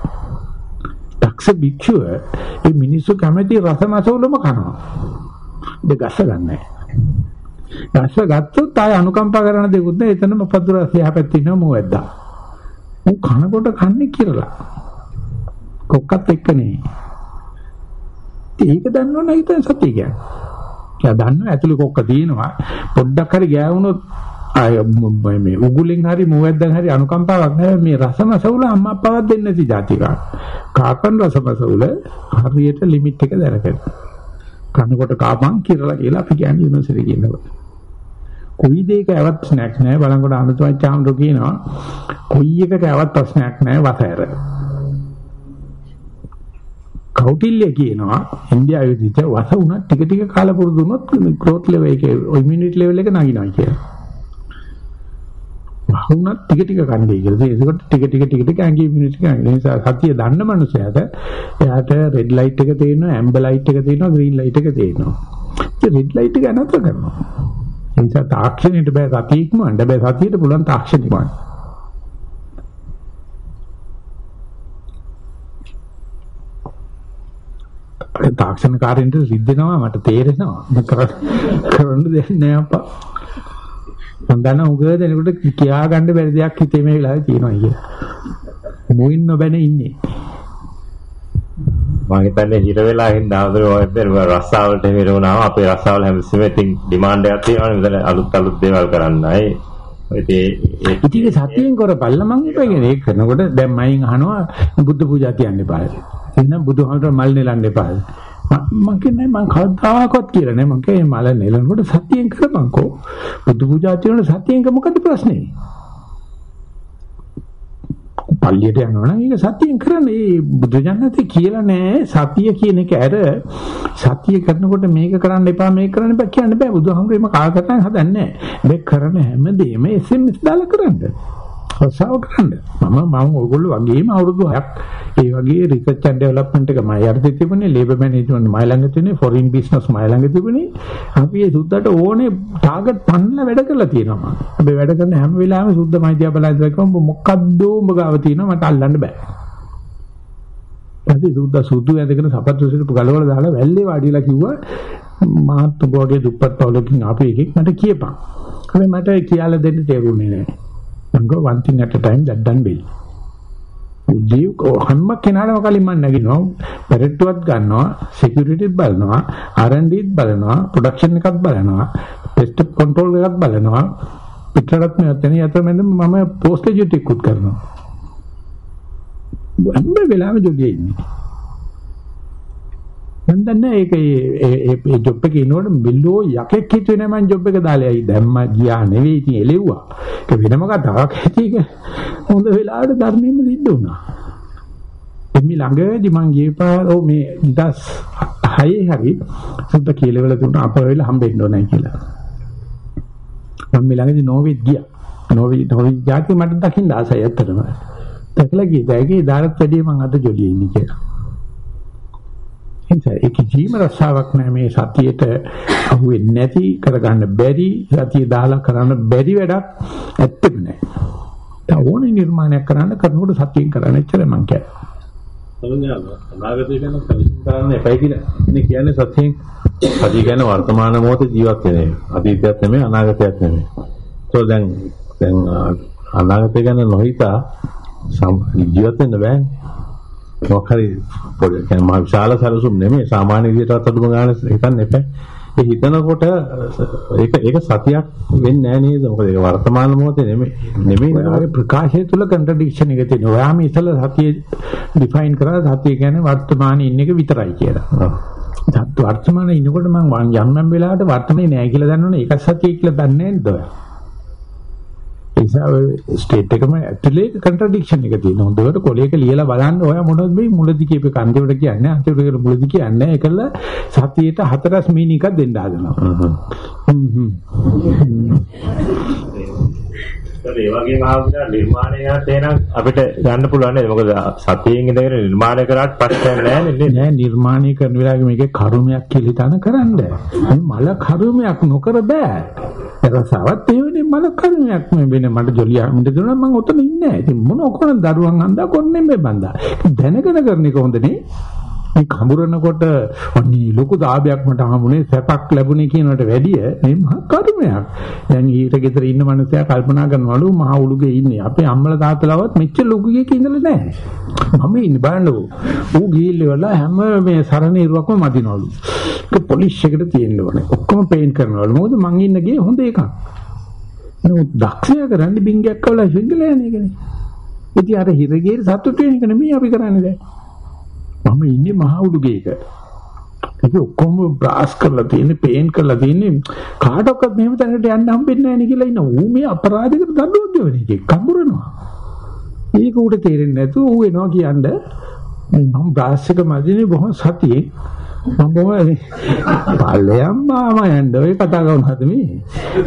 දක්ෂ භික්ෂුව මේ මිනිස්සු කැමති රසමසවලම කනවා. දෙ ගස ගන්නෑ. ගස ගත්තොත් ආය අනුකම්පා කරන දෙකුත් නෑ එතනම පතුර සියාපැත්තේ ඉන්න මො වැද්දා. උන් කනකොට කන්නේ කියලා. කොක්කත් එක්ක නේ. ඒක දන්නව නම් හිතන සත්‍ය කියන්නේ. එයා දන්නවා ඇතුලේ කොක්ක තියෙනවා. පොඩ්ඩක් හරි ගෑවුනොත් ආය මේ උගුලෙන් හරි මොවැද්දන් හරි අනුකම්පාවක් නැහැ මේ රසමසවුල අම්මා අප්පාවත් දෙන්නේ නැති જાතිකක්. කාකන් රසමසවුල හරියට ලිමිට් එක දැනගන්න. කනකොට කාපන් කියලා කියලා අපි කියන්නේ යුනිවර්සිටි කියනකොට. කොයි දෙයක ඇවත් ප්‍රශ්නයක් නැහැ බලංගොඩ අනුතුමයි චාම්ඩෝ කියනවා කොයි එකක ඇවත් ප්‍රශ්නයක් නැහැ වසෑර. කෞටිල්‍ය කියනවා ඉන්දියාවේ දිච්ච වස උනා ටික ටික කාල පුරුදු වුණොත් growth level එකේ immunity level එක නගිනවා කියලා. වුණත් ටික ටික කන්නේ කියලා. ඒකකොට ටික ටික ටික ටික ඇඟේ ඉමුනිටි ගන්න. ඒ නිසා සතිය දන්න මනුස්සයාට එයාට රෙඩ් ලයිට් එක තේරෙනවා, ඇම්බර් ලයිට් එක තේරෙනවා, ග්‍රීන් ලයිට් එක තේරෙනවා. ඒ රෙඩ් ලයිට් එක අනතර කරනවා. ඒ නිසා තාක්ෂණයට බෑ සතිය ඉක්මවන්න. බෑ සතියට පුළුවන් තාක්ෂණය ඉක්මවන්න. තාක්ෂණ කාර්යෙන්ද සිද්ධ වෙනවා මට තේරෙනවා. කරන්න දෙයක් නෑ අප්පා. මම දන්න උගව දෙනකොට කියා ගන්න බැරි දෙයක් හිතේ මේ වෙලාවේ තියෙනවා කියලා මුයින් නොබැන ඉන්නේ. මම හිතන්නේ හිර වෙලා හින්දා ආවදේ රස්සාවලට හිර වුණාම අපේ රස්සාවල හැමතිස්සෙම ඉතින් ඩිමාන්ඩ් එකක් තියෙනවනේ මෙතන අලුත් අලුත් දේවල් කරන්නයි. ඉතින් ඒ ඉතින් සතියෙන් කරපල්ල මං ඉපගෙන ඒක කරනකොට දැන් මයින් අහනවා බුද්ධ පූජා තියන්න එපා. එහෙනම් බුදුහාමර මල් නෙලන්න එපා. මම කියන්නේ මං කවදාකවත් කියලා නෑ මං කියන්නේ මල නෙලනකොට සතියෙන් කරපන්කෝ. බුද්ධ පූජා තියනකොට සතියෙන් මොකද ප්‍රශ්නේ? පල්ලියට යනවා නම් ඒක සතියෙන් කරන්න. ඒ බුදුජානකේ කියලා නෑ සතිය කියන එක ඇර සතිය කරනකොට මේක කරන්න එපා මේක කරන්න එපා කියන්න බෑ. බුදුහාමුදුරේම කාලකටන් හදන්නේ නෑ. මේ කරන හැමදේම SMS දාලා කරන්න. රසාව කරන්න. මම මම ඔයගොල්ලෝ වගේම අවුරුදු 6ක් ඒ වගේ රිසර්ච් ඇන්ඩ් ඩෙවලොප්මන්ට් එක මම යටතේ තිබුණේ ලේබර් මැනේජ්මන්ට් මයි ළඟ තිබුණේ ෆොරින් බිස්නස් මයි ළඟ තිබුණේ අපි ඒ සුද්දට ඕනේ ටාගට් පන්නලා වැඩ කරලා තියෙනවා මම. අපි වැඩ කරන හැම වෙලාවෙම සුද්ද මයිදියා බලලා ඉඳලා උඹ මොකද්ද උඹ ගාව තියෙනවා මට අල්ලන්න බෑ. ඊට සුද්ද සුදු ඇඳගෙන සපත්තු සිරපු ගලවල දාලා වැල්ලේ වාඩිලා කිව්වා මාත් උඹගේ දුප්පත් පවුලකින් ආපු එකෙක් මට කියපන්. හැබැයි මට කියලා දෙන්න තේරුනේ නෑ. මම go one thing at a time that done well. ජීව හැම කෙනාටම කලින් මම නැගිනවා පෙරට්ටුවක් ගන්නවා සිකියුරිටිත් බලනවා R&Dත් බලනවා ප්‍රොඩක්ෂන් එකත් බලනවා පෙස්ට් කන්ට්‍රෝල් එකත් බලනවා. පිටරත් මෙතන යතරමෙන්ද මම පෝස්ටේජ් එකකුත් කරනවා. හැම වෙලාවෙම ජොලියේ ඉන්නේ. මම දන්නේ ඒක ඒ ඒ ජොබ් එකේ ඉනකොට බිල්ලෝ යකෙක් හිතුවේ නෑ මං ජොබ් එක දාලා ඇයි දැම්ම ගියා නෙවෙයි ඉතින් එලෙව්වා ඒක වෙනම කතාවක් ඇතික හොඳ වෙලාවට ධර්මයෙන්ම සිද්ධ වුණා. එම්මි ළඟදී මං ගියපාර මේ 2006 හරි සුද්ද කීලවල තුන අප වෙලා හම්බෙන්න ඕනයි කියලා. මම මේ ළඟදී නෝවෙත් ගියා. නෝවි නෝවි જાති මට දකින්න ආසයි ඇත්තටම. දැකලා ගියා ඒකේ දාරත් වැඩි මං අද ජොලියේ ඉන්නේ කියලා. එනිසා ඒක ජීම රසාවක් නෑ මේ සතියේට අහුවෙන්නේ නැති කරගන්න බැරි සතිය දාලා කරන්න බැරි වැඩක් ඇත්තෙම නෑ. ඒ ඕනේ නිර්මාණයක් කරන්න කරනකොට සතියෙන් කරන්න එච්චරයි මං කියන්නේ. අනාගතය ගැන කලින් කරන්න එපයි කියලා. ඉන්නේ කියන්නේ සත්‍යයෙන් සතිය කියන්නේ වර්තමාන මොහොතේ ජීවත් වෙන එක. අතීතයක් නෙමෙයි අනාගතයක් නෙමෙයි. ඒතකොට දැන් දැන් අනාගතය ගැන නොහිතා ජීවත් වෙන්න බෑනේ. මොකක් හරි පොඩි කියන්නේ මහ විශාල සැලසුම් නෙමෙයි සාමාන්‍ය විදිහටවත් අදුම ගන්න හිතන්න එපා. ඒ හිතනකොට ඒක ඒක සතියක් වෙන්නේ නැහැ නේද? මොකද ඒක වර්තමාන මොහොතේ නෙමෙයි නෙමෙයි. ඔය ප්‍රකාශය තුල කන්ට්‍රඩික්ෂන් එක තියෙනවා. ඔයාම ඉතල සතිය ඩිෆයින් කරලා සතිය කියන්නේ වර්තමානයේ ඉන්න එක විතරයි කියලා. සත්‍ය වර්තමානයේ ඉන්නකොට මම යම් යම් වෙලාවට වර්තමානයේ නැහැ කියලා දන්නවනේ ඒක සතිය කියලා දන්නේ නැද්ද ඔයා? නිසා ස්ටේට් එකම ඇතුලේ කන්ට්‍රඩික්ෂන් එක තියෙනවා. හොඳට කොලයක ලියලා බලන්න ඔයා මොනවද මේ මුලදි කියපේ කන්දේවට කියන්නේ අන්තිමට මුලදි කියන්නේ ඒකල සතියේට හතරස් මීන එකක් දෙන්න හදනවා. හ්ම් හ්ම්. ඒ වගේම ආවුදා නිර්මාණයත් එහෙනම් අපිට ගන්න පුළුවන් නේද? මොකද සතියෙන් ඉඳගෙන නිර්මාණය කරාට ප්‍රශ්නයක් නැහැ නේද? නෑ නිර්මාණය කරන වෙලාවේ මේකේ කර්මයක් කියලා හිතන කරන්න. මේ මල කර්මයක් නොකර බෑ. රසවත් ඒ වෙන්නේ මල කර්මයක් මේ වෙන මට ජොලිය හම්බ දුන්නා මම උතන ඉන්නේ නැහැ. ඉතින් මොන කරන දරුවන් හන්දා කොන්නේ මේ බන්දා. දැනගෙන කරන එක හොඳනේ. මේ කඹරනකොට අනේ ලොකු දාබයක් මට හමුනේ සැපක් ලැබුණේ කියනකට වැඩිය මේ මහා කර්මයක්. දැන් ඊට ගෙදර ඉන්න මනුස්සයා කල්පනා කරනවලු මහා උළුගේ ඉන්නේ. අපේ අම්මලා තාත්තලාවත් මෙච්චර ලොකුගේ ඉඳලා නැහැ. මම ඉන්නේ බලන්නකෝ. ඌ ගිහිල්ලා හැම මේ සරණ ඉරුවක්ම මදිනවලු. ඒක පොලිෂ් එකට තියෙන්න ඕනේ. ඔක්කොම පේන්ට් කරනවලු. මොකද මං ඉන්න ගේ හොඳ එකක්. නමුත් දක්ෂයා කරන්නේ බින්ගයක් කවලා සිංගල යන එකනේ. ඉතින් අර හිරගේ සතුට වෙන එක නෙමෙයි අපි කරන්නේ දැන්. මම ඉන්නේ මහ උඩුගේක. ඒක ඔක්කොම බ්‍රාස් කරලා තියෙන්නේ, පේන්ට් කරලා තියෙන්නේ කාටවත් මෙහෙම තැනකට යන්න හම්බෙන්නේ නැහැ නේ කියලා ඉන්න. ඌ මේ අපරාධයකට දඬුවම් දෙවන එකේ කඹරනවා. ඒක උට තේරෙන්නේ නැතුව ඌ එනවා කියන්නේ මම බ්‍රාස් එක මදිනේ බොහොම සතියේ මම බොහොම පල්ලෙයම් මාම යන්න ඔය කතා කරනවාද මේ.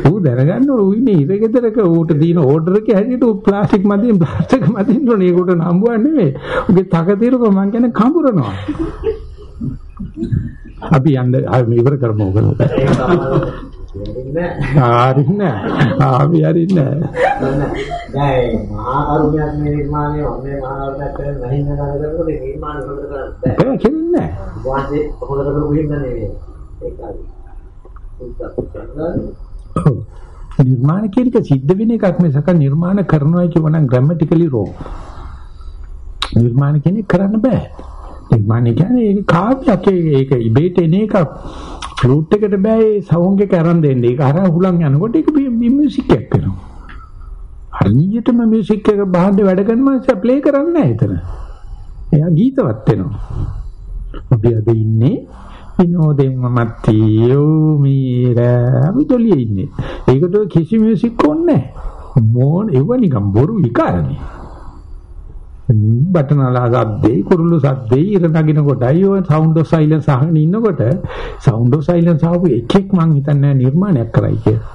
ඌ දැනගන්න ඌ ඉන්නේ ඉරගෙදරක ඌට දින ඕඩර් එක හැටියට ඌ ප්ලාස්ටික් මදින් ප්ලාස්ටික් මදින් උනේ ඒකට නම්බුවක් නෙමෙයි. ඌගේ තකතිරක මං කියන්නේ කඹරනවා. අපි යන්න ඉවර කරමු ඔක. හරින්නේ අපි හරින්නේ දැන් මහා කරුණයක් මේ නිර්මාණය ඔන්නේ මහා කරුණයක් කරන නැහින්න කරනකොට නිර්මාණ හොඳට කරන්න බෑ. බෑ කියන්නේ වාසේ හොඳට කරපු හින්දා නෙවෙයි. ඒකයි. නිර්මාණ කියන එක සිද්ධ වෙන එකක් මිසක නිර්මාණ කරනවා කියව නම් ග්‍රැමටිකලි රෝං. නිර්මාණ කෙනෙක් කරන්න බෑ. නිර්මාණ කියන්නේ ඒක කාව්‍යයක් ඒක ඉබේට එන එක ෆ්ලූට් එකට බෑ ඒ සවුන්ඩ් එක අරන් දෙන්න. ඒක හරහා හුලං යනකොට ඒක මියුසික් එකක් වෙනවා. හරියටම මියුසික් එක බහද්ද වැඩ කරනවා ප්ලේ කරන්නේ නැහැ එතන. එයා ගීතවත් වෙනවා. අපි අද ඉන්නේ විනෝදෙන් මත්තියෝ මීර අමුදොලියේ ඉන්නේ. ඒකට කිසි මියුසික් ඕනේ නැහැ. මොන ඒව නිකන් බොරු විකාරනේ. බටනලා සද්දේ කුරුළු සද්දේ ඉර නගින කොටයි ඔය සවුන්ඩ් ඔෆ් සයිලන්ස් අහගෙන ඉන්නකොට සවුන්ඩ් ඔෆ් සයිලන්ස් ආපු එකෙක් මං හිතන්නේ නිර්මාණයක් කරයි කියලා.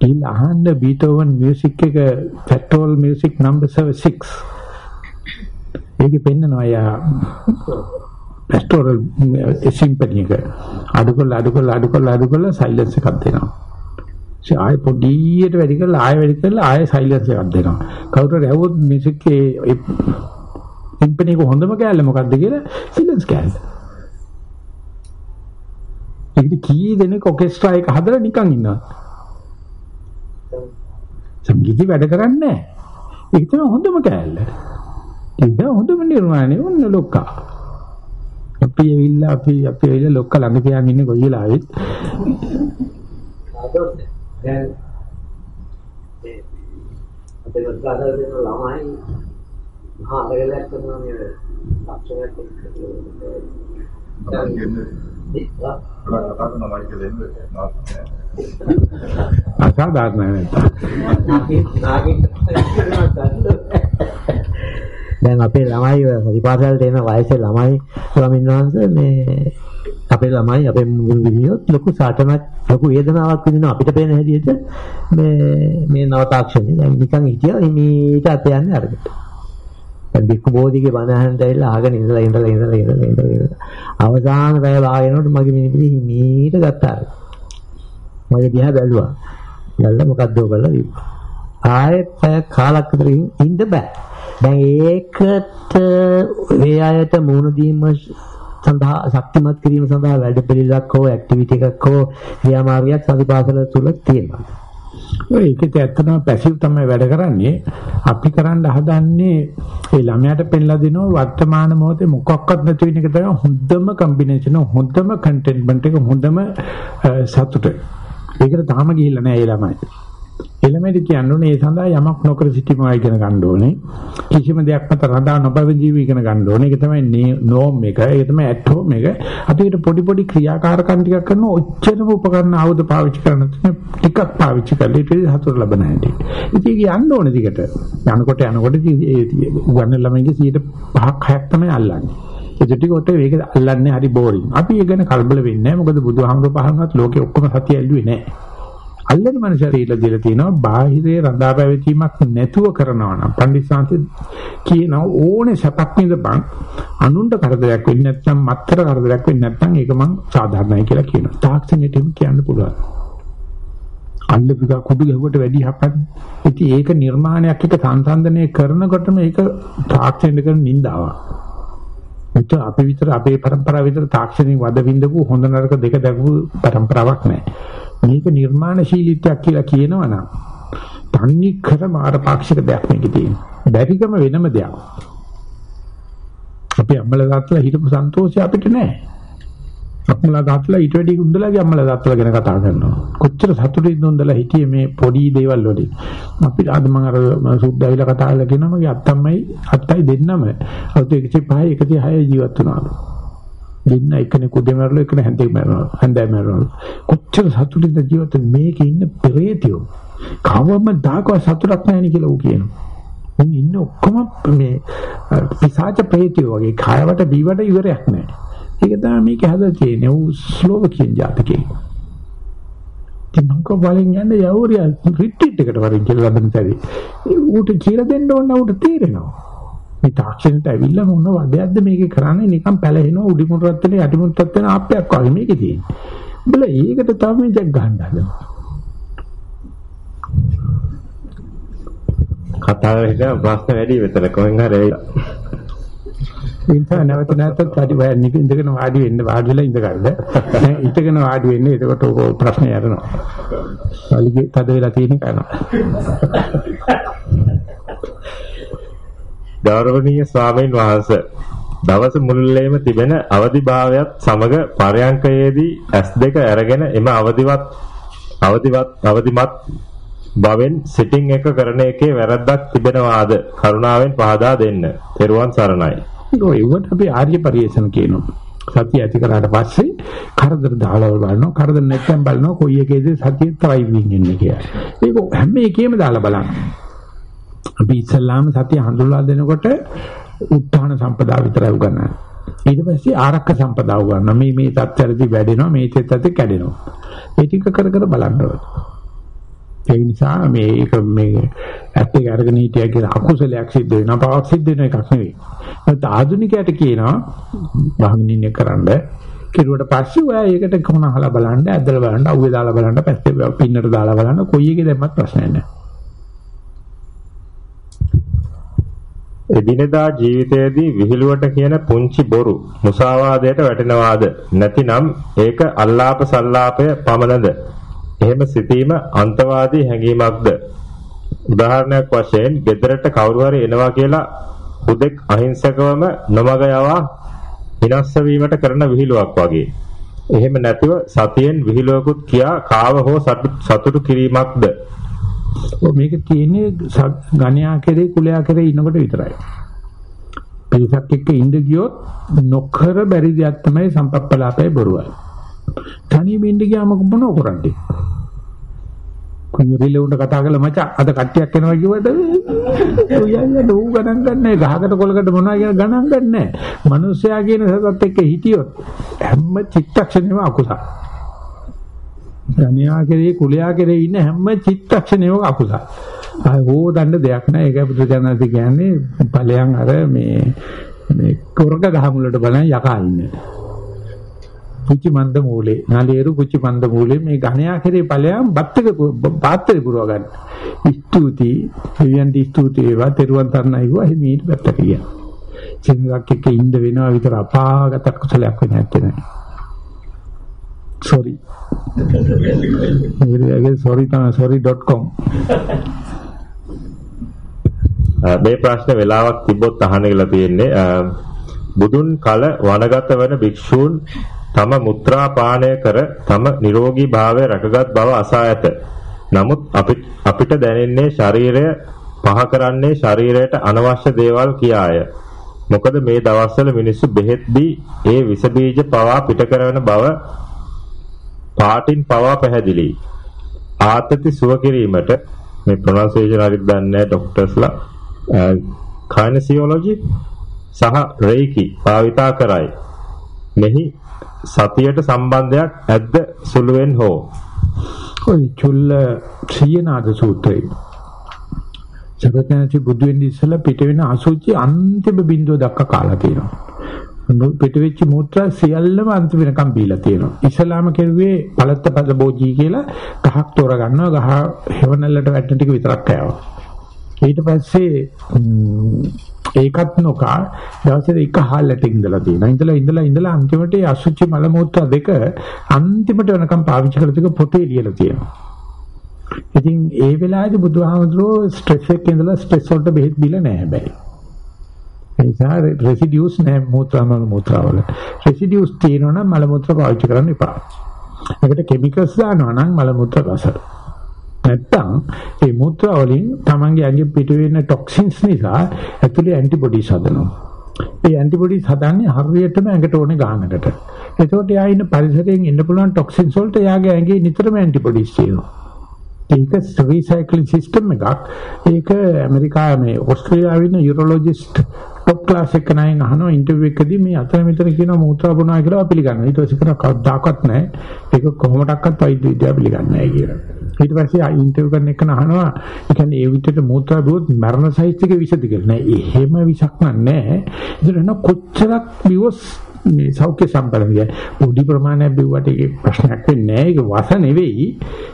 ඊළ අහන්න බීතෝවන් මියුසික් එක පෙට්‍රෝල් මියුසික් නම්බර් 6 ඒකේ පෙන්නනවා යා පෙට්‍රෝල් සිම්පනි එක අඩු කරලා අඩු කරලා අඩු කරලා අඩු කරලා සයිලන්ස් එකක් දෙනවා. ඒ ආයෙ පොඩියට වැඩි කරලා ආයෙ වැඩි කරලා ආයෙ සයිලන්ස් එකක් දෙනවා. කවුරු හරි ඇහුවොත් මියුසික් ඒ සිම්පනි එක හොඳම කෑල්ල මොකද්ද කියලා සයිලන්ස් කෑල්ල. ඒකට කී දෙනෙක් ඔකෙස්ට්‍රා එක හදලා නිකන් ඉන්නවා. සංගීතي වැඩ කරන්නේ නැහැ. ඒක තමයි හොඳම කෑල්ල. ඒක හොඳම නිර්මාණය ඔන්න ලොක්කා. අපි ඇවිල්ලා අපි අපි ඇවිල්ලා ලොක්කා ළඟ තියාගෙන ඉන්නේ කොයි වෙලාවෙත්. දැන් ඒ අපේ වස්තාවල දෙන ළමයි මහා අරගලයක් කරනවා නේද? ලක්ෂණයක් දැන් අසාධාරණ නැත්නම්. දැන් අපේ ළමයි සතිපාසලට එන වයසේ ළමයි ස්වාමීන් වහන්සේ මේ අපේ ළමයි අපේ මුළු විදියොත් ලොකු සාටනක් ලොකු වේදනාවක් විඳිනවා අපිට පේන හැටියට මේ මේ නව තාක්ෂණය දැන් නිකන් හිටියා හිමීට අත යන්නේ අරකට. දැන් බික්කු බෝධිගේ බණ අහන්නට ඇවිල්ලා අහගෙන ඉඳලා ඉඳලා ඉඳලා ඉඳලා ඉඳලා අවසාන පැය භාගෙනකොට මගේ මිනිපිලි හිමීට ගත්තා. මගේ දිහා බැලුවා. බැලලා මොකද්ද ඔයගොල්ලෝ කිව්වා. ආයෙත් පැය කාලක් විතර ඉන්න බෑ. දැන් ඒකට ඒ අයට මුහුණ දීම සඳහා ශක්තිමත් කිරීම සඳහා වැඩ පිළිලක් හෝ ඇක්ටිවිටි එකක් හෝ ක්‍රියාමාර්ගයක් සතිපාසල තුල තියෙනවා. ඔය ඒකත් ඇත්තටම පැසිව් තමයි වැඩ කරන්නේ. අපි කරන්න හදන්නේ ඒ ළමයාට පෙන්ලා දෙනවා වර්තමාන මොහොතේ මොකක්වත් නැති වෙන එක තමයි හොඳම කම්බිනේෂන් හොඳම කන්ටෙන්ට්මන්ට් එක හොඳම සතුට. ඒකට තාම ගිහිල්ලා නැහැ ඒ ළමයි. එළමෙඩ කියන්නේ ඒ සඳහා යමක් නොකර සිටීමයි ඉගෙන ගන්න ඕනේ. කිසිම දෙයක් මත රඳා නොබැවදීව ඉගෙන ගන්න ඕනේ. ඒක තමයි නෝම් එක. ඒක තමයි ඇට් හෝම් එක. අපි ඒකට පොඩි පොඩි ක්‍රියාකාරකම් ටිකක් කරනවා. ඔච්චරම උපකරණ ආයුධ පාවිච්චි කරන ටිකක් පාවිච්චි කරලා ඊට හතුරු ලබන හැටි. ඉතින් ඒක යන්න ඕනේ දිගට. යනකොට යනකොට ඒ ගන්න ළමයිගේ 5ක් 6ක් තමයි අල්ලන්නේ. ඒ ටිකට මේක අල්ලන්නේ හරි බෝරින්. අපි ඒක ගැන කලබල වෙන්නේ නැහැ. මොකද බුදුහාමුදුරුවෝ පහනවත් ලෝකේ ඔක්කොම සතිය ඇල්ලුවේ නැහැ. අල්ලන මනුෂයා තීරලා දීලා තියෙනවා බාහිරේ රඳා පැවතීමක් නැතුව කරනවා නම්. පඬිස්සාන්ත කියනවා ඕනේ සැපක් විඳපන් අනුන්ට කරදරයක් වෙන්නේ නැත්නම් මත්තර කරදරයක් වෙන්නේ නැත්නම් ඒක මං සාධාරණයි කියලා කියනවා. තාක්ෂණයට කියන්න පුළුවන්. අල්ලපික කුඩු ගැහුවට වැඩි හපක් ඉතින් ඒක නිර්මාණයක් එක සංසන්දනය කරනකොට මේක තාක්ෂණයට කරන නින්දාවක්. උත අපි විතර අපේ પરම්පරාව විතර තාක්ෂණික වද විඳපු හොඳ නරක දෙක දැකපු પરම්පරාවක් නැහැ මේක නිර්මාණශීලීත්වයක් කියලා කියනවනම් තන්නේ කර මාරපාක්ෂික දෙයක් මේකේ තියෙනවා. බැරිකම වෙනම දෙයක්. අපි අම්මලා තාත්තලා හිටපු සන්තෝෂය අපිට නැහැ. අම්මලා තාත්තලා ඊට වැඩි උන්දලාගේ අම්මලා තාත්තලා ගැන කතා කරනවා. කොච්චර සතුටින්ද උන්දලා හිටියේ මේ පොඩි දේවල් වලින්. අපි අද මම අර සුද්ධ ඇවිල්ලා කතා කරලා කියනවා මගේ අත්තම්මයි අත්තයි දෙන්නම අවුරුදු 105 106 ජීවත් වුණාලු. දෙන්න එකනේ කුඩේ මරලා එකනේ හැන්දේ මරනවා. හැන්දේ මරනවා. කොච්චර සතුටින්ද ජීවත් මේකේ ඉන්න පෙරේතියෝ. කවම දාකව සතුටක් නැහැ නේ කියලා ඌ කියනවා. මම ඉන්න ඔක්කොම මේ පිසාච ප්‍රේතියෝ වගේ කායවට බීවට ඉවරයක් නැහැ. ඒක තමයි මේක හදලා තියෙන්නේ. ඌ ස්ලෝවකියන් ජාතකේ. ඉතින් මං කෝ බලෙන් යන්නේ යවුරිය රිට්‍රීට් එකට වරින් කියලා ලබන සැරේ. ඌට කියලා දෙන්න ඕන ඌට තේරෙනවා. මේ තාක්ෂණයට ඇවිල්ලා මොන වදයක්ද මේකේ කරන්නේ නිකන් පැලහෙනවා උඩිමුණ රත් වෙන යටිමුණ රත් වෙන ආප්පයක් වගේ මේකේ තියෙන්නේ. බල ඒකට තව මේ ජග් ගහන්න හදනවා. කතාව හිටා ප්‍රශ්න වැඩි මෙතන කොහෙන් හරි ඇවිල්ලා. ඉන්ට නැවත නැවතත් වැඩි වෙන්නේ ඉඳගෙන වාඩි වෙන්න වාඩි වෙලා ඉඳ ගන්න. දැන් ඉඳගෙන වාඩි වෙන්නේ එතකොට ඔක ප්‍රශ්නේ යනවා. වලිගේ තද වෙලා තියෙන කනවා. ගෞරවනීය ස්වාමීන් වහන්සේ දවස මුළුල්ලේම තිබෙන අවදිභාවයත් සමග පරයන්කයේදී S2 අරගෙන එම අවදිවත් අවදිවත් අවදිමත් බවෙන් සිටින් එක කරන එකේ වැරද්දක් තිබෙනවාද කරුණාවෙන් පහදා දෙන්න. තෙරුවන් සරණයි. ඔය ඒවට අපි ආර්ය පරිේශන කියනවා. සතිය ඇති කරාට පස්සේ කරදර දාලා බලනවා කරදර නැත්නම් බලනවා කොයි එකේද සතිය තවයි වින්න්නේ කියලා. ඒක හැම එකේම දාලා බලන්න. අපි ඉස්සල්ලාම සතිය හඳුල්ලා දෙනකොට උත්හාන සම්පදා විතරයි උගන්වන්නේ. ඊට පස්සේ ආරක්ක සම්පදා උගන්වනවා. මේ මේ තත්ත්වවලදී වැඩෙනවා මේ තත්ත්වෙත් කැඩෙනවා. ඒ ටික කර කර බලන්න ඕනේ. ඒ නිසා මේක මේ ඇත්ත එක අරගෙන හිටියා කියලා අකුසලයක් සිද්ධ වෙනවා පවක් සිද්ධ වෙන එකක් නෙවෙයි. ඒත් ආධුනිකයට කියනවා වහගෙන ඉන්නේ කරන්න කිරුවට පස්සේ ඔයා ඒකට කොහොම අහලා බලන්න ඇදලා බලන්න අවුවේ දාලා බලන්න පැත්තේ පින්නට දාලා බලන්න කොයි එකේ දැම්මත් ප්‍රශ්නයක් නැහැ. එදිනෙදා ජීවිතයේදී විහිළුවට කියන පුංචි බොරු මුසාවාදයට වැටෙනවාද? නැතිනම් ඒක අල්ලාප සල්ලාපය පමණද? එහෙම සිටීම අන්තවාදී හැඟීමක්ද? උදාහරණයක් වශයෙන් ගෙදරට කවුරු හරි එනවා කියලා හුදෙක් අහිංසකවම නොමග යවා විනාශ වීමට කරන විහිළුවක් වගේ. එහෙම නැතිව සතියෙන් විහිළුවකුත් කියා කාව හෝ සතුටු කිරීමක්ද? ඔය මේක තියෙන්නේ ගණ්‍යා කෙරේ කුලයා කෙරේ ඉන්නකොට විතරයි. පිරිසක් එක්ක ඉඳ ගියොත් නොකර බැරි දෙයක් තමයි සම්පප්පලාපේ බොරුවයි. තනියම ඉඳ ගියාම මොනව කරන්නේ? කුණු රිලෙවුන්ට කතා කළා මචං අද කට්ටියක් එනවා කිව්වට උයන්නේ නෝ ගණන් ගන්නෑ ගහකට කොලකට මොනවා කියන ගණන් ගන්නෑ. මිනිස්සයා කියන සතත් එක්ක හිටියොත් හැම චිත්තක්ෂණෙම අකුසල. ධනියා කෙරේ කුලයා කෙරේ ඉන්න හැම චිත්තක්ෂණයම අකුසල. ආය ඕ දන්න දෙයක් නෑ. ඒක බුදුජානක කියන්නේ ඵලයන් අර මේ මේ කොරක ගහ මුලට බලන් යකා ඉන්නේ. කුචි මන්ද මූලේ නාලියරු කුචි මන්ද මූලේ මේ ඝණයා කෙරේ ඵලයන් බත්තක පාත්‍රේ පුරව ගන්න. ස්තුති දෙවියන්ට ස්තුති වේවා තෙරුවන් තරණයි ගෝ එහෙම ඊට පැත්තට ගියා. සිංහලක් එක්ක ඉන්න වෙනවා විතර අපාගත කුසලයක් වෙන්නේ නැත්තේ නෑ. Sorry. ඒකේ sorry තමයි sorry.com. [laughs] Ah, මේ ප්‍රශ්න වෙලාවක් තිබ්බොත් අහන්න කියලා තියෙන්නේ ah, බුදුන් කල වනගත වන භික්ෂූන් තම මුත්‍රා පානය කර තම නිරෝගී භාවය රැකගත් බව අසා ඇත. නමුත් අපිට දැනෙන්නේ ශරීරය පහ කරන්නේ ශරීරයට අනවශ්‍ය දේවල් කියාය. මොකද මේ දවස්වල මිනිස්සු බෙහෙත් දී ඒ විස බීජ පවා පිට කරන බව පාටින් පවා පැහැදිලි. ආතති සුව කිරීමට මේ ප්‍රොනන්සියේෂන් හරියට දන්නේ නැහැ ડોක්ටර්ස්ලා කයිනසියොලොජි සහ රේකි භාවිතා කරයි. මෙහි සතියට සම්බන්ධයක් ඇද්ද සුළුවෙන් හෝ ඔය චුල්ල සියනාද සූත්‍රය සබතනචි බුදු වෙන්න ඉස්සලා පිට වෙන අසුචි අන්තිම බිඳුව දක්වා කාලා තියෙනවා පිට වෙච්ච මූත්‍රා සියල්ලම අන්තිම වෙනකම් බීලා තියෙනවා ඉස්ලාම කෙරුවේ පළත්ත පද බෝජී කියලා ගහක් තෝර ගන්නවා ගහ හෙවණල්ලට වැටෙන ටික විතරක් කෑවා ඊට පස්සේ ඒකත් නොකා දවසේ එක හාල්ලට ඉඳලා තියෙනවා. ඉඳලා ඉඳලා ඉඳලා අන්තිමට අසුචි මල මූත්‍රා දෙක අන්තිමට වෙනකම් පාවිච්චි කරලා තික පොතේ ලියලා තියෙනවා. ඉතින් ඒ වෙලාවේදී බුදුහාමුදුරුවෝ ස්ට්‍රෙස් එකේ ඉඳලා ස්ට්‍රෙස් වලට බෙහෙත් දීලා නැහැ හැබැයි. ඒ නිසා රෙසිඩියුස් නැහැ මූත්‍රා මල මූත්‍රා වල. රෙසිඩියුස් තියෙනවා නම් මල මූත්‍රා පාවිච්චි කරන්න එපා. ඒකට කිමිකල්ස් දානවා නම් මල මූත්‍රා රසට. නැත්තම් මේ මුත්‍රා වලින් Tamange ඇඟේ පිට වෙන ටොක්සින්ස් නිසා ඇතුලේ ඇන්ටිබොඩිස් හදනවා. ඒ ඇන්ටිබොඩිස් හදන්නේ හරියටම ඇඟට ඕනේ ගානකට. එතකොට එයා ඉන්න පරිසරයෙන් ඉන්න පුළුවන් ටොක්සින්ස් වලට එයාගේ ඇඟේ නිතරම ඇන්ටිබොඩිස් තියෙනවා. ඒක රීසයික්ලින් සිස්ටම් එකක්. ඒක ඇමරිකාවේ මේ ඕස්ට්‍රේලියාවේ ඉන්න යුරොලොජිස්ට් টොප් ක්ලාස් එක නයින් අහනවා ඉන්ටර්විව් එකදී මේ අතන මෙතන කියන මූත්‍රා බොනවා කියලා පිළිගන්නවා. ඊට පස්සේ කරා කවදාකවත් නැහැ. ඒක කොහොමඩක්වත් වෛද්‍ය විද්‍යාව පිළිගන්නේ නැහැ කියලා. ඊට පස්සේ ඉන්ටර්විව් කරන එක අහනවා ඒ කියන්නේ ඒ විදිහට මූත්‍රා බිව්වොත් මරණ සහිත එක විසද කියලා. නෑ එහෙම විසක් නෑ. ඒතර නෝ කොච්චරක් බිව්වොත් මේ සෞඛ්‍ය සම්පන්නයි. පොඩි ප්‍රමාණයක් බිව්වට ඒක ප්‍රශ්නයක් වෙන්නේ නෑ. ඒක වස නෙවෙයි.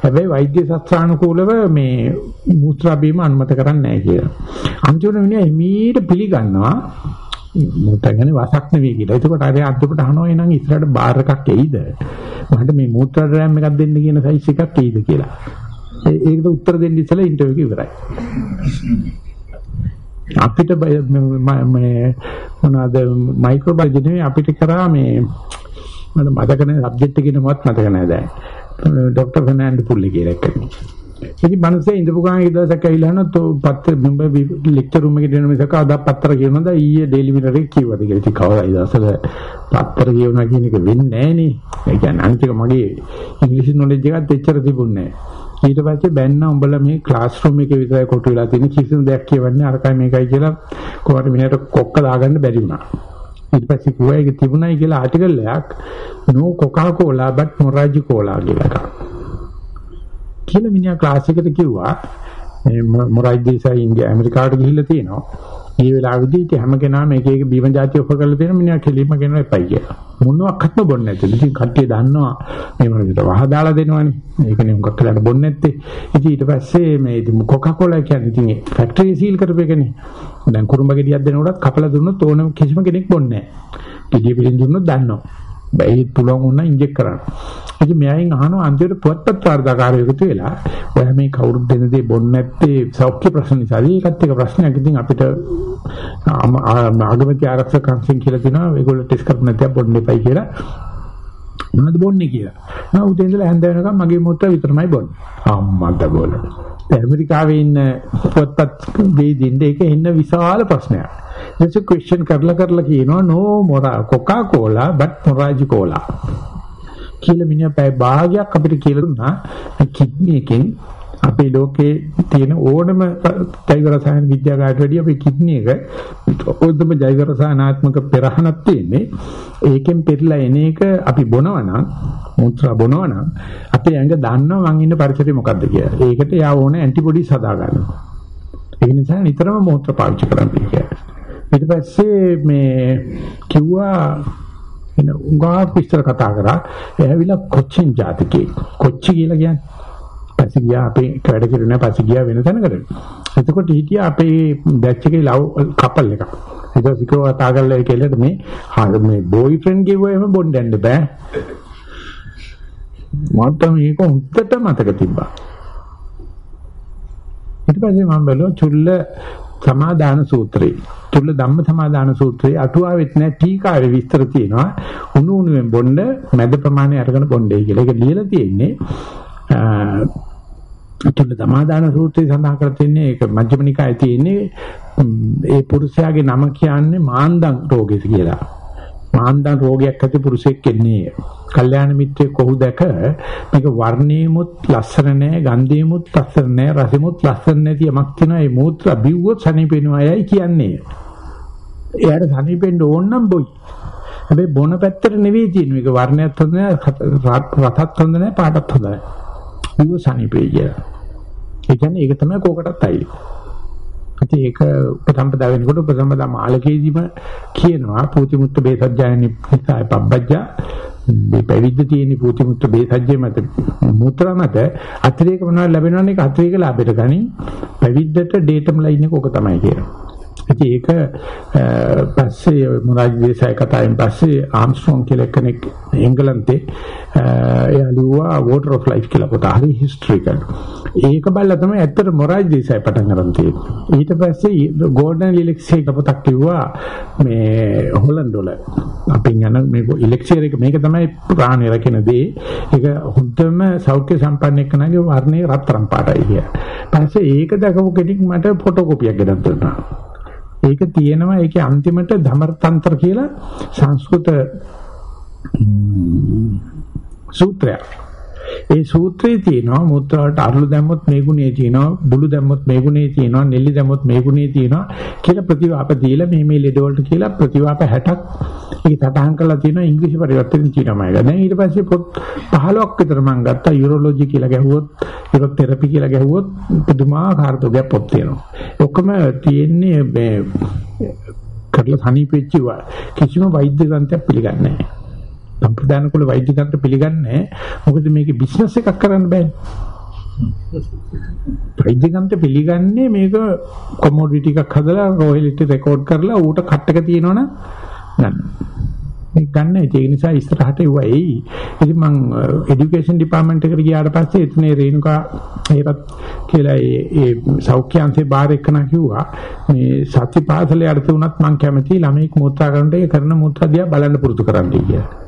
හැබැයි වෛද්‍ය ශාස්ත්‍රානුකූලව මේ මූත්‍රා බීම අනුමත කරන්නේ නෑ කියලා. අන්තිමට වෙන්නේ මීට පිළිගන්නවා මූත්‍රා කියන්නේ වසක් නෙවෙයි කියලා. එතකොට අර අන්තිමට අහනවා එනං ඉස්සරහට බාර් එකක් එයිද? මට මේ මූත්‍රා ඩ්‍රෑම් එකක් දෙන්න කියන සයිස් එකක් එයිද කියලා. ඒකට උත්තර දෙන්න ඉස්සලා ඉන්ටර්විව් එක ඉවරයි. අපිට බය- ම- මේ මොනවාද මයික්‍රෝබයෝලොජි නෙවෙයි අපිට කරා මේ මට මතක නැහැ සබ්ජෙක්ට් එකේ නමවත් මතක නැහැ දැන්. ડોક્ટર ෆර්නෑන්ඩ් පුල්ලි කියලා එක්කෙනෙක්. ඉතින් මිනිස්සේ ඉඳපු ගාන ඊ දවසක් ඇවිල්ලා හන තෝ පත්‍ර බිම්බ ලෙක්චර් රූම් එකේ දෙන මිසක අද පත්‍ර කියනවාද ඊයේ ඩේලි මිරර් එකේ කිව්වද කියලා. ඉතින් කවදා ඊ දවසල පත්‍ර කියනවා කියන එක වෙන්නේ නැහැ නේ. ඒ කියන්නේ අනිත් එක මගේ ඉංග්‍රීසි නොලෙජ් එකත් එච්චර තිබුණේ නැහැ. ඊට පස්සේ බැන්න උඹලා මේ ක්ලාස් රූම් එකේ විතරයි කොටු වෙලා තියෙන කිසිම දෙයක් කියවන්නේ අරකයි මේකයි කියලා කොහොමද මෙහෙට කොක්ක දාගන්න බැරි වුණා. ඊට පස්සේ කිව්වා ඒක තිබුණයි කියලා ආටිකල් එකක් no coca cola but moraji cola කියලා එකක්. කියලා මිනිහා ක්ලාස් එකට කිව්වා මේ මොරයි දේශය ඉන්දියා ඇමරිකාවට ගිහිල්ලා තියෙනවා. මේ වෙලාවෙදී ඉතින් හැම කෙනාම එක එක බීම જાති ඔෆර් කරලා තියෙන මිනිහා කෙලින්ම කියනවා එපයි කියලා. මොනවාක්වත්ම බොන්නේ නැති. ඉතින් කට්ටිය දන්නවා මේ මොනවද වහ දාලා දෙනවනේ. ඒකනේ මොකක් කරලා බොන්නේ නැත්තේ. ඉතින් ඊට පස්සේ මේ ඉතින් කොකාකෝලා කියන්නේ ඉතින් ෆැක්ටරි සීල් කරපු එකනේ. දැන් කුරුම්බ ගෙඩියක් දෙනකොටත් කපලා දුන්නොත් ඕනම කිසිම කෙනෙක් බොන්නේ නැහැ. ගෙඩිය පිළින් දුන්නොත් දන්නවා. බැයි පුළුවන් වුණා ඉන්ජෙක්ට් කරන්න. ඉතින් මෙයන් අහනවා අන්තිමට පුවත්පත් වාර්තාකාරයෙ එකතු වෙලා ඔයා මේ කවුරුත් දෙන දේ බොන්නේ නැත්තේ සෞඛ්‍ය ප්‍රශ්න නිසා. ඒකත් එක ප්‍රශ්නයක්. ඉතින් අපිට ආගමික ආරක්ෂක කංශෙන් කියලා තිනවා ඒගොල්ලෝ ටෙස්ට් කරන්න නැත්නම් බොන්න එපයි කියලා. මොනවද බොන්නේ කියලා. මම උදේ ඉඳලා හැන්ද වෙනකම් මගේ මුත්‍රා විතරමයි බොන්නේ. අම්මද බෝල. ඇමරිකාවේ ඉන්න පුවත්පත් වේදින්න ඒක ඉන්න විශාල ප්‍රශ්නයක්. ඊට ක්වෙස්චන් කරලා කරලා කියනවා no mora coca cola but moraji cola. කියලා මිනිහා පැය භාගයක් අපිට කියලා දුන්නා මේ කිඩ්නි එකෙන් අපේ ලෝකේ තියෙන ඕනම ජෛව රසායන විද්‍යාවට වැඩිය අපේ කිඩ්නි එක ඕනම ජෛව රසායනාත්මක පෙරහනක් තියෙන්නේ ඒකෙන් පෙරලා එන එක අපි බොනවා නම් මුත්‍රා බොනවා නම් අපේ ඇඟ දන්නවා මං ඉන්න පරිසරය මොකද්ද කියලා. ඒකට යා ඕන ඇන්ටිබොඩිස් හදා ගන්නවා. ඒ නිසා නිතරම මුත්‍රා පාවිච්චි කරන්න කියලා. ඊට පස්සේ මේ කිව්වා එන උගා විස්තර කතා කරා. එයාවිලා කොච්චින් ජාතිකේ? කොච්චි කියලා කියන්නේ? පස්සේ ගියා අපේ වැඩ කිරුණා පස්සේ ගියා වෙන තැනකට. එතකොට හිටියා අපේ බැච් එකේ ලව් කපල් එකක්. ඊට පස්සේ කෝ කතා කරලා ඒ කෙල්ලට මේ හා මේ බෝයි ෆ්‍රෙන්ඩ් කිව්වා එහෙම බොන්න යන්න බෑ. මට මේක හුත්තට මතක තිබ්බා. ඊට පස්සේ මම බැලුවා චුල්ල සමාදාන සූත්‍රය. තුල්ල ධම්ම සමාදාන සූත්‍රයේ අටුවාවෙත් නෑ ටීකාවේ විස්තර තියෙනවා. උණු උණුවෙන් බොන්න මැද ප්‍රමාණය අරගෙන බොන්නයි කියලා. ඒක ලියලා තියෙන්නේ තුල්ල සමාදාන සූත්‍රයේ සඳහන් කර තින්නේ ඒක මජ්ක්‍ධිම නිකායේ තියෙන්නේ ඒ පුරුෂයාගේ නම කියන්නේ මාන්දම් රෝගෙස කියලා. මාන්දම් රෝගයක් ඇති පුරුෂයෙක් එන්නේ. කල්යාණ මිත්‍රයෙක් කොහු දැක මේක වර්ණේමුත් ලස්සන නෑ ගන්ධේමුත් ලස්සන නෑ රසෙමුත් ලස්සන නැති යමක් තියෙනවා ඒ මූත්‍රා බිව්වොත් සනීපෙනවායයි කියන්නේ. එයාට සනීපෙන්න ඕන නම් බොයි. හැබැයි බොන පැත්තට නෙවෙයි තියෙන්නේ. මේක වර්ණයත් හොඳ නෑ රසත් හොඳ නෑ පාටත් හොඳ නෑ. බිව්ව සනීපේ කියලා. ඒ කියන්නේ ඒක තමයි කෝකටත් අයිති. ඉතින් ඒක උපසම්පදා වෙනකොට උපසම්පදා මාලකේදීම කියනවා පූතිමුත්ත බේසජ්ජායනි නිසාය පබ්බජ්ජා. මේ පැවිද්ද තියෙන පූතිමුත්ත බේසජ්ජේ මත මුත්‍රා මත අතිරේක මොනවද ලැබෙනවනේ? ඒක අතිරේක ලාභයට ගනි. පැවිද්දට ඩේටම් ලයින් එක ඕක තමයි කියනවා. ඉතින් ඒක පස්සේ මොරාජ් දේශය කතාවෙන් පස්සේ ආම්ස්ට්‍රෝං කියලා කෙනෙක් එංගලන්තේ එයා ලිව්වා water of life කියලා පොත හරි හිස්ටරිකල්. ඒක බලලා තමයි ඇත්තට මොරාජ් දේශය පටන් ගන්න තියෙන්නේ. ඊට පස්සේ ගෝඩන් ලිලෙක්සේ පොතක් කිව්වා මේ හොලන්ඩ් වල අපින් යන මේ ඉලෙක්චර් එක මේක තමයි ප්‍රාණය රකින්න දේ. ඒක හොඳම සෞඛ්‍ය සම්පන්න එක්කනගේ වර්ණේ රත්තරන් පාටයි කිය. පස්සේ ඒක දැකපු කෙනෙක් මට ෆොටෝකෝපියක් ගෙනත් දුන්නා. ඒක තියෙනවා ඒකේ අන්තිමට ධමර්තන්ත්‍ර කියලා සංස්කෘත සූත්‍රයක්. ඒ සූත්‍රයේ තියෙනවා මුත්‍රාවට අරලු දැම්මොත් මේ ගුණේ තියෙනවා බුළු දැම්මොත් මේ ගුණේ තියෙනවා නෙල්ලි දැම්මොත් මේ ගුණේ තියෙනවා කියලා ප්‍රතිවාප දීලා මේ මේ ලෙඩ වලට කියලා ප්‍රතිවාප 60ක් ඒක සටහන් කරලා තියෙනවා ඉංග්‍රීසි පරිවර්තනෙන් තියෙනවා ඒක. දැන් ඊට පස්සේ පොත් 15ක් විතර මම ගත්තා යුරෝලොජි කියලා ගැහුවොත් යුරෝതെරපි කියලා ගැහුවොත් පුදුමාකාර තෝගයක් පොත් තියෙනවා. ඔක්කොම තියෙන්නේ මේ කරලා තනිපෙච්චිව කිසිම වෛද්‍ය ග්‍රන්ථයක් පිළිගන්නේ නැහැ. සම්ප්‍රදාන කුල වෛද්‍ය දන්ත පිළිගන්නේ මොකද මේකේ බිස්නස් එකක් කරන්න බෑනේ. වෛද්‍ය දන්ත පිළිගන්නේ මේක කොමෝඩිටි එකක් හදලා රොයලිටි රෙකෝඩ් කරලා ඌට කට් එක තියෙනවනම් ගන්න. මේ ගන්න. ඒක නිසා ඉස්සරහට යුවා. එයි. ඉතින් මං এডুকেෂන් ডিপার্টমেন্ট එකට ගියාට පස්සේ එතනේ රේණුකා හේරත් කියලා ඒ සෞඛ්‍යාංශේ බාර එක්කන කිව්වා. මේ සත්‍ය පාසලේ අර්ථ උනත් මං කැමති ළමෙක් මෝත්‍රා කරනට ඒ කරන මෝත්‍රා දිහා බලන්න පුරුදු කරන්න කියලා.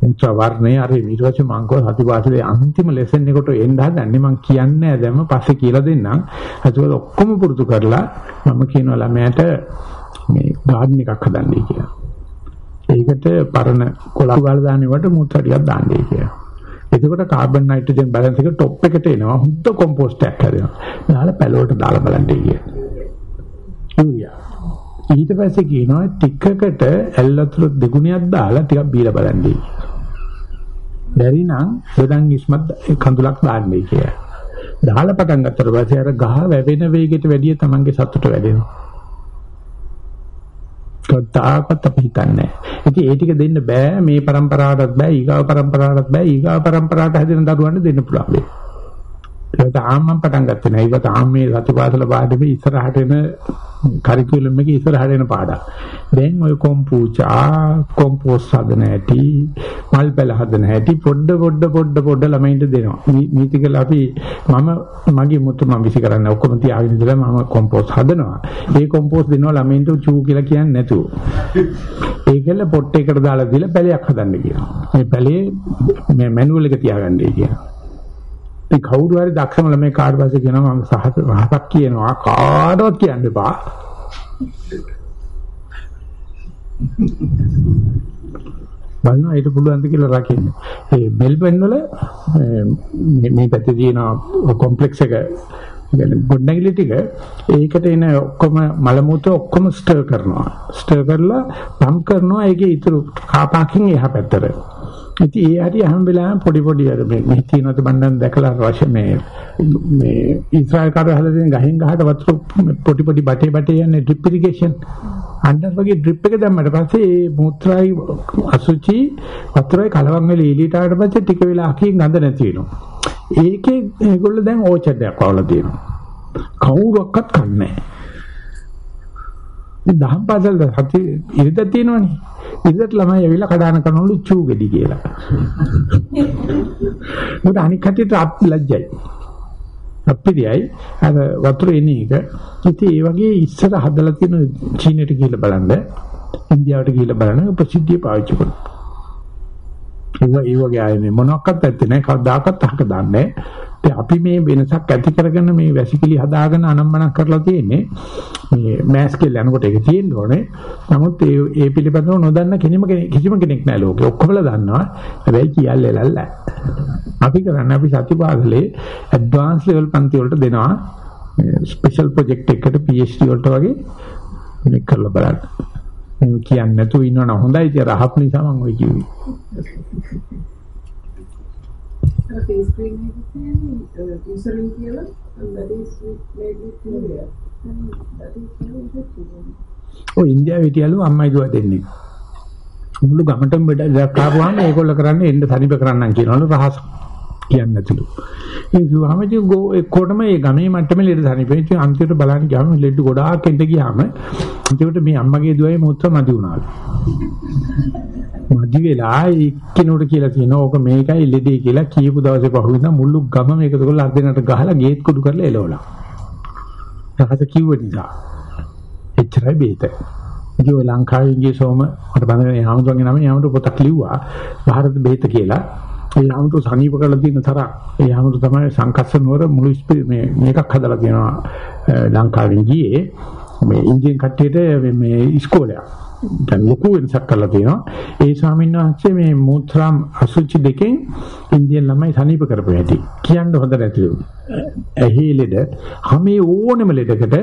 මුත්‍රා වර්ණය අර ඊට පස්සේ මං කෝ සතිපාසලේ අන්තිම ලෙසන් එකට එන්න හදන්නේ මං කියන්නේ නැහැ දැම්ම පස්සේ කියලා දෙන්නම්. ඒකවල ඔක්කොම පුරුදු කරලා මම කියනවා ළමයාට මේ ගාඩන් එකක් හදන්නයි කියලා. ඒකට පරණ කොළු ගාලා දාන්නේවට මුත්‍රා ටිකක් දාන්නයි කියලා. එතකොට කාබන් නයිට්‍රජන් බැලන්ස් එක টොප් එකට එනවා. හුද්ද කොම්පෝස්ට් එකක් හැදෙනවා. දාලා පැලවලට දාලා බලන්නයි කියලා. ඊට පස්සේ කියනවා ටිකකට ඇල්ලතුර දෙගුණයක් දාලා ටිකක් බීලා බලන්න කියලා. බැරි නම් බෙදන් ඉස්මත් කඳුලක් දාන්නයි කියලා. දාලා පටන් ගත්තට පස්සේ අර ගහ වැවෙන වේගයට වැඩිය තමන්ගේ සතුට වැඩෙනවා. කවදාකවත් අපි හිතන්නේ නැහැ. ඉතින් ඒ ටික දෙන්න බෑ මේ પરම්පරාවටත් බෑ ඊගාව પરම්පරාවටත් බෑ ඊගාව પરම්පරාවට හැදෙන දරුවන්ට දෙන්න පුළුවන්. ඒක තාම මම පටන් ගත්තේ නෑ. ඒක තාම මේ සතිපාසල පාඩමේ ඉස්සරහට එන කරිකියුලම් එකේ ඉස්සරහට එන පාඩම්. දැන් ඔය කොම්පූචා, කොම්පෝස් හදන හැටි, මල් පැල හදන හැටි පොඩ පොඩ පොඩ පොඩ ළමයින්ට දෙනවා. නීතිකල අපි මම මගේ මුතු මම විසි කරන්නේ ඔක්කොම තියාගෙන ඉඳලා මම කොම්පෝස් හදනවා. ඒ කොම්පෝස් දෙනවා ළමයින්ට චූ කියලා කියන්නේ නැතුව. ඒකල පොට් එකකට දාලා දීලා පැලයක් හදන්න කියනවා. මේ පැලේ මේ මැනුවල් එක තියාගන්නයි කියනවා. ඒ කවුරු හරි දක්ෂම ළමයි කාට පස්සේ කියනවා මම සහස රහසක් කියනවා කාටවත් කියන්න එපා. බලනවා ඊට පුළුවන්ද කියලා රකින්න. ඒ මෙල්බන් වල මේ පැත්තේ තියෙන කොම්ප්ලෙක්ස් එක ගොඩනැගිලි ටික ඒකට එන ඔක්කොම මල මුත්‍ර ඔක්කොම ස්ටර් කරනවා. ස්ටර් කරලා පම්ප් කරනවා ඒකේ ඉතුරු කාපාකින් එහා පැත්තට. ඉතින් ඒ හරි හැම වෙලාවෙම පොඩි පොඩි අර මේ මෙහි තියෙනවද මන්නම් දැකලා රෂ මේ මේ ඉස්රායල් කාර්ය හදලා තියෙන ගහෙන් ගහට වතුර පොඩි පොඩි බටේ බටේ යන්නේ ඩ්‍රිප් ඉරිගේෂන් අnder වගේ ඩ්‍රිප් එක දැම්මට පස්සේ ඒ මුත්‍රායි අසුචි වතුරයි කලවම් වෙලා එළියට ආවට පස්සේ ටික වෙලාවකින් ගඳ නැති වෙනවා. ඒකේ ඒගොල්ලෝ දැන් ඕචඩ් එකක් වවලා තියෙනවා. කවුරක්වත් කන්නේ නැහැ. දහම් පාසල් සති ඉරිදා තියෙනවනේ ඉතින් ළමයි ඇවිල්ලා කඩාන කරනවලු චූ ගෙඩි කියලා. මොකද අනික් කටියට අප් ලැජ්ජයි. අප්පිරියයි අර වතුර එන එක. ඉතින් ඒ වගේ ඉස්සර හදලා තියෙන චීනෙට ගිහිල්ලා බලන්න, ඉන්දියාවට ගිහිල්ලා බලන්න ප්‍රසිද්ධිය පාවිච්චි කරනවා. ඒ ඒ වගේ ආයේ මොනක්වත් ඇත්තේ නැහැ. කවදාකවත් අහක දාන්නේ නැහැ. අපි මේ වෙනසක් ඇති කරගෙන මේ වැසිකිලි හදාගෙන අනම්මනක් කරලා තියෙන්නේ. මේ මෑස් කියලා යනකොට ඒක තියෙන්න ඕනේ. නමුත් ඒ ඒ පිළිබඳව නොදන්න කෙනෙම කිසිම කෙනෙක් නැහැ ලෝකේ. ඔක්කොමලා දන්නවා. හැබැයි කියල්ලේ ලල්ල. අපි කරන්නේ අපි සතිපාසලේ ඇඩ්වාන්ස් ලෙවල් පන්ති වලට දෙනවා. ස්පෙෂල් ප්‍රොජෙක්ට් එකකට PhD වලට වගේ මේක කරලා බලන්න. මේ කියන්නේ නැතුව ඉන්නවනම් හොඳයි. ඉතින් රහත් නිසා මම ඔය කිව්වේ. Face cream එකේ user link කියලා and that is made with Korea. And that is very interesting. ඔය ඉන්දියාවේ හිටියලු අම්මයි දුව දෙන්නේ. මුළු ගමටම බෙදලා කාපුවාම ඒගොල්ලෝ කරන්නේ එන්න සනිප කරන්නම් කියනවලු රහස කියන්නේ නැතිලු. ඒ කිව්වම ඉතින් ගෝ එක්කොටම ඒ ගමේ මට්ටමේ ලෙඩ සනිපේ ඉතින් අන්තිමට බලන්න ගියාම ලෙඩ ගොඩාක් එන්න ගියාම අන්තිමට මේ අම්මගේ දුවයි මුත්‍ර මදි වුණාලු. මදි වෙලා එක්කිනුට කියලා තියෙනවා ඕක මේකයි ලෙඩේ කියලා කියපු දවසේ පහුවෙන මුළු ගම මේක දෙකොල්ල අර්ධනට ගහලා ගේට් කුඩු කරලා එලවලා. රහස කිව්ව නිසා. එච්චරයි බේත. ඉතින් ඔය ලංකාවේ ඉංග්‍රීසි සෝම මට බඳගෙන යාමතුන්ගේ නම යාමතු පොතක් ලිව්වා. ಭಾರತ බේත කියලා. ඒ යාමතු සනීප කරලා තියෙන තරම් ඒ යාමතු තමයි සංකස්ස නුවර මුළු මේ මේකක් හදලා තියෙනවා ලංකාවෙන් ගියේ මේ ඉන්දියන් කට්ටියට මේ ඉස්කෝලයක්. දැන් ලොකු වෙනසක් කරලා තියෙනවා. ඒ ස්වාමීන් වහන්සේ මේ මුත්‍රාම් අසුචි දෙකෙන් ඉන්දියන් ළමයි සනීප කරපු හැටි කියන්න හොඳ නැතිලු. ඇහි ලෙඩ හැමේ ඕනෙම ලෙඩකට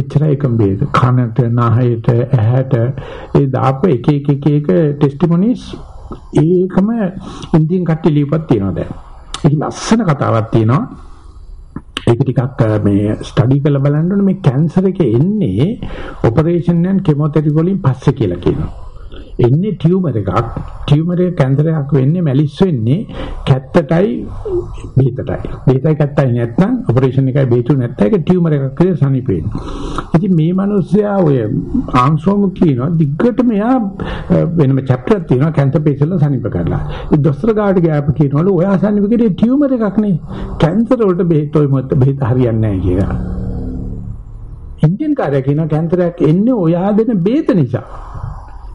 එච්චරයි කම්බේද. කනට, නහයට, ඇහැට ඒ දාපු එක එක එක එක ටෙස්ටිමොනිස් ඒකම ඉන්දියන් කට්ටිය ලියපත් තියෙනවා දැන්. ඒක ලස්සන කතාවක් තියෙනවා. ඒක ටිකක් මේ ස්ටඩි කරලා බලන්න ඕනේ මේ කැන්සර් එක එන්නේ ඔපරේෂන් and කෙමෝതെරපි වලින් පස්සේ කියලා කියනවා. එන්නේ ටියුමර් එකක්. ටියුමර් එක කැන්සර් එකක් වෙන්නේ මැලිස් වෙන්නේ කැත්තටයි බේතටයි. බේතයි කැත්තයි නැත්නම් ඔපරේෂන් එකයි බේතු නැත්නම් ඒක ටියුමර් එකක් කියලා සනීප වෙන්නේ. ඉතින් මේ මිනිස්සයා ඔය ආන්සෝම කියනවා දිග්ගටම එයා වෙනම chapter එකක් තියෙනවා කැන්සර් පේෂන්ට්ලා සනීප කරලා. ඒ දොස්තර ගාවට ගියාප කියනවලු ඔයා සනීප කරේ ටියුමර් එකක් නේ. කැන්සර් වලට බේත ඔය මොකද බේත හරියන්නේ නැහැ කියලා. ඉන්දියන් කාර්යය කියන කැන්සරයක් එන්නේ ඔයා දෙන බේත නිසා.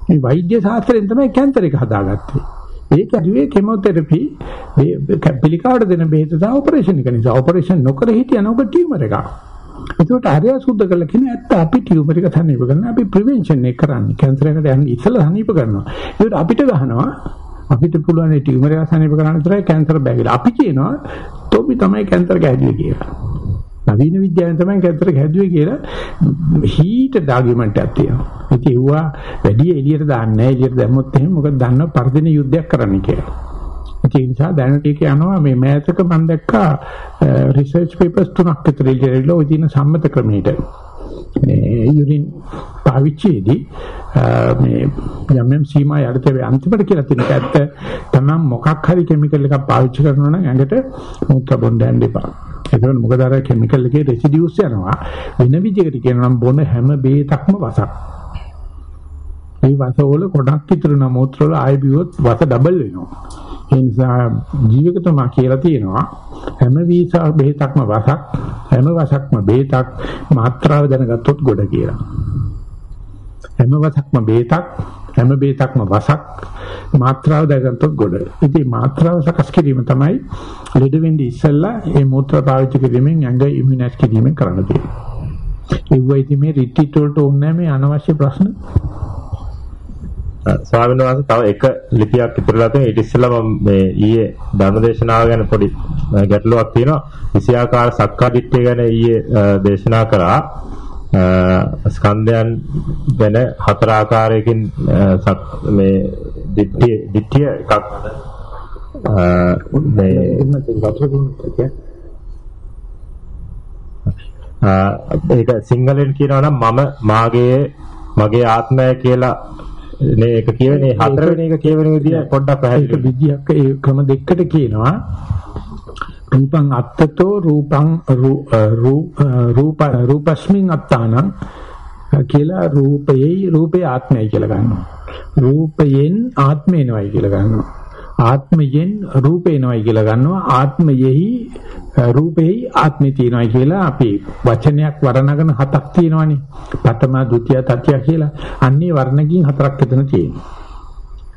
මේ වෛද්‍ය ශාස්ත්‍රයෙන් තමයි කැන්සර් එක හදාගත්තේ. ඒක ඇදුවේ කෙමෝതെරපි පිළිකාවට දෙන බෙහෙත සහ ඔපරේෂන් එක නිසා. ඔපරේෂන් නොකර හිටියන ඔබ ටියුමර් එකක්. ඒකට හරිය සුද්ධ කරලා කියන ඇත්ත අපි ටියුමර් එක සනීප කරනවා. අපි ප්‍රිවෙන්ෂන් එක කරන්නේ. කැන්සර් එකට යන්නේ ඉස්සෙල්ලා සනීප කරනවා. ඒකට අපිට ගහනවා අපිට පුළුවන් ටියුමර් එක සනීප කරන්න විතරයි කැන්සර් බැහැවිලා. අපි කියනවා තොපි තමයි කැන්සර් ගැහැදුවේ කියලා. නවීන විද්‍යාවෙන් තමයි කැන්සර් හැදුවේ කියලා හීට් ආගියුමන්ට් එකක් තියෙනවා. ඉතින් ඒවා වැඩි එළියට දාන්නේ නැහැ. එළියට දැම්මොත් එහෙම මොකද දන්නව පරදින යුද්ධයක් කරන්න කියලා. ඒ නිසා දැනට ඒක යනවා මේ මෑතක මම දැක්කා රිසර්ච් පේපර්ස් තුනක් විතර ඉලියලා ওই දින සම්මත ක්‍රමයට මේ යුරින් පාවිච්චියේදී මේ යම් යම් සීමා යටතේ අන්තිමට කියලා තියෙන ඇත්ත තමයි මොකක් හරි කිමිකල් එකක් පාවිච්චි කරනවා නම් ඇඟට මුත්‍ර බොන්න යන්න එපා. එතකොට මොකද අර කිමිකල් එකේ රෙසිඩියුස් යනවා වෙන විදිහකට කියනවා නම් බොන හැම බේතක්ම වසක්. මේ වසවල ගොඩක් ඉතුරු නමුත් වල ආය බිවොත් වස ඩබල් වෙනවා. ඒ නිසා ජීවකතුමා කියලා තියෙනවා හැම වීසා බෙහෙතක්ම වසක් හැම වසක්ම බෙහෙතක් මාත්‍රාව දැනගත්තොත් ගොඩ කියලා. හැම වසක්ම බෙහෙතක් හැම බෙහෙතක්ම වසක්. මාත්‍රාව දැනගත්තොත් ගොඩ. ඉතින් මාත්‍රාව සකස් කිරීම තමයි ලෙඩ වෙන්නේ ඉස්සෙල්ලා මේ මූත්‍රා පාවිච්චි කිරීමෙන් ඇඟ ඉමුනයිස් කිරීමෙන් කරන්න තියෙන්නේ. ඒ වගේ ඉතින් මේ රිට්‍රීට් වලට ඕනේ මේ අනවශ්‍ය ප්‍රශ්න. ස්වාමීන් වහන්සේ තව එක ලිපියක් ඉතුරුලා තියෙනවා ඊට ඉස්සෙල්ලා මම මේ ඊයේ ධර්මදේශනාව ගැන පොඩි ගැටලුවක් තියෙනවා. විෂයාකාර සක්කාදිට්ඨිය ගැන ඊයේ දේශනා කරා. ස්කන්ධයන් ගැන හතර ආකාරයකින් මේ දිට්ඨිය දිට්ඨිය එකක් මේ ඒක සිංහලෙන් කියනවා නම් මම මාගේ මගේ ආත්මය කියලා නේ ඒක කියවෙන්නේ. හතරවෙනි එක කියවෙන විදිය පොඩ්ඩක් පැහැදිලි ඒක විදියක් ඒ ක්‍රම දෙකකට කියනවා. රූපං අත්තතෝ රූපං රූප රූපස්මින් අත්තානං කියලා රූපයේ රූපේ ආත්මයයි කියලා ගන්නවා. රූපයෙන් ආත්මේනවයි කියලා ගන්නවා. ආත්මයෙන් රූපේනවයි කියලා ගන්නවා. ආත්මයෙහි රූපෙහි ආත්මේ තියෙනවයි කියලා අපි වචනයක් වර්ණගෙන හතක් තියෙනවනේ. ප්‍රථම ဒုတိ ය තතිය කියලා. අන්නේ වර්ණකින් හතරක් එතන තියෙනවා.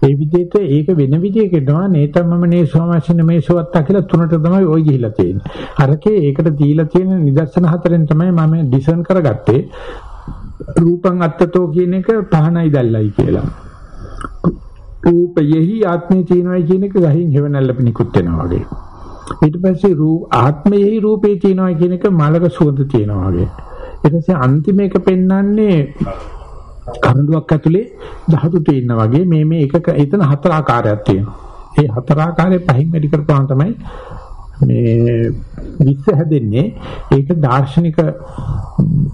ඒ විදිහට ඒක වෙන විදිහකටම නේතමම නේසෝමසින මේසවත්තා කියලා තුනට තමයි ওই ගිහිලා තියෙන්නේ. අරකේ ඒකට දීලා තියෙන නිදර්ශන හතරෙන් තමයි මම ඩිසයින් කරගත්තේ. රූපං අත්තතෝ කියන එක පහනයි දැල්ලයි කියලා. රූපයෙහි ආත්මය තියෙනවා කියන එක ගහින් හෙවණල්ල පිනිකුත් වෙනවා වගේ. ඊට පස්සේ රූප ආත්මයෙහි රූපේ තියෙනවා කියන එක මලක සුවඳ තියෙනවා වගේ. ඊට පස්සේ අන්තිම එක පෙන්වන්නේ කරඬුවක් ඇතුලේ ධාතු තියෙනා වගේ මේ මේ එක එතන හතර ආකාරයක් තියෙනවා. ඒ හතර ආකාරයේ පහින් වැඩි කරපුවාම තමයි මේ විශ්ව හැදෙන්නේ. ඒක දාර්ශනික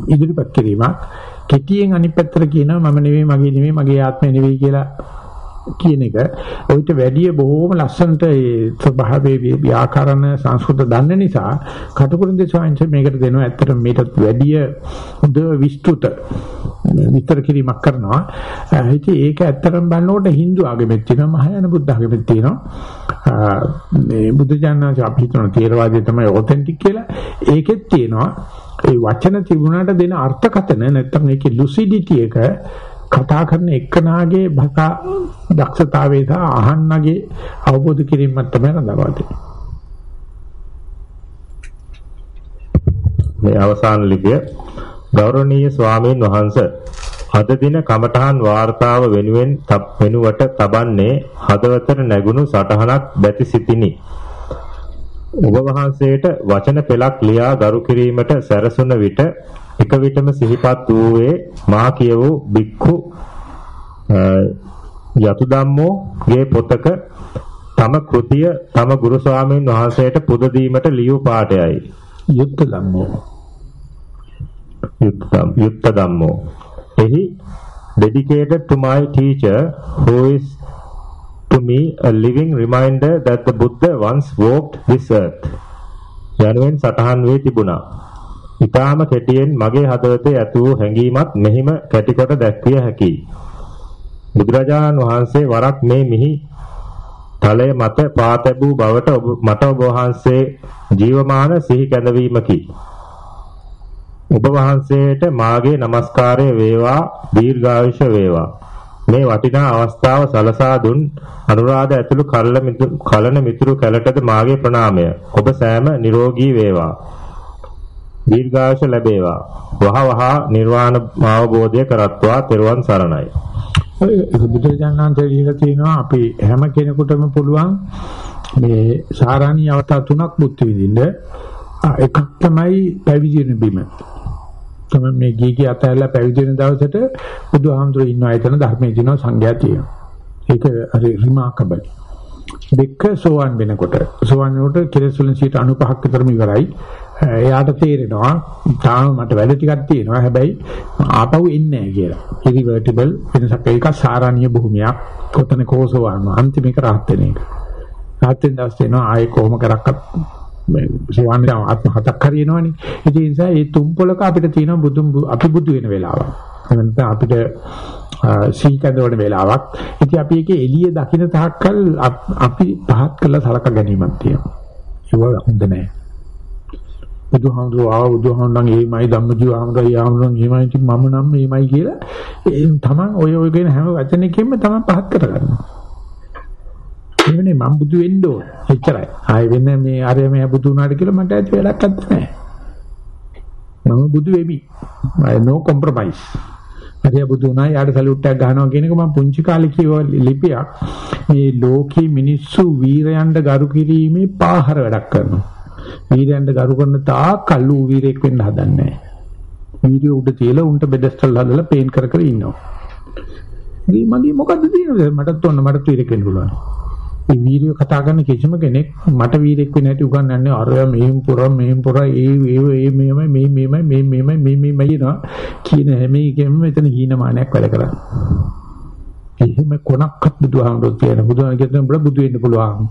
ඉදිරිපත් කිරීමක්. කෙටියෙන් අනිත් පැත්තට කියනවා මම නෙවෙයි මගේ නෙවෙයි මගේ ආත්මය නෙවෙයි කියලා කියන එක. ඔයිට වැඩිය බොහොම ලස්සනට ඒ ස්වභාවයේ ව්‍යාකරණ සංස්කෘත දන්න නිසා කටුකුරුන්ද ස්වාමීන් මේකට දෙනවා. ඇත්තට මේකට වැඩිය හොඳ විස්තృత විස්තර කිරීමක් කරනවා. ඉතින් ඒක ඇත්තටම බලනකොට Hindu ආගමෙත් තියෙනවා මහායාන බුද්ධ ආගමෙත් තියෙනවා. මේ බුද්ධ ඥානජ අපි හිතන තේරවාදය තමයි ඔතෙන්ටික් කියලා. ඒකෙත් තියෙනවා. ඒ වචන තිබුණාට දෙන අර්ථකතන නැත්තම් ඒකේ ලුසිඩිටි එක කතා කරන එක්කනාගේ භාෂා දක්ෂතාවය සහ අහන්නගේ අවබෝධ කිරීමක් තමයි රඳවා තියෙන්නේ. මේ අවසාන ලිපිය ගෞරවනීය ස්වාමීන් වහන්ස අද දින කමඨහන් වාර්තාව වෙනුවෙන් වෙනුවට තබන්නේ හදවතට නැගුණු සටහනක් බැති සිටිනි. ඔබ වහන්සේට වචන පෙළක් ලියා ගරු කිරීමට සැරසුන විට එක විටම සිහිපත් වූයේ මා කියවූ බික්ඛු යතු ධම්මෝ ගේ පොතක තම කෘතිය තම ගුරු ස්වාමීන් වහන්සේට පුද දීමට ලියූ පාඩයයි යුක්ත ධම්මෝ යුක්ත ධම්මෝ එහි dedicated to my teacher who is to me a living reminder that the Buddha once walked this earth. යනුවෙන් සටහන් වී තිබුණා. ඊටාම කෙටියෙන් මගේ හදවතේ ඇති වූ හැඟීමත් මෙහිම කැටිකොට දැක්විය හැකියි. බුදුරජාණන් වහන්සේ වරක් මේ මිහි තලය මත පාතැබූ බවට ඔබ මට ඔබ වහන්සේ ජීවමාන සිහි කැඳවීමකි. ඔබ වහන්සේට මාගේ নমස්කාරය වේවා දීර්ඝායුෂ වේවා. මේ වටිනා අවස්ථාව සලසා දුන් අනුරාධ ඇතුළු කලන මිතුරු කැලටද මාගේ ප්‍රණාමය. ඔබ සෑම නිරෝගී වේවා. දීර්ඝායුෂ ලැබේවා. වහ වහ නිර්වාණ අවබෝධය කරත්වා තෙරුවන් සරණයි. බුදුරජාණන්සේ දීලා තියෙනවා අපි හැම කෙනෙකුටම පුළුවන් මේ සාරාණී අවස්ථා තුනක් බුද්ධ විඳින්න. එකක් තමයි පැවිදි වෙන බිම. තමයි මේ ගීගේ අතහැරලා පැවිදි වෙන දවසට බුදුහාමුදුරුවෝ ඉන්නවා එතන ධර්මයේ දිනන සංඝයා තියෙනවා. ඒක හරි රිමාකබල්. දෙක සෝවන් වෙනකොට සෝවන් වෙනකොට කෙලෙස් වලින් 95ක් විතරම ඉවරයි. එයාට තේරෙනවා තාම මට වැඩ ටිකක් තියෙනවා. හැබැයි ආපහු එන්නේ නැහැ කියලා. ඉරිවර්ටිබල් වෙනසක් ඒක සාරාණීය භූමියක්. කොතන කෝසෝවන් අන්තිම එක රහත් වෙන එක. රහත් වෙන දවස් වෙනවා ආයේ කොහොම කරක්වත් මේ සෝවාන් ආත්ම හතක් හරියනවනේ. ඒ නිසා මේ තුන් පොලක අපිට තියෙන බුදුන් අපි බුදු වෙන වෙලාවක්. එහෙනම් අපිට සීකඳ වන වෙලාවක්. ඉතින් අපි ඒකේ එළිය දකින්න තාක්කල් අපි පහත් කළා සලක ගැනීමක් තියෙනවා. ඒක හොඳ නෑ. බුදුහාමුදුරුවෝ ආව බුදුහාමුදුරන් එයිමයි ධම්මජීව ආමුදුරන් ආමුදුරන් එයිමයි ඉතින් මම නම් එයිමයි කියලා ඒ තමන් ඔය ඔය කියන හැම වචනයකින්ම තමන් පහත් කරගන්නවා. එවනේ මම බුදු වෙන්න ඕන. එච්චරයි. ආයෙ වෙන මේ අර මේ බුදු වුණාට කියලා මට ඇති වැඩක් නැහැ. මම බුදු වෙමි. no compromise. හරිය බුදු වුණා යාට සලූට් එකක් ගහනවා කියන එක මම පුංචි කාලේ කියව ලිපියක්. මේ ලෝකේ මිනිස්සු වීරයන්ට ගරු කිරීමේ පාහර වැඩක් කරනවා. වීරයන්ට ගරු කරන තාක් කල්ලු වීරෙක් වෙන්න හදන්නේ නැහැ. වීරිය උඩ තියලා උන්ට බෙදස්ටල් හදලා පේන් කර කර ඉන්නවා. මේ මගේ මොකද්ද තියෙන්නේ මටත් ඔන්න මටත් වීරෙක් වෙන්න පුළුවන්. මේ වීරිය කතා කරන කිසිම කෙනෙක් මට වීරෙක් වෙන්න ඇති උගන්වන්නේ අරයා මෙහෙම පුරා මෙහෙම පුරා ඒ ඒ ඒ මෙහෙමයි මේ මෙහෙමයි මේ මෙහෙමයි මේ මෙහෙමයි නා කියන හැම එකෙම මෙතන හීනමානයක් වැඩ කරන්නේ. එහෙම කොනක්වත් බුදුහාමුදුරුවෝ කියන බුදුහාම කියන බල බුදු වෙන්න පුළුවන්.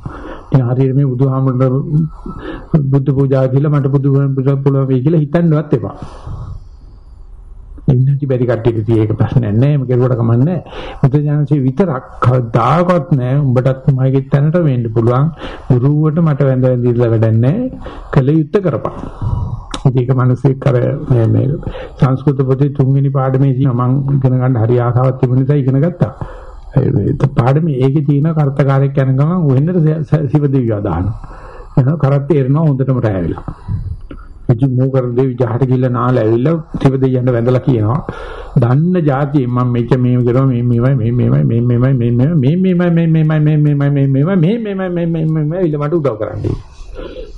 ඉතින් හරියට මේ බුදුහාමුදුරුවෝ බුද්ධ පූජා කියලා මට බුදු වෙන්න පුළුවන් වෙයි කියලා හිතන්නවත් එපා. ඉන්නටි බැරි කට්ටියට තියෙක ප්‍රශ්නයක් නැහැ මේක කෙරුවට කමන්නේ මුද්‍රඥානසේ විතරක් කවදාකවත් නැහැ උඹටත් මගේ තැනට වෙන්න පුළුවන්. ගුරුවට මට වැඳ වැඳිලා වැඩක් නැහැ කල යුත්තේ කරපන්. ඒක මිනිස්සෙක් කර මේ මේ සංස්කෘත පොතේ තුන්වෙනි පාඩමේ තියෙන මම ඉගෙන ගන්න හරි ආසාවක් තිබුණ නිසා ඉගෙන ගත්තා. ඒ පාඩමේ ඒකේ තියෙන කර්තකාරයක් යන ගමන් වෙන්නට සිවදෙවිය දානවා. එනවා කරත් තේරෙනවා හොඳටම රැවිලා ඉතින් මෝකර දෙවි ජහට ගිල්ල නාල ඇවිල්ලා ත්‍රිව දෙයයන්ට වැඳලා කියනවා. දන්න જાතියෙන් මම මේක මේව කරනවා මේ මේවයි මේ මේවයි මේ මේවයි මේ මේවයි මේ මේවයි මේ මේවයි මේ මේවයි මේ මේවයි මේ මේවයි මේ මේවයි මේ මේවයි ඉල මට උදව් කරන්නේ.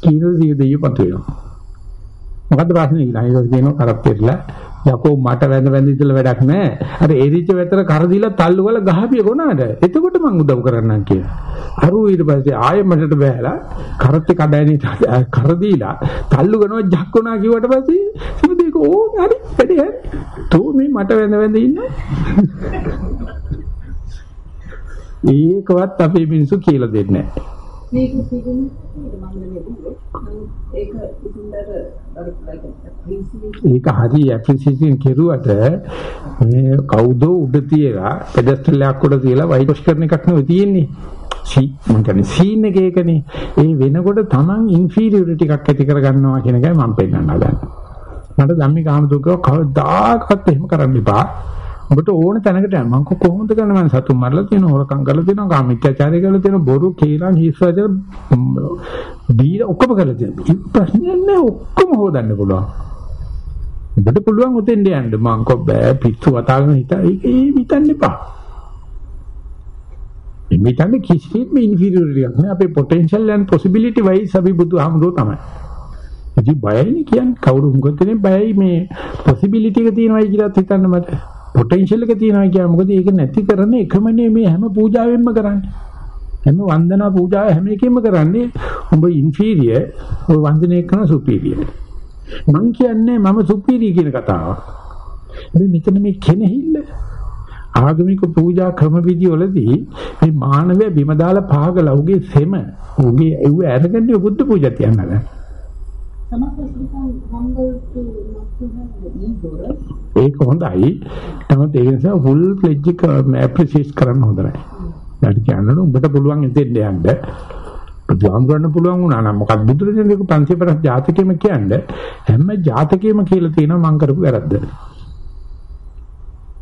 කීනෝ සිය දෙයියෝ පතු වෙනවා. මොකද්ද ප්‍රශ්නේ කියලා. ඒක කියනවා කරත් දෙట్లా යකෝ මට වැඳ වැඳ ඉතල වැඩක් නැහැ. අර එරිච්ච වෙතර කර දීලා තල්ලු වල ගහපිය කොනාට. එතකොට මං උදව් කරන්නම් කියලා. අරු ඊට පස්සේ ආයෙ මටට බෑලා කරත් කඩයිනේ කර දීලා තල්ලු කරනවා ජක් වුණා කිව්වට පස්සේ සිමදේක ඕ හරි වැඩේ හරි. තෝ මේ මට වැඳ වැඳ ඉන්න. [laughs] ඒකවත් අපේ මිනිස්සු කියලා දෙන්නේ නැහැ. මේක තිබුණ මම නෙමෙයි ඒක ඉතින්දර අර ඒක හරි ඇප්‍රීසියේෂන් කෙරුවට මේ කවුද උඩ තියලා පෙඩස්ටල් එකක් උඩ තියලා වයිට් වොෂ් කරන එකක් නෙවෙයි තියෙන්නේ. සී මම කියන්නේ සීන් එක ඒකනේ. ඒ වෙනකොට Taman ඉන්ෆීරියොරිටි එකක් ඇති කර ගන්නවා කියන එකයි මම පෙන්නන්න හදන්නේ. මට ධම්මික ආමතුකව කවදාකවත් එහෙම කරන්න එපා. ඔබට ඕන තැනකට යන්න. මම කොහොමද කරන්නේ? මම සතුන් මරලා තියෙනවා හොරකම් කරලා තියෙනවා කාමීත්‍යාචාරය කරලා තියෙනවා බොරු කේලම් හිස්වද දීලා ඔක්කොම කරලා තියෙනවා. ප්‍රශ්නයක් නෑ ඔක්කොම හොදන්න පුළුවන්. ඔබට පුළුවන් උතෙන් යන්න. මං කො බෑ පිස්සු වතාගෙන හිට ඒක ඒ හිතන්න එපා. එමිටන්නේ කිසිම ඉන්ෆීරියරිටි එකක් නෑ. අපේ පොටෙන්ෂල් and possibility wise අපි බුදුහාමුදුරුවෝ තමයි. ඉතින් බයයිනේ කියන්නේ කවුරු මොකද බයයි මේ possibility එක තියෙනවයි කියලා හිතන්න මට. පොටෙන්ෂල් එක තියෙනවා කියන්නේ මොකද ඒක නැති කරන එකමනේ මේ හැම පූජාවෙන්ම කරන්නේ. හැම වන්දනා පූජාව හැම එකෙම කරන්නේ උඹ ඉන්ෆීරියර් ඔය වන්දනය කරන සුපීරියර්. මං කියන්නේ මම සුපීරියර් කියන කතාව. මේ මෙතන මේ කෙනෙහිල්ල ආගමික පූජා ක්‍රම විදි වලදී මේ මානවය බිම දාලා පහගලා උගේ සෙම උගේ ඒව අරගන්නේ බුද්ධ පූජා තියන්නද Some ඒක හොඳයි. නමුත් ඒ නිසා full pledge එක appreciate කරන්න හොඳ නැහැ. ඊට කියන්නද උඹට පුළුවන් ඉතින් යන්න. බුදුහාමුදුරන්න පුළුවන් වුණා නම් මොකක්ද බුදුරජාණන්ගේ පන්සිපරස් ජාතකයේම කියන්නේ හැම ජාතකයේම කියලා තියෙනවා මං කරපු වැරද්ද.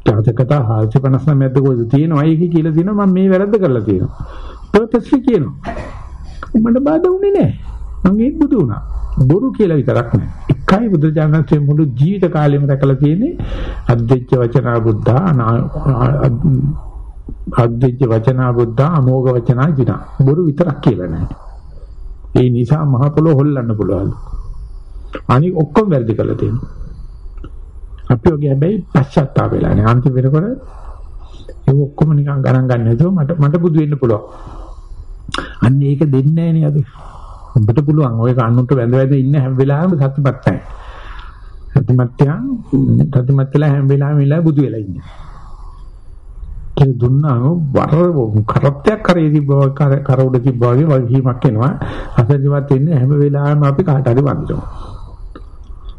ජාතකතා 459 ද කොහෙද තියෙනවා ඒකේ කියලා තියෙනවා මම මේ වැරද්ද කරලා තියෙනවා. purposely කියනවා. උඹට බාධා වුණේ නැහැ. මං ඒක බුදු වුණා. බොරු කියලා විතරක් නෑ. එකයි බුදුජානකසේ මුළු ජීවිත කාලෙම දැකලා තියෙන්නේ අද්දෙච්ච වචනා බුද්ධා අද්දෙච්ච වචනා බුද්ධා අමෝඝ වචනා ජිනා. බොරු විතරක් කියලා නෑ. ඒ නිසා මහ පොළොව හොල්ලන්න පුළුවන්. අනික ඔක්කොම වැරදි කරලා තියෙනවා. අපි ඔගේ හැබැයි පශ්චාත්තාප වෙලා නේ. අන්තිම වෙනකොට ඒ ඔක්කොම නිකන් ගණන් ගන්න නැතුව මට මට බුදු වෙන්න පුළුවන්. අන්න ඒක දෙන්නේ නැහැ නේද? උඹට පුළුවන් ඔය කන්නුන්ට වැඳ වැඳ ඉන්න හැම වෙලාවෙම සත්‍යපත් නැහැ. සත්‍යමත්යන් සත්‍යමත් වෙලා හැම වෙලාවෙම ඉලා බුදු වෙලා ඉන්නේ. ඒ දුන්නා වර කරත්තයක් කරේ තිබ්බා කර කර උඩ තිබ්බා වගේ වගකීමක් එනවා. අසත්‍යමත් ඉන්නේ හැම වෙලාවෙම අපි කාට හරි වඳිනවා.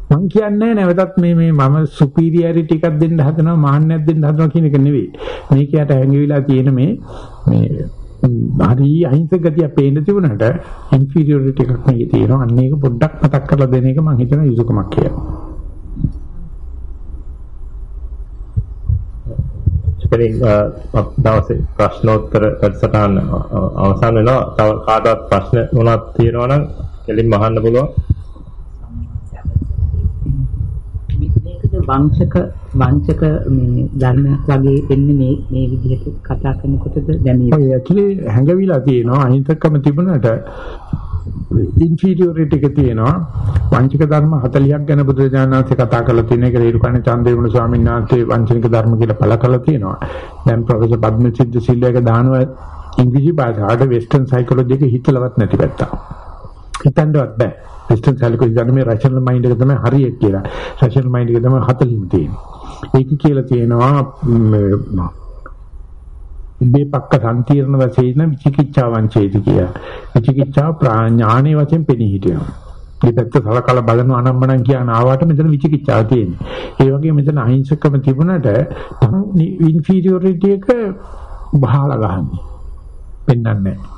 මං කියන්නේ නැවතත් මේ මේ මම සුපීරියරිටි එකක් දෙන්න හදනවා මාන්නයක් දෙන්න හදනවා කියන එක නෙවෙයි. මේකයට හැංගිවිලා තියෙන මේ මේ හරි අහිංසක ගතිය පේන්න තිබුණාට ඉන්ෆීරියොරිටි එකක් මේකේ තියෙනවා. අන්න ඒක පොඩ්ඩක් මතක් කරලා දෙන එක මම හිතන යුතුයකමක් කියලා. ඉතින් දවසේ ප්‍රශ්නෝත්තර වැඩසටහන අවසන් වෙනවා. තව කාටවත් ප්‍රශ්න මොනවද තියෙනවා නම් කෙලින්ම අහන්න පුළුවන්. මේකද වංශක වංශක මේ ධර්මයක් වගේ එන්නේ මේ මේ විදිහට කතා කරනකොටද දැන් මේ ඔය ඇතුලේ හැඟවිලා තියෙනවා අහිංසකම තිබුණාට ඉන්ෆීරියොරිටි එක තියෙනවා. වංචක ධර්ම 40ක් ගැන බුදුරජාණන් වහන්සේ කතා කරලා තියෙන එක රේරුකණේ චන්දේමුණ ස්වාමීන් වහන්සේ වංචනික ධර්ම කියලා පළ කරලා තියෙනවා. දැන් ප්‍රොෆෙසර් පද්මසිද්ධ සිල්වාගේ දානවා ඉංග්‍රීසි භාෂාවට වෙස්ටර්න් සයිකොලොජි එක හිතලවත් නැති පැත්ත හිතන්නවත් බෑ වෙස්ටර්න් සයිකොලොජි ගන්න මේ රෂනල් මයින්ඩ් එක තමයි හරිය කියලා රෂනල් මයින්ඩ් එක තමයි 40 තියෙන්නේ ඒක කියලා තියෙනවා ඉබේ පක්ක සංකීර්ණ වශයෙන් විචිකිච්ඡා වංචේති කිය. විචිකිච්ඡා ප්‍රඥාණේ වශයෙන් පෙනී හිටිනවා. මේ පැත්ත සලකලා බලන අනම්මනම් කියන ආවට මෙතන විචිකිච්ඡාව තියෙන්නේ. ඒ වගේ මෙතන අහිංසකම තිබුණට ඉන්ෆීරියොරිටි එක බහලා ගහන්නේ. පෙන්වන්නේ නැහැ.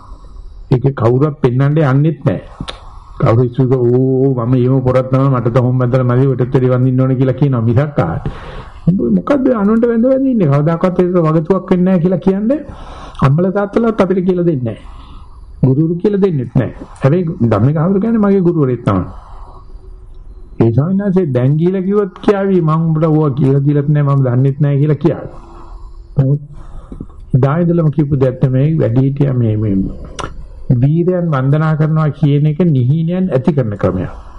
ඒක කවුරුත් පෙන්වන්නේ යන්නෙත් නැහැ. කවුරු ඉස්සුක ඕ මම ඊම පොරක් තමයි මට තොම් බඳලා මදි ඔටත් දෙවි වඳින්න ඕන කියලා කියනවා මිසක් ආ උඹ මොකද්ද අනුන්ට වැඳ වැඳ ඉන්නේ කවදාකවත් ඒක වගතුවක් වෙන්නේ නැහැ කියලා කියන්නේ අම්මලා තාත්තලාත් අපිට කියලා දෙන්නේ නැහැ. ගුරුවරු කියලා දෙන්නෙත් නැහැ. හැබැයි ධම්මික හඳුර කියන්නේ මගේ ගුරුවරයෙක් තමයි. ඒ ස්වාමීනාසේ දැන් කියලා කිව්වොත් කියාවි මම උඹට ඕවා කියලා දීලත් නැහැ මම දන්නෙත් නැහැ කියලා කියාවි. නමුත් ඩායිදලම කියපු දෙයක් තමයි වැඩි හිටියා මේ මේ වීරයන් වන්දනා කරනවා කියන එක නිහිනයන් ඇති කරන ක්‍රමයක්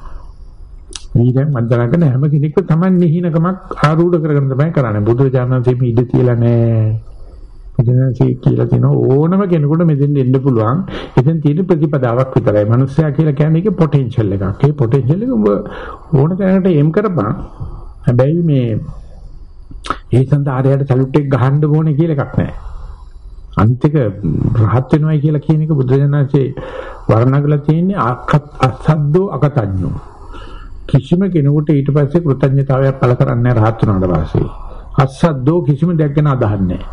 ඊටෙන් වන්දනා කරන හැම කෙනෙක්ම Taman නිහිනකමක් ආරූඪ කරගෙන තමයි කරන්නේ. බුදුරජාණන්සේ මේ ඉඩ තියලා නැහැ. බුදුරජාණන්සේ කියලා තියෙන ඕනම කෙනෙකුට මෙතෙන් එන්න පුළුවන්. එතෙන් තියෙන ප්‍රතිපදාවක් විතරයි. මනුස්සයා කියලා කියන්නේ ඒකේ පොටෙන්ෂල් එකක්. ඒ පොටෙන්ෂල් එක ඔබ ඕන තැනකට එම් කරපන්. හැබැයි මේ ඒ සඳහාරයට සලුට් එක ගහන්න ඕනේ කියලා එකක් නැහැ. අනිත් එක රහත් වෙනවයි කියලා කියන එක බුදුරජාණන්සේ වර්ණගලා තියෙන්නේ අසද්දෝ අකතඤ්ඤෝ කිසිම කෙනෙකුට ඊට පස්සේ කෘතඥතාවයක් පළ කරන්නේ නැහැ රහත් වුණාට පස්සේ. අස්සද්දෝ කිසිම දෙයක් ගැන අදහන්නේ නැහැ.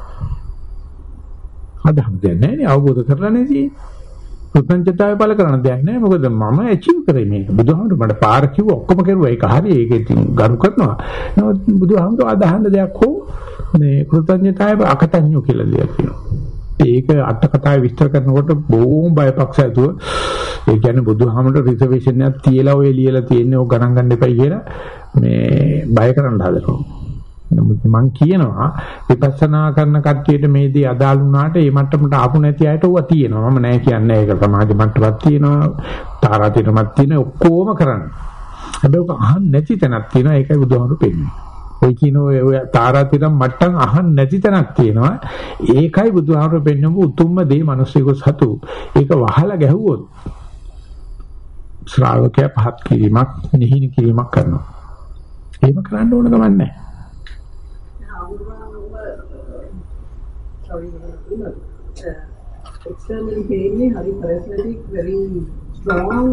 අදහන්නේ නැහැ අවබෝධ කරලා නැති. කෘතඥතාවය පළ කරන දෙයක් නැහැ. මොකද මම ඇචීව් කරේ මේක. බුදුහාමුදුරු මට පාර කිව්ව ඔක්කොම කරුවා. ඒක හරි. ඒක ඉතින් ගරු කරනවා. නමුත් බුදුහාමුදුරු අදහන්න දෙයක් හෝ මේ කෘතඥතාවය අකතඤ්ඤෝ කියලා දෙයක් තියෙනවා. ඒක අට කතාවේ විස්තර කරනකොට බොහොම බයපක්ෂ ඇතුව ඒ කියන්නේ බුදුහාමර රිසර්වේෂන් එකක් තියලා ඔය ලියලා තියෙන්නේ ඔය ගණන් ගන්න එපයි කියලා මේ බය කරන්න හදනවා. නමුත් මම කියනවා විපස්සනා කරන කට්ටියට මේ දේ අදාළ වුණාට ඒ මට්ටමට ආපු නැති අයට ඌව තියෙනවා. මම නෑ කියන්නේ ඒක සමාජ මට්ටමක් තියෙනවා. තාරාතිරමක් තියෙන ඔක්කොම කරන්නේ. හැබැයි ඔක අහන්න නැති තැනක් තියෙනවා. ඒකයි බුදුහාමර පෙන්නේ. ඔය කියන ඔය තාරාතිරම් මට්ටම් අහන්න නැති තැනක් තියෙනවා. ඒකයි බුදුහාමර පෙන්නපු උතුම්ම දේ මිනිස්සුක සතු. ඒක වහලා ගැහුවොත් ශ්‍රාවකයා පහත් කිරීමක් නිහින කිරීමක් කරනවා. එහෙම කරන්න ඕන ගමන් නැහැ. sorry you know uh, externally පේන්නේ හරි charismatic very strong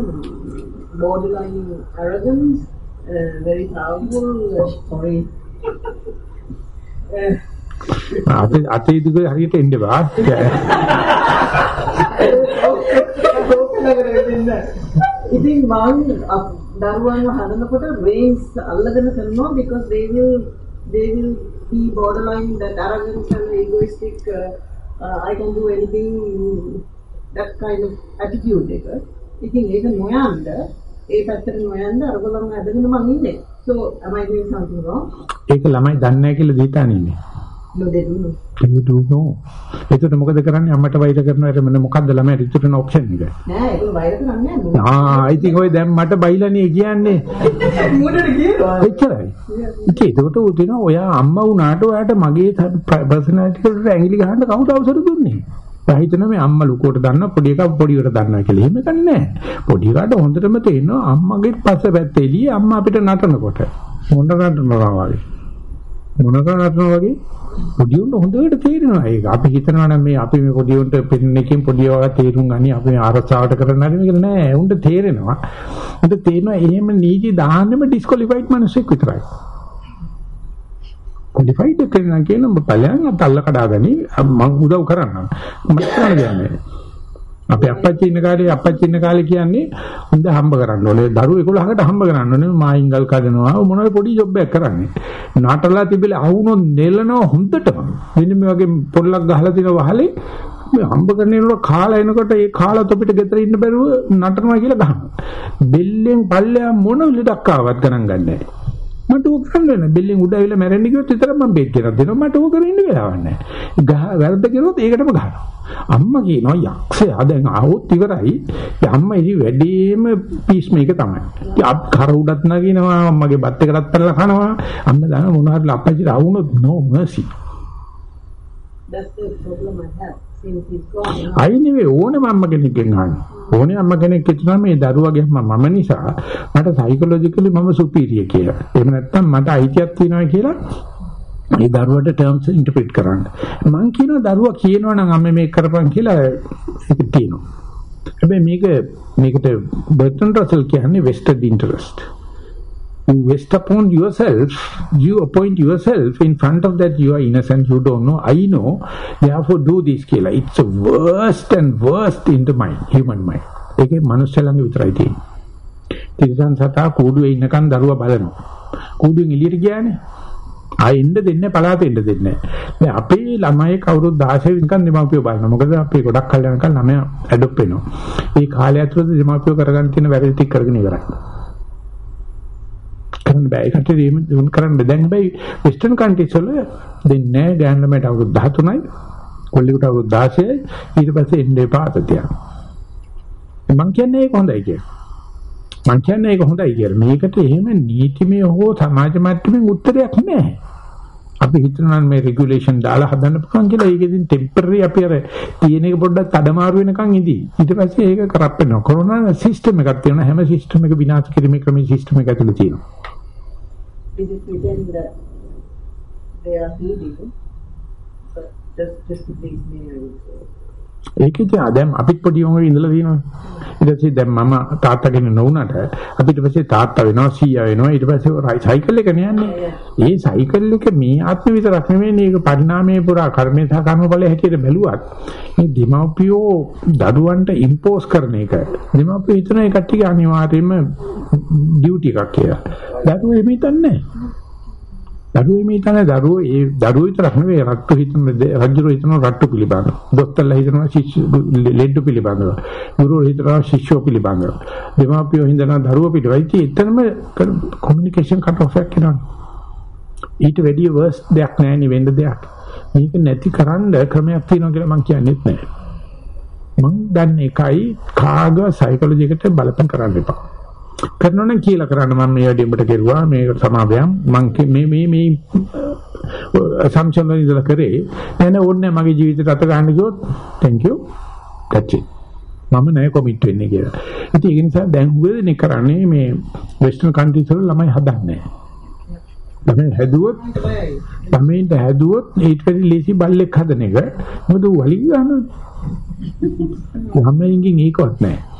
borderline arrogance uh, Ah, very powerful uh, sorry uh, අපේ අතේ දුක හරියට එන්න බා. ඉතින් මං අප- දරුවන්ව හදනකොට රේන්ස් අල්ලගෙන කරනවා because they will they will be borderline that arrogance and egoistic uh, uh, I can do anything that kind of attitude එක. ඉතින් ඒක නොයන්ද ඒ පැත්තට නොයන්ද අරගලම ඇදගෙන මං ඉන්නේ. So am I doing something wrong? ඒක ළමයි දන්නේ නැහැ කියලා දීතාන ඉන්නේ. No they do not. you do know. එතකොට මොකද කරන්නේ අම්මට වෛර කරනවට මොන මොකද්ද ළමයි රිතුටන ඔප්ෂන් එක? නෑ ඒක වෛර කරන්නේ නෑ. ආ ඉතින් ඔය දැන් මට බයිලානේ කියන්නේ. [laughs] මූඩට කියනවා. එච්චරයි. ඉතින් ඒකට උදින ඔයා අම්මා වුණාට ඔයාට මගේ පර්සනැලිටි එකට ඇඟිලි ගහන්න කවුද අවසර දුන්නේ? මම හිතනවා මේ අම්මා ලුකුවට දන්නා පොඩි එකා පොඩිවට දන්නා කියලා. එහෙම එකක් නැහැ. පොඩි එකාට හොඳටම තේරෙනවා අම්මගේ පස්ස පැත්තේ එළියේ අම්මා අපිට නටනකොට. මොන නටනවා වගේ. මොන නටනවා වගේ පොඩි උන්ට හොඳට තේරෙනවා ඒක. අපි හිතනවා නම් මේ අපි මේ පොඩි උන්ට පිටින් එකකින් පොඩි වගේ තේරුම් ගනි අපි මේ ආරක්ෂාවට කරන්න හරි මේක නෑ. උන්ට තේරෙනවා. උන්ට තේරෙනවා එහෙම නීති දාන්නෙම ඩිස්කොලිෆයිඩ් මිනිස්සෙක් විතරයි. ක්වොලිෆයිඩ් කරනවා කියන බලයන් අතල්ල කඩාගනි මම උදව් කරන්නම්. මට කරන්න දෙන්නේ. අපේ අප්පච්චි ඉන්න කාලේ අප්පච්චි ඉන්න කාලේ කියන්නේ හොඳ හම්බ කරන්න ඕනේ. දරුවෝ 11කට හම්බ කරන්න ඕනේ. මායින්ගල් කඩනවා. මොනවා පොඩි ජොබ් එකක් කරන්නේ. නාටලා තිබිලා අහුනොත් නෙලනවා හොඳටම. මෙන්න මේ වගේ පොල්ලක් ගහලා තියෙන වහලේ මේ හම්බ කරනේනකොට කාලා එනකොට ඒ කාලා තොපිට ගෙදර ඉන්න බැරුව නටනවා කියලා ගහනවා. බෙල්ලෙන් පල්ලෙහා මොන ලෙඩක් ආවත් ගණන් ගන්නෑ. මට ඕක කරන්න වෙන බෙල්ලෙන් උඩ ඇවිල්ලා මැරෙන්න කිව්වොත් විතර මම බේත් කරක් දෙනවා මට ඕක කරන්න වෙලාවක් නැහැ. ගහ වැරද්ද කරුවොත් ඒකටම ගහනවා. අම්මා කියනවා යක්ෂයා දැන් ආවොත් ඉවරයි. ඒ අම්මා ඉදි වැඩිම පීස් මේක තමයි. අත් කර උඩත් නගිනවා අම්මගේ බත් එකටත් පැනලා කනවා. අම්මා දාන මොනවා හරි අප්පච්චිට ආවුනොත් no mercy. That's the problem I have since he's gone. you know. අයි නෙවෙයි ඕනෙම අම්ම කෙනෙක්ගෙන් අහන්න. ඕනේ අම්ම කෙනෙක් හිතනවා මේ දරුවගේ අම්මා මම නිසා මට සයිකොලොජිකලි මම සුපීරියර් කියලා. එහෙම නැත්නම් මට අයිතියක් තියෙනවා කියලා ඒ දරුවට ටර්ම්ස් ඉන්ටර්ප්‍රිට් කරන්න. මං කියනවා දරුවා කියනවා නම් අම්මේ මේක කරපන් කියලා ඒක තියෙනවා. හැබැයි මේක මේකට බර්ටන් රසල් කියන්නේ vested interest. You waste upon yourself, you appoint yourself in front of that you are innocent, you don't know, I know, therefore do this කියලා. It's the worst and worst in the mind, human mind. ඒකේ මනුස්ස ළඟ විතරයි තියෙන්නේ. තිරසන් සතා කූඩුවේ ඉන්නකන් දරුවා බලනවා. කූඩුවෙන් එළියට ගියානේ. ආයෙ එන්න දෙන්නේ පලාත එන්න දෙන්නේ නැහැ. අපේ ළමයි කවුරුත් 16 වෙනකන් දෙමාපියෝ බලනවා. මොකද අපි ගොඩක් කල් යනකම් ළමයා ඇඩොප් වෙනවා. මේ කාලය ඇතුළත දෙමාපියෝ කරගන්න තියෙන වැරදි ටික කරගෙන ඉවරයි. කරන්න බෑ. ඒකට දීම දුන් කරන්න බෑ. දැන් හැබැයි වෙස්ටර්න් කන්ට්‍රීස් වල දෙන්නේ නැහැ ගෑනු ළමයට අවුරුදු 13යි, කොල්ලෙකුට අවුරුදු 16යි, ඊට පස්සේ එන්නේ පාතතිය. මං කියන්නේ ඒක හොඳයි කියලා. මං කියන්නේ ඒක හොඳයි කියලා. මේකට එහෙම නීතිමය හෝ සමාජ මට්ටමින් උත්තරයක් නැහැ. අපි හිතනවා මේ රෙගියුලේෂන් දාලා හදන්න පුළුවන් කියලා ඒකෙදින් ටෙම්පරරි අපි අර තියෙන එක පොඩ්ඩක් අඩමාරු වෙනකන් ඉදී. ඊට පස්සේ ඒක කරප් වෙනවා. කොරෝනා සිස්ටම් එකක් තියෙනවා. හැම සිස්ටම් එක විනාශ කිරීමේ ක්‍රමයේ සිස්ටම් එක ඇතුළේ තියෙනවා. They just pretend that they are healing, but just just to please me, I would say. ඒකේ තියා දැන් අපිත් පොඩි උන්ගේ ඉඳලා තියෙනවා. ඊට පස්සේ දැන් මම තාත්තාගෙන නොවුනට අපිට පස්සේ තාත්තා වෙනවා සීයා වෙනවා ඊට පස්සේ සයිකල් එක යන්නේ. ඒ සයිකල් එක මේ ආත්ම විතරක් නෙමෙයි මේක පරිණාමයේ පුරා කර්මේ සහ කර්මඵලයේ හැටියට බැලුවත් මේ දෙමව්පියෝ දරුවන්ට ඉම්පෝස් කරන එක දෙමව්පියෝ හිතන ඒ කට්ටිය අනිවාර්යයෙන්ම ඩියුටි එකක් කියලා. දරුවෝ එහෙම හිතන්නේ නැහැ. දරුවෝ මේ තන දරුවෝ ඒ දරුවෝ විතරක් නෙවෙයි රට්ටු හිතන රජුරෝ හිතන රට්ටු පිළිබඳව. දොස්තරලා හිතනවා ශිෂ්‍ය ලෙඩ පිළිබඳව. ගුරුවෝ හිතනවා ශිෂ්‍යෝ පිළිබඳව. දෙමාපියෝ හිතනවා දරුවෝ පිළිබඳව. එතනම කොමියුනිකේෂන් කට් ඔෆ් එකක් වෙනවා. ඊට වැඩිය වර්ස් දෙයක් නැහැ නේ වෙන්න දෙයක්. මේක නැති කරන්න ක්‍රමයක් තියෙනවා කියලා මම කියන්නේත් නැහැ. මම දන්නේ එකයි කාග සයිකොලොජි එකට බලපෑම් කරන්න එපා. කරනවා නම් කියලා කරන්න මම මේ වැඩි උඹට කෙරුවා මේකට සමාදයන් මම මේ මේ මේ assumption වලින් ඉඳලා කරේ. නෑ ඕනේ මගේ ජීවිතේට අත ගන්න කිව්වොත් thank you. That's it. මම නෑ කොමිට් වෙන්නේ කියලා. ඉතින් ඒ නිසා දැන් උගදෙනේ කරන්නේ මේ වෙස්ටර්න් කන්ට්‍රීස් වල ළමයි හදන්නේ. තමයි හැදුවොත් තමයින්ට හැදුවොත් ඊට වැඩි ලීසි බල්ලෙක් හදන එක. මොකද ඌ වලි ගන්නවා. ළමයින්ගෙන් ඒකවත් නැහැ.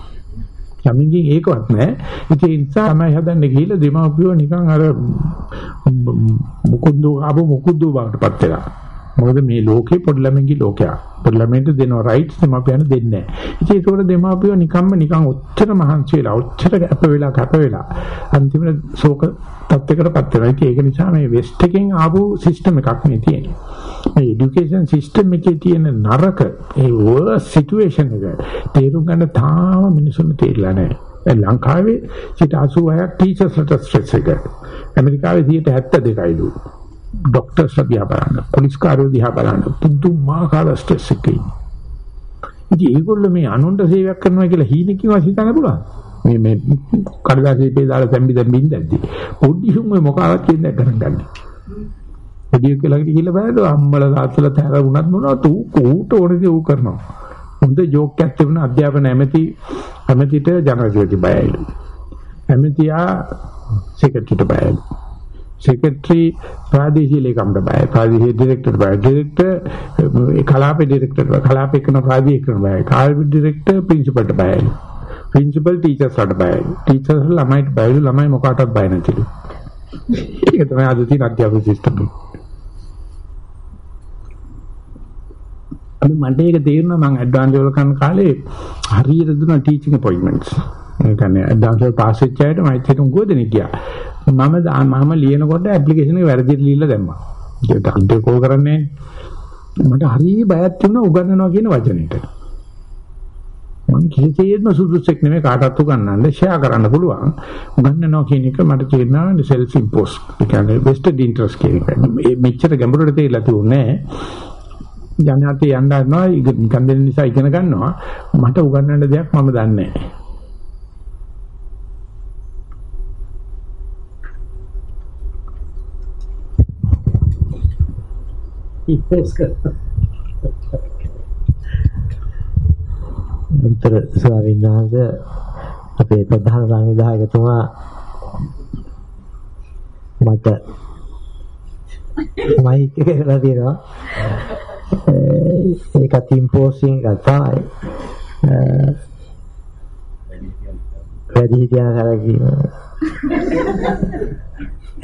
ළමයින්ගෙන් ඒකවත් නැහැ. ඉතින් ඒ නිසා තමයි හදන්න ගිහිල්ලා දෙමාපියෝ නිකන් අර මුකුද්දු ආපු මුකුද්දු බවටපත් වෙලා. මොකද මේ ලෝකේ පොඩි ළමෙන්ගේ ලෝකයක්. පොඩි ළමෙන්ට දෙන රයිට්ස් දෙමාපියන්ට දෙන්නේ නැහැ. ඉතින් ඒකවල දෙමාපියෝ නිකම්ම නිකන් ඔච්චර මහන්සි වෙලා ඔච්චර කැප වෙලා කැප වෙලා අන්තිමට ශෝක තත්ත්වයකටපත් වෙනවා. ඉතින් ඒක නිසා මේ වෙස්ට් එකෙන් ආපු සිස්ටම් එකක් මේ තියෙන්නේ. මේ এডুকেෂන් සිස්ටම් එකේ තියෙන නරක ඒ වර්ස් සිටුේෂන් එක තේරුම් ගන්න තාම මිනිසුන්ට තේරිලා නැහැ. ලංකාවේ සිට 86ක් ටීචර්ස්ලට ස්ට්‍රෙස් එක. ඇමරිකාවේ 72යිලු. ડોක්ටර්ස්ලා දිහා බලන්න, පොලිස් කාර්යෝ දිහා බලන්න පුදුමාකාර ස්ට්‍රෙස් එකකින්. ඉතින් ඒගොල්ලෝ මේ අනුන්ට සේවයක් කරනවා කියලා හීනකින් හිතන්න පුළුවන්. මේ මේ කඩදාසි පේ දාලා තැම්බි තැම්බි ඉඳද්දි පොඩි උන් මොකාවක් කියන්නේ ගණන් ගන්න. පොඩි කෙලකට ගිහිල්ලා බලද්දී අම්මලා තාත්තලා තැර වුණත් මොනවද ඌ ඌට ඕනේ ඌ කරනවා. හොඳ ජෝක් එකක් තිබුණ අධ්‍යාපන ඇමති ඇමතිට ජනරේටි බයයිලු. ඇමතියා සෙක්‍රටරිට බයයිලු. සෙක්‍රටරි ප්‍රාදේශීය ලේකම්ට බයයි. ප්‍රාදේශීය ඩිරෙක්ටර් බයයි. ඩිරෙක්ටර් ඒ කලාපේ ඩිරෙක්ටර් ප්‍රාදේශීය කරන ප්‍රාදේශීය බයයි. කාර්ය ඩිරෙක්ටර් ප්‍රින්සිපල්ට බයයි. ප්‍රින්සිපල් ටීචර්ස්ලාට බයයි. ටීචර්ස් ළමයිට බයයි. ළමයි මොකටවත් බය නැතිලු. ඒක තමයි අද තියෙන අධ්‍යාපන සිස්ටම් එක. අද මට ඒක තේරුණා මම ඇඩ්වාන්ස් වල කරන කාලේ හරියට දුන්නා ටීචින් අපොයින්ට්මන්ට්ස්. ඒ කියන්නේ ඇඩ්වාන්ස් වල පාස් වෙච්ච අයට මම හිතේ උගෝ දෙනෙක් ගියා. මම මම ලියනකොට ඇප්ලිකේෂන් එක වැරදිට ලියලා දැම්මා. ඒක අන්තිම කෝල් කරන්නේ මට හරි බයක් තිබුණා උගන්වනවා කියන වචනෙට. මම කිසිසේත්ම සුදුසුෙක් නෙමෙයි කාටවත් උගන්වන්න ෂෙයා කරන්න පුළුවන්. උගන්වනවා කියන එක මට තේරෙනවා self impose. ඒ කියන්නේ vested interest කියන එක. මේ මෙච්චර ගැඹුරට තේරිලා තිබුණේ ජනහතේ යන්න ගන්නවා නිකන් දෙන්න නිසා ඉගෙන ගන්නවා. මට උගන්වන්න දෙයක් මම දන්නේ නැහැ. ඉපෝස් කරනවා. උත්තර ස්වාමීන් වහන්සේ අපේ ප්‍රධාන සංවිධායකතුමා මට මයික් එක කරලා තියෙනවා ඒකත් ඉම්පෝසින් එකක් තමයි. වැඩි හිටියන සැලකීම.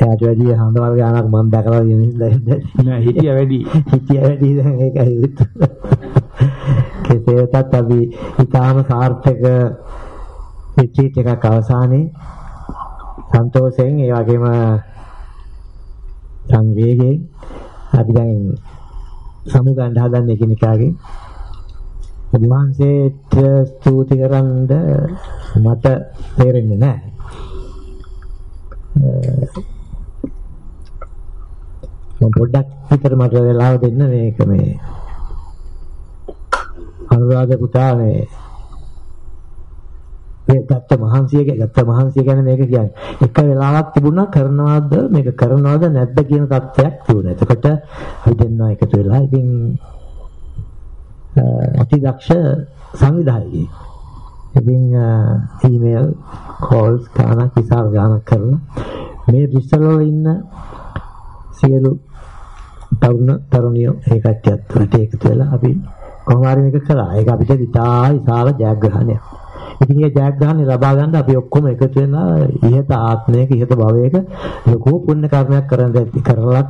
එයාට වැඩි හඳවල් ගානක් මම දැකලා තියෙන හින්දා නෑ හිටිය වැඩි. හිටිය වැඩි දැන් ඒකයි කෙසේ වෙතත් අපි ඊටාම සාර්ථක රිට්‍රීට් එකක් අවසානයේ සන්තෝෂයෙන් ඒ වගේම සංවේගයෙන් අපි දැන් සමුගන්න හදන්නේ කෙනෙක්ගේ වහන්සේට ස්තුති කරන්ද මට තේරෙන්නේ නැහැ. මම පොඩ්ඩක් විතර මට වෙලාව දෙන්න මේක මේ අනුරාධ පුතා මේ මේ ගත්ත මහන්සිය ගත්ත මහන්සිය ගැන මේක කියන්නේ එක වෙලාවක් තිබුණා කරනවද මේක කරනවද නැද්ද කියන තත්ත්වයක් තිබුණා. එතකොට අපි දෙන්නා එකතු වෙලා ඉතින් අතිදක්ෂ සංවිධායකයෙක්. ඉතින් ඊමේල් කෝල්ස් ගානක් විශාල ගානක් කරලා මේ බ්‍රිස්ටල් වල ඉන්න සියලු තරුණ තරුණියෝ ඒ කට්ටියත් වලට එකතු වෙලා අපි කොහොම හරි මේක කළා. ඒක අපිට විතා විශාල ජයග්‍රහණයක්. ඉතින් මේ ජයග්‍රහණය ලබා ගන්න අපි ඔක්කොම එකතු වෙලා ඉහත ආත්මයක ඉහත භවයක ලොකු පුණ්‍ය කර්මයක් කරන්න ඇති කරලා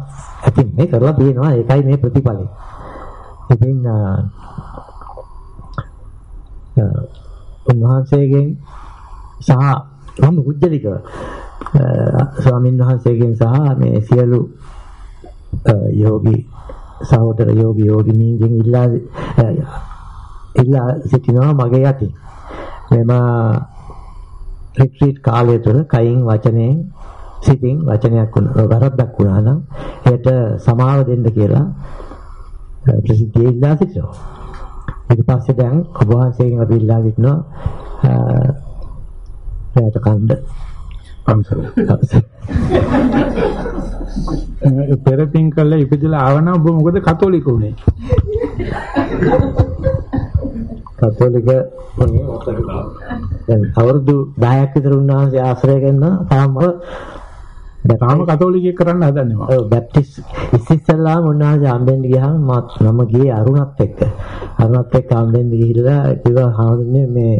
ඇති මේ කරලා තියෙනවා. ඒකයි මේ ප්‍රතිඵලය. ඉතින් උන්වහන්සේගෙන් සහ මම පුජ්‍යලිකව ස්වාමීන් වහන්සේගෙන් සහ මේ සියලු යෝගී සහෝදර යෝගී යෝගිනීන්ගෙන් ඉල්ලා ඉල්ලා සිටිනවා මගේ යටින් මෙම රිට්‍රීට් කාලය තුළ කයින් වචනයෙන් සිතින් වචනයක් වුණා වරද්දක් වුණා නම් ඒට සමාව දෙන්න කියලා ප්‍රසිද්ධිය ඉල්ලා සිටිනවා. ඊට පස්සේ දැන් ඔබ වහන්සේගෙන් අපි ඉල්ලා සිටිනවා එයාට කන්ද පෙරපින් කළා ඉපදලා ආවනම් ඔබ මොකද කතෝලික උනේ? කතෝලික දැන් අවුරුදු 10ක් විතර උන්වහන්සේ ආශ්‍රය කරන තාම තාම කතෝලිකයෙක් කරන්න හදන්නේ මම. ඔව් බැප්ටිස් ඉස්සෙල්ලාම උන්වහන්සේ හම්බෙන්න ගියාම මම මම ගියේ අරුණත් එක්ක. අරුණත් එක්ක හම්බෙන්න ගිහිල්ලා කිව්වා හාමුදුරනේ මේ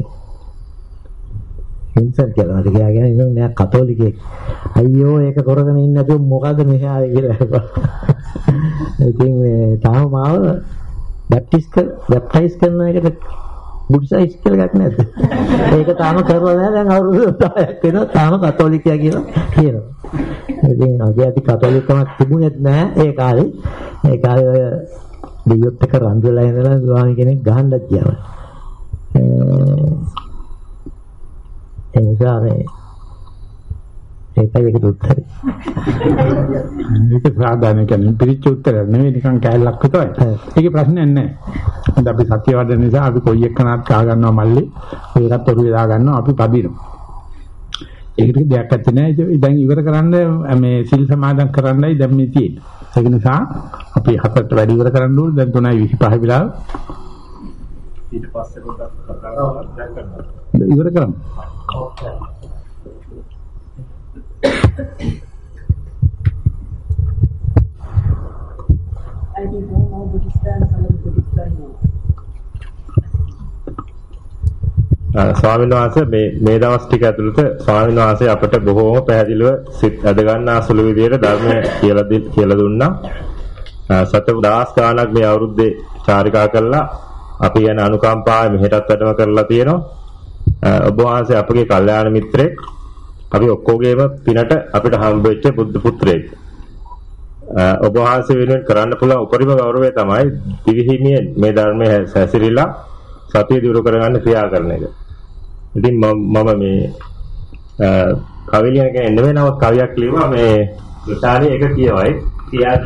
හින්සන් කියලා මට කියාගෙන ඉතින් මෙයා කතෝලිකයෙක්. අයියෝ ඒක කරගෙන ඉන්න නැතුව මොකද මෙහා කියලා කිව්වා. ඉතින් මේ තාම මාව බැප්ටිස් බැප්ටයිස් කරන එකට බුද්සයිස් කියලා එකක් නැද්ද? ඒක තාම කරලා නැහැ දැන් අවුරුදු 10ක් වෙනවා තාම කතෝලිකයා කියලා කියනවා. ඉතින් අගේ ඇති කතෝලිකමක් තිබුණෙත් නැහැ ඒ කාලේ. ඒ කාලේ ඔය දෙයියොත් එක රන් වෙලා ඉඳලා ස්වාමි කෙනෙක් ගහන්නත් ගියා. ඒ නිසා මේ ඒකයි ඒකට උත්තරේ. ඒක සාධාරණ කියන්නේ පිළිච්ච උත්තරයක් නෙවෙයි නිකන් කැලලක් විතරයි. ඒකේ ප්‍රශ්නයක් නැහැ. හොඳ අපි සත්‍ය වඩන නිසා අපි කොයි එක්කනත් කා ගන්නවා මල්ලේ. ඒකත් ඔරුවේ දා ගන්නවා අපි පදිනවා. ඒකට දෙයක් ඇත්තේ නැහැ. දැන් ඉවර කරන්න මේ සිල් සමාදන් කරන්නයි දැන් මේ තියෙන්නේ. ඒක නිසා අපි හතරට වැඩි ඉවර කරන්න ඕනේ. දැන් 3:25 වෙලාව. ඊට පස්සේ පොඩ්ඩක් කතා කරලා දැන් කරනවා. ඉවර කරමු. I think no more Buddhistan, Salam Buddhistan now. ස්වාමීන් වහන්සේ මේ මේ දවස් ටික ඇතුළත ස්වාමීන් වහන්සේ අපට බොහෝම පැහැදිලිව සිත් අද ගන්නා සුළු විදියට ධර්මය කියලා කියලා දුන්නා. සත දහස් ගාණක් මේ අවුරුද්දේ චාරිකා කළා. අපි යන අනුකම්පාවෙන් මෙහෙටත් වැඩම කරලා තියෙනවා. ඔබ වහන්සේ අපගේ කල්යාණ මිත්‍රෙක්. අපි ඔක්කොගේම පිනට අපිට හම්බ වෙච්ච බුද්ධ පුත්‍රයෙක්. ඔබ වහන්සේ වෙනුවෙන් කරන්න පුළුවන් උපරිම ගෞරවය තමයි දිවිහිමියෙන් මේ ධර්මයේ හැසිරීලා සතිය දිනු කරගන්න ක්‍රියා කරන එක. ඉතින් මම මේ කවි ලියන කෙනෙක් නෙවෙයි නමුත් කවියක් ලියුවා මේ විශාලේ එක කියවයි. කියා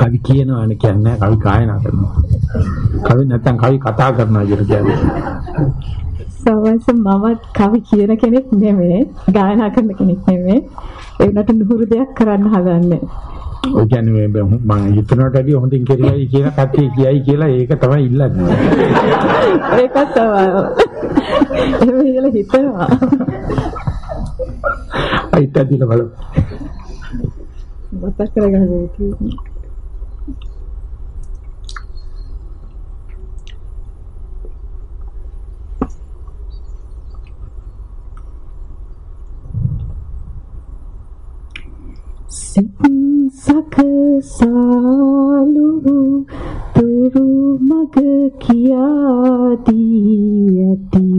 කවි කියනවා නේ කියන්නේ කවි ගායනා කරනවා. කවි නැත්තම් කවි කතා කරනවා කියන කියන්නේ. සවස් මම කවි කියන කෙනෙක් නෙමෙයි ගායනා කරන කෙනෙක් නෙමෙයි. ඒ වුණාට නුහුරු දෙයක් කරන්න හදන්නේ. ඔය කියන්නේ මම හිතනට වැඩිය හොඳින් කෙරුවයි කියන කට්ටිය කියයි කියලා ඒක තමයි ඉල්ලන්නේ. ඒක තමයි. එහෙම කියලා හිතනවා. අයිත් ඇදිලා බලමු. මතක් කරගන්න ඕනේ සිත් සකසාලු තුරු මග කියා දී ඇති.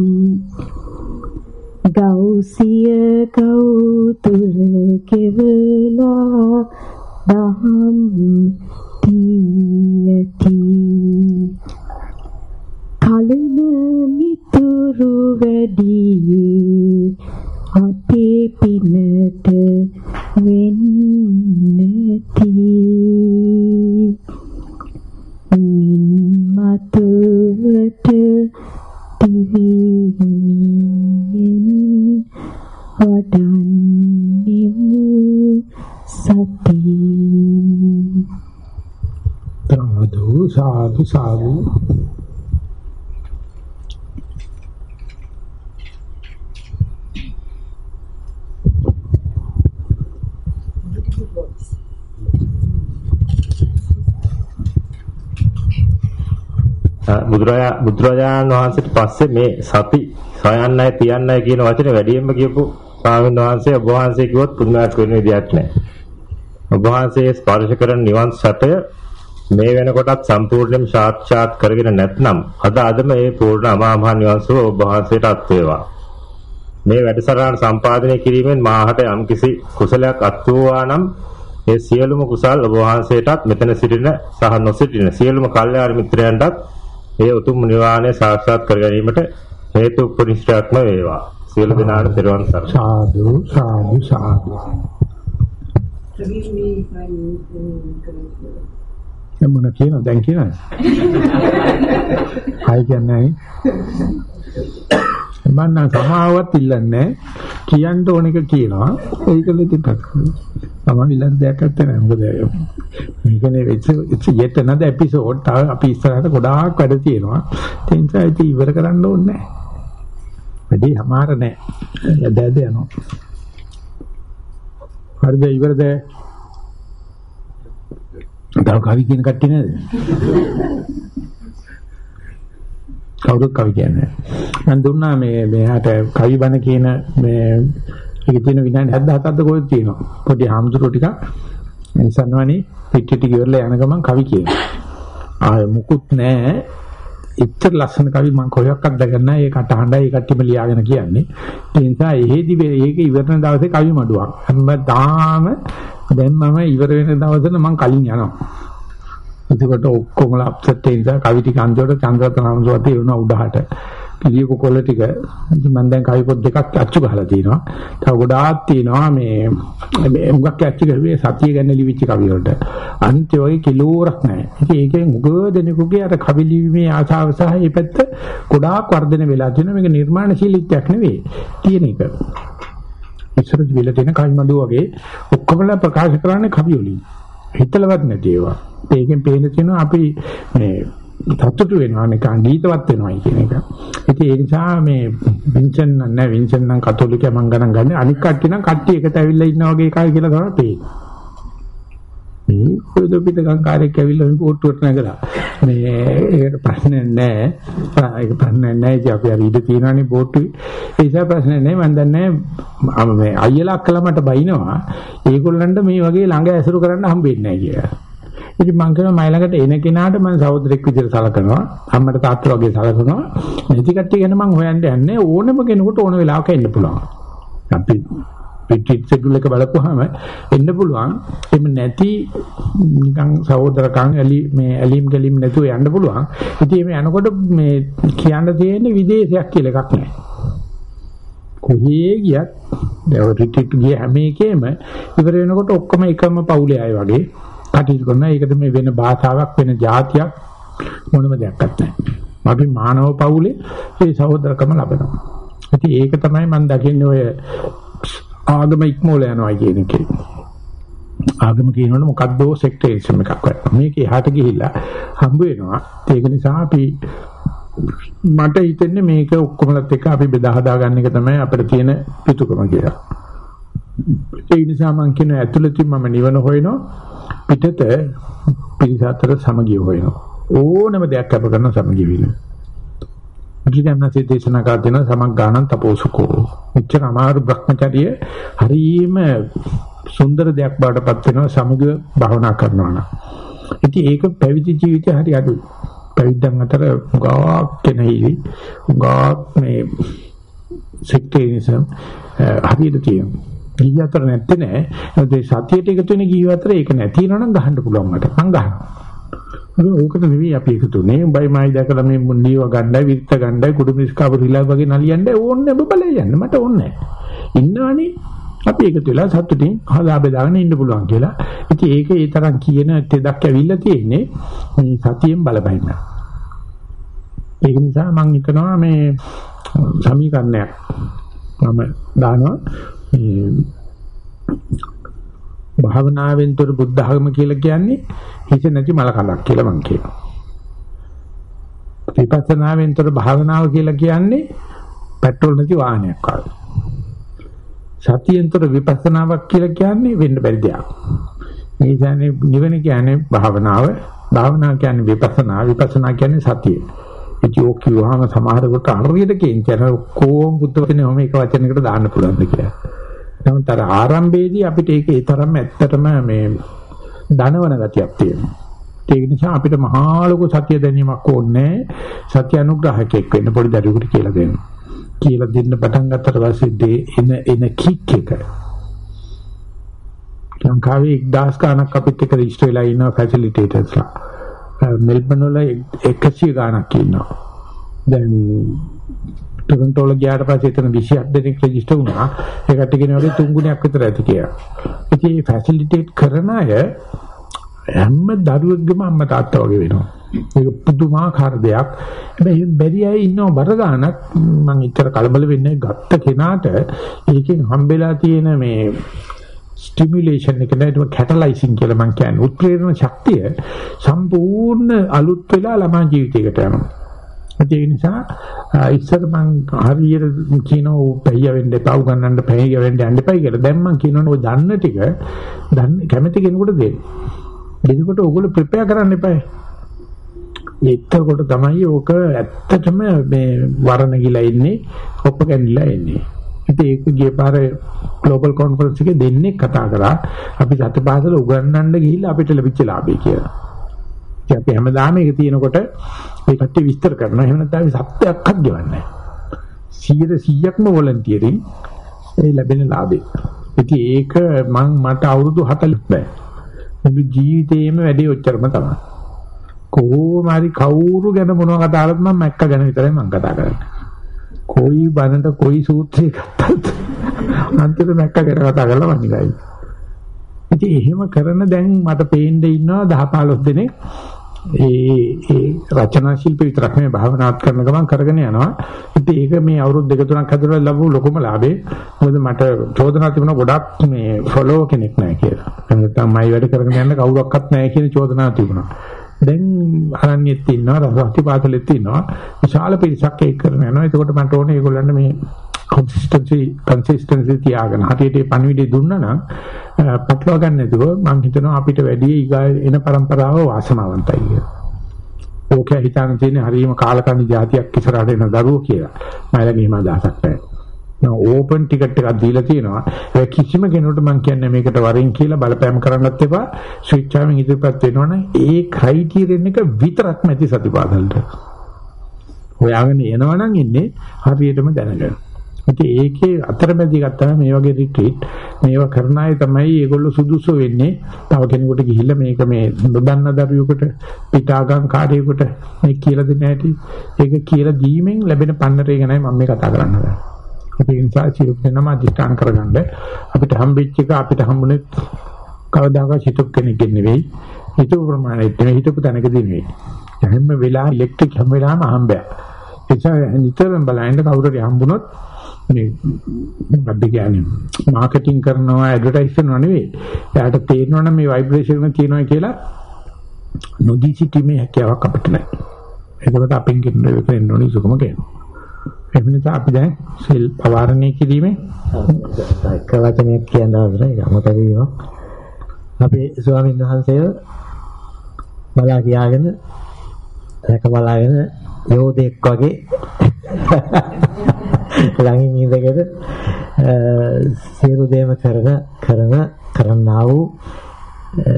ගෞසිය කෞතුර කෙවලා දහම් දී ඇති. කලන මිතුරු වැඩියේ අපේ පිනට වෙන්නේති මින් මතුවට දිවිමියෙන් වඩන්නෙමු සති සාදු සාදු සාදු. බුදුරජාණන් වහන්සේට පස්සේ මේ සති සයන්නයි තියන්නයි කියන වචනේ වැඩියෙන්ම කියපු ස්වාමීන් වහන්සේ ඔබ වහන්සේ කිව්වොත් පුදුමයක් වෙන විදියක් නැහැ. ඔබ වහන්සේ ස්පර්ශ කරන නිවන් සතය මේ වෙනකොටත් සම්පූර්ණයෙන්ම සාක්ෂාත් කරගෙන නැත්නම් අද අදම මේ පූර්ණ අමා මහ නිවන් සුව ඔබ වහන්සේට අත් වේවා. මේ වැඩසටහන සම්පාදනය කිරීමෙන් මාහට යම්කිසි කුසලයක් අත් වූවා නම් ඒ සියලුම කුසල් ඔබ වහන්සේටත් මෙතන සිටින සහ නොසිටින සියලුම කල්යාණ මිත්‍රයන්ටත් ඒ උතුම් නිවාණය සාක්ෂාත් කර ගැනීමට හේතු උපනිශ්‍රයක්ම වේවා. සියලු දෙනාට දරුවන් සරණයි. සාදු සාදු සාදු. මොන කියනවද දැන් කියනවද? ආයි [laughs] කියන්නේ මම නම් සමාවත් ඉල්ලන්නේ කියන්න ඕන එක කියනවා ඒකල ඉතින් තමයි ඉල්ලන්න දෙයක් නැත්තේ මොකද මේකනේ it's it's yet another episode තව අපි ඉස්සරහට ගොඩාක් වැඩ තියෙනවා ඒ නිසා ඉතින් ඉවර කරන්න ඕනේ වැඩි හමාර නැහැ. යද යද යනවා. හරිද ඉවරද? තව කවි කියන කට්ටිය නේද? කවුරුත් කවි කියන්නේ. මම දුන්නා මේ මෙහාට කවි බණ කියන මේ ඒකේ තියෙන විනාඩි 77ක්ද කොහෙද තියෙනවා. පොඩි හාමුදුරුවෝ ටිකක් ඉන්සන්නවනේ පිටි ටික ඉවරලා යන ගමන් කවි කියනවා. ආය මුකුත් නැහැ. එච්චර ලස්සන කවි මම කොහොක්වත් දැකලා නැහැ. ඒ කටහඬයි ඒ කට්ටියම ලියාගෙන කියන්නේ. ඒ නිසා එහෙදි ඒක ඉවරන දවසේ කවි මඩුවක්. හැමදාම දැන් මම ඉවර වෙන දවසට මම කලින් යනවා. එතකොට ඔක්කොම අප්සෙට් ඒ නිසා කවි ටික අන්තිමට චන්ද්‍රරත්න හමුදුවත් එනවා උඩහට. පිළිය කොකොල්ල ටික මම දැන් කවි පොත් දෙකක් අච්චු ගහලා තියෙනවා. තව ගොඩාක් තියෙනවා මේ මේ උගක් අච්චු කරුවේ සතිය ගැන ලිවිච්ච කවි වලට. අන්තිම වගේ කිලෝරක් නැහැ. ඉතින් ඒකෙන් උග දෙනෙකුගේ අර කවි ලිවීමේ ආශාව සහ මේ පැත්ත ගොඩාක් වර්ධනය වෙලා තියෙනවා. මේක නිර්මාණශීලීත්වයක් නෙවෙයි. තියෙන එක. ඉස්සර දිවිල තියෙන කවි මඩුව වගේ ඔක්කොමලා ප්‍රකාශ කරන්නේ කවි වලින්. හිතලවත් නැති ඒවා. ඒකෙන් පේන තියෙනවා අපි මේ සතුටු වෙනවා නිකන් ගීතවත් වෙනවා කියන එක. ඉතින් ඒ නිසා මේ වින්සන් නැහැ වින්සන් නම් කතෝලිකයා මං ගණන් ගන්න අනික් කට්ටිය නම් කට්ටිය එකට ඇවිල්ලා ඉන්නා වගේ එකයි කියලා තමයි පේන්නේ. මේ පොදු පිට ගංකාරයක් ඇවිල්ලා මේ පොට්ටුවට නැගලා මේ ඒකට ප්‍රශ්න නැහැ. ඒක ප්‍රශ්න නැහැ ඉතින් අපි අර ඉඳ තියනනේ බෝට්ටුවේ. ඒ නිසා ප්‍රශ්න නැහැ මම දන්නේ මේ අයියලා අක්කලා මට බයිනවා. ඒගොල්ලන්ට මේ වගේ ළඟ ඇසුරු කරන්න හම්බෙන්නේ නැහැ කියලා. ඉතින් මං කියනවා මයි ළඟට එන කෙනාට මම සහෝදරෙක් විදිහට සලකනවා. අම්මට තාත්තට වගේ සලකනවා. නැති කට්ටිය ගැන මං හොයන්න යන්නේ ඕනම කෙනෙකුට ඕන වෙලාවක එන්න පුළුවන්. අපි පිටිට් ෂෙඩියුල් එක බලපුවාම එන්න පුළුවන්. එimhe නැති නිකන් සහෝදරකම් ඇලි මේ ඇලීම් ගැලීම් නැතුව යන්න පුළුවන්. ඉතින් මේ යනකොට මේ කියන්න තියෙන්නේ විදේශයක් කියලා එකක් නැහැ. කොහේ ගියත් දැන් රිට්‍රීට් ගිය හැම එකේම ඉවර වෙනකොට ඔක්කොම එකම පවුලේ අය වගේ කටයුතු කරනවා. ඒකට මේ වෙන භාෂාවක් වෙන જાතියක් මොනම දෙයක් නැහැ. අපි මානව පවුලේ ඒ සහෝදරකම ලබනවා. ඉතින් ඒක තමයි මම දකින්නේ ඔය ආගම ඉක්මෝල යනවා කියන එකේ. ආගම කියනවනේ මොකද්ද සෙක්ටරිසම් එකක් වගේ. මේක එහාට ගිහිල්ලා හම්බ වෙනවා. ඒක නිසා අපි මට හිතෙන්නේ මේක ඔක්කොමලත් එක්ක අපි බෙදා හදා ගන්න එක තමයි අපිට තියෙන පිටුකම කියලා. ඒ නිසා මම කියන ඇතුළතින් මම නිවන හොයනවා පිටත පිරිස අතර සමගිය හොයනවා. ඕනම දෙයක් අප කරන සමගිය වෙනවා. බුදුදහමේ දේශනා කර දෙන සමග්ගාණන් තපෝසුකෝ. මෙච්චර අමාරු භ්‍රමචර්ය හරීම සුන්දර දෙයක් බාටපත් වෙනවා සමග භාවනා කරනවා නම්. ඉතින් ඒක පැවිදි ජීවිතය හරි අඩුයි. පැවිද්දන් අතර උගාවක් කෙනෙහිලි උගාවක් මේ සෙක්ටේරිසම් හරියට තියෙනවා. ගිහි අතර නැත්තේ නෑ. ඒ සතියට එකතු වෙන ගිහි අතර ඒක නැතිනවනම් ගහන්න පුළුවන් මට. මං ගහනවා. ඕකට නෙවෙයි අපි එකතුනේ. උඹයි මයි දැකලා මේ මුන්නීව ගන්නයි විත්ත ගන්නයි කුඩුමිස්කාව රිලා වගේ නලියන්නේ ඕන්නේ ඔබ බලය යන්න මට ඕනේ ඉන්නවනේ අපි එකතු වෙලා සතුටින් හදා බෙදාගෙන ඉන්න පුළුවන් කියලා. ඉතින් ඒක ඒ තරම් කියන තෙදක් ඇවිල්ලා තියෙන්නේ මේ සතියෙන් බලපෑම. ඒක නිසා මම හිතනවා මේ සමීකරණයක් මම දානවා මේ භාවනාවෙන් තොර බුද්ධ ධර්ම කියලා කියන්නේ හිත නැති මල කඳක් කියලා මම කියනවා. විපස්සනාවෙන් තොර භාවනාව කියලා කියන්නේ පෙට්‍රල් නැති වාහනයක් වගේ. සතියෙන් තොර විපස්සනාවක් කියලා කියන්නේ වෙන්න බැරි දෙයක්. මේ කියන්නේ නිවන කියන්නේ භාවනාව, භාවනාව කියන්නේ විපස්සනා, විපස්සනා කියන්නේ සතිය. ඉතින් ඔක් කිව්වහම සමහර කොට හරියට කියන ඔක්කොම බුද්ධ වචනේ ඔහම එක වචනයකට දාන්න පුළුවන් කියලා. නමුත් අර ආරම්භයේදී අපිට ඒක ඒ තරම්ම ඇත්තටම මේ ධනවන ගතියක් තියෙනවා. ඒක නිසා අපිට මහා ලොකු සත්‍ය දැනීමක් ඕනේ සත්‍ය අනුග්‍රහකෙක් වෙන්න පොඩි දරුවෙකුට කියලා දෙන්න. කියලා දෙන්න පටන් ගත්තට පස්සේ එන එන කික් එක ලංකාවේ 1000 ගණක් අපිත් එක්ක රෙජිස්ටර් වෙලා ඉන්න ෆැසිලිටේටර්ස්ලා. මෙල්බන් වල 100 ගණක් ඉන්නවා. දැන් ටොරන්ටෝ වල ගියාට පස්සේ එතන 28 දෙනෙක් රෙජිස්ටර් වුණා. ඒකට කියන වගේ තුන් ගුණයක් විතර ඇති කියලා. ඉතින් මේ ෆැසිලිටේට් කරන අය හැම දරුවෙක්ගේම අම්මා තාත්තා වගේ වෙනවා. ඒක පුදුමාකාර දෙයක්. හැබැයි බැරි අය ඉන්නව බර ගන්නක් මම ඉතර කලබල වෙන්නේ ගත්ත කෙනාට ඒකෙන් හම්බෙලා තියෙන මේ ස්ටිමියුලේෂන් එක නේද කැටලයිසින් කියලා මම කියන්නේ උත්ප්‍රේරණ ශක්තිය සම්පූර්ණ අලුත් වෙලා ළමා ජීවිතයකට යනවා. ඒ නිසා ආ, ඉස්සර මං හරියට කියනවා පැය වෙන්න එපා උගන්නන්න පැය වෙන්න යන්න එපා කියලා. දැන් මං කියනවා ඔය දන්න ටික දන්න කැමැති කෙනෙකුට දෙන්න. දෙනකොට ඕගොල්ලෝ ප්‍රිපෙයාර් කරන්න එපා. එතකොට තමයි ඕක ඇත්තටම මේ වරණ ගිලා ඉන්නේ ඔප්ප ගැනිලා ඉන්නේ. ඉතින් ඒක ගිය පාර ග්ලෝබල් කොන්ෆරන්ස් එකේ දෙන්නේ කතා කරා අපි සත්‍යපාසල උගන්වන්න ගිහිල්ලා අපිට ලැබිච්ච ලාභය කියලා. ඉතින් අපි හැමදාම ඒක තියෙනකොට ඒ කට්ටිය විස්තර කරනවා. එහෙම නැත්නම් අපි සත්‍යයක්වත් ගෙවන්නේ නැහැ. 100%ක්ම වොලන්ටියරින් ඒ ලැබෙන ලාභය. ඉතින් ඒක මං මට අවුරුදු 40 බෑ. මුළු ජීවිතේම වැඩි ඔච්චරම තමයි. කොහොම හරි කවුරු ගැන මොනවද කතා කරත් මම මැක්ක ගැන විතරයි මම කතා කරන්නේ. කොයි බනට කොයි සූත්‍රය ගත්තත් අන්තිමට මැක්ක ගැන කතා කරලා මම නිකයි. ඉතින් එහෙම කරන දැන් මට පේන්න ඉන්නවා 10 15 දෙනෙක් ඒ ඒ රචනා ශිල්පී විතරක් නෙවෙයි භාවනාත් කරන ගමන් කරගෙන යනවා. ඉතින් ඒක මේ අවුරුදු දෙක තුනක් ඇතුළත ලැබු ලොකුම ලාභේ. මොකද මට චෝදනා තිබුණා ගොඩක් මේ ෆලෝ කෙනෙක් නැහැ කියලා. නැත්නම් මයි වැඩ කරගෙන යන්න කවුරක්වත් නැහැ කියන චෝදනා තිබුණා. දැන් අරණ්‍යෙත් ඉන්නවා රසවත්ති පාසලෙත් ඉන්නවා විශාල පිරිසක් ඒක කරන යනවා එතකොට මට ඕනේ ඒගොල්ලන්ට මේ කන්සිස්ටන්සි කන්සිස්ටන්සි තියාගෙන හරියට මේ පණිවිඩය දුන්නා නම් පැටලව ගන්න නැතුව මම හිතනවා අපිට වැඩි ඊගා එන પરම්පරාව වාසනාවන්තයි කියලා. ඕකේ හිතාන තියෙන හරීම කාලකන්ණි જાතියක් ඉස්සරහට එන දරුවෝ කියලා. මම ළඟ එහෙම අදහසක් නැහැ. ඕපන් ටිකට් එකක් දීලා තියෙනවා. ඒ කිසිම කෙනෙකුට මම කියන්නේ මේකට වරින් කියලා බලපෑම් කරන්නත් එපා. ස්විච් ආවෙන් ඉදිරියපත් වෙනවනම් ඒ ක්‍රයිටීරියන් එක විතරක්ම ඇති සතිපාසලට. හොයාගෙන එනවනම් ඉන්නේ හරියටම දැනගන්න. ඉතින් ඒකේ අතරමැදි ගත්තාම මේ වගේ රිට්‍රීට් මේවා කරන අය තමයි ඒගොල්ලෝ සුදුසු වෙන්නේ. තව කෙනෙකුට ගිහිල්ලා මේක මේ නොදන්න දරුවෙකුට පිටාගම් කාර්යයකට මේ කියලා දෙන්න ඇති. ඒක කියලා දීමෙන් ලැබෙන පන්නරේ ගැනයි මම මේ කතා කරන්න හදන්නේ. ඒ නිසා සියලු දෙනාම අධිෂ්ඨාන කරගන්න අපිට හම්බෙච්ච එක අපිට හම්බුනේ කවදාකවත් හිතුව කෙනෙක්ගෙන් නෙවෙයි. හිතුව ප්‍රමාණයට නෙවෙයි හිතුව තැනකදී නෙවෙයි. හැම වෙලාවෙම ඉලෙක්ට්‍රික් හැම වෙලාවෙම හම්බයක්. ඒ නිසා නිතරම බලන්න කවුරු හරි හම්බුනොත් මේ මොකක්ද කියන්නේ මාකටිං කරනවා ඇඩ්වර්ටයිස් කරනවා නෙවෙයි. එයාට තේරෙනවා නම් මේ ভাইබ්‍රේෂන් එක තියෙනවා කියලා නොදී සිටීමේ හැකියාවක් අපිට නැහැ. ඒකකට අපෙන් කියන ඕනේ සුකම කියනවා. එහෙම නිසා අපි දැන් සෙල් පවාරණය කිරීමේ එක වචනයක් කියන්න අවශ්‍යයි අමතක වීම. අපේ ස්වාමීන් වහන්සේව බලා කියාගෙන රැක බලාගෙන යෝධෙක් වගේ [laughs] ළඟින් ඉඳගෙන අ, සියලු දේම කරන කරන කරන්නා වූ අ,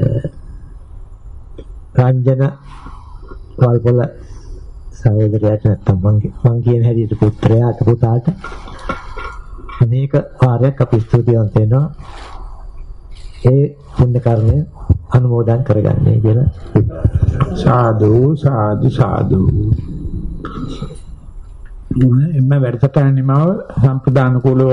රංජන වල්පොල සහෝදරයාට නැත්තම් මං මං කියන හැටියට පුත්‍රයාට පුතාට අනේක වාරයක් අපි ස්තුතිවන්ත වෙනවා. ඒ පුණ්‍ය කර්මය අනුමෝදන් කරගන්නේ කියලා. සාදු සාදු සාදු. එම වැඩසටහන නිමාව සම්ප්‍රදාන කුලව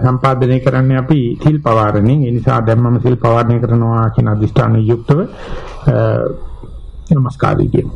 සම්පාදනය කරන්නේ අපි තිල් පවාරණින් ඒ නිසා දැන් මම තිල් පවාරණය කරනවා කියන අදිෂ්ඨාන යුක්තව নমස්කාරය කියමු.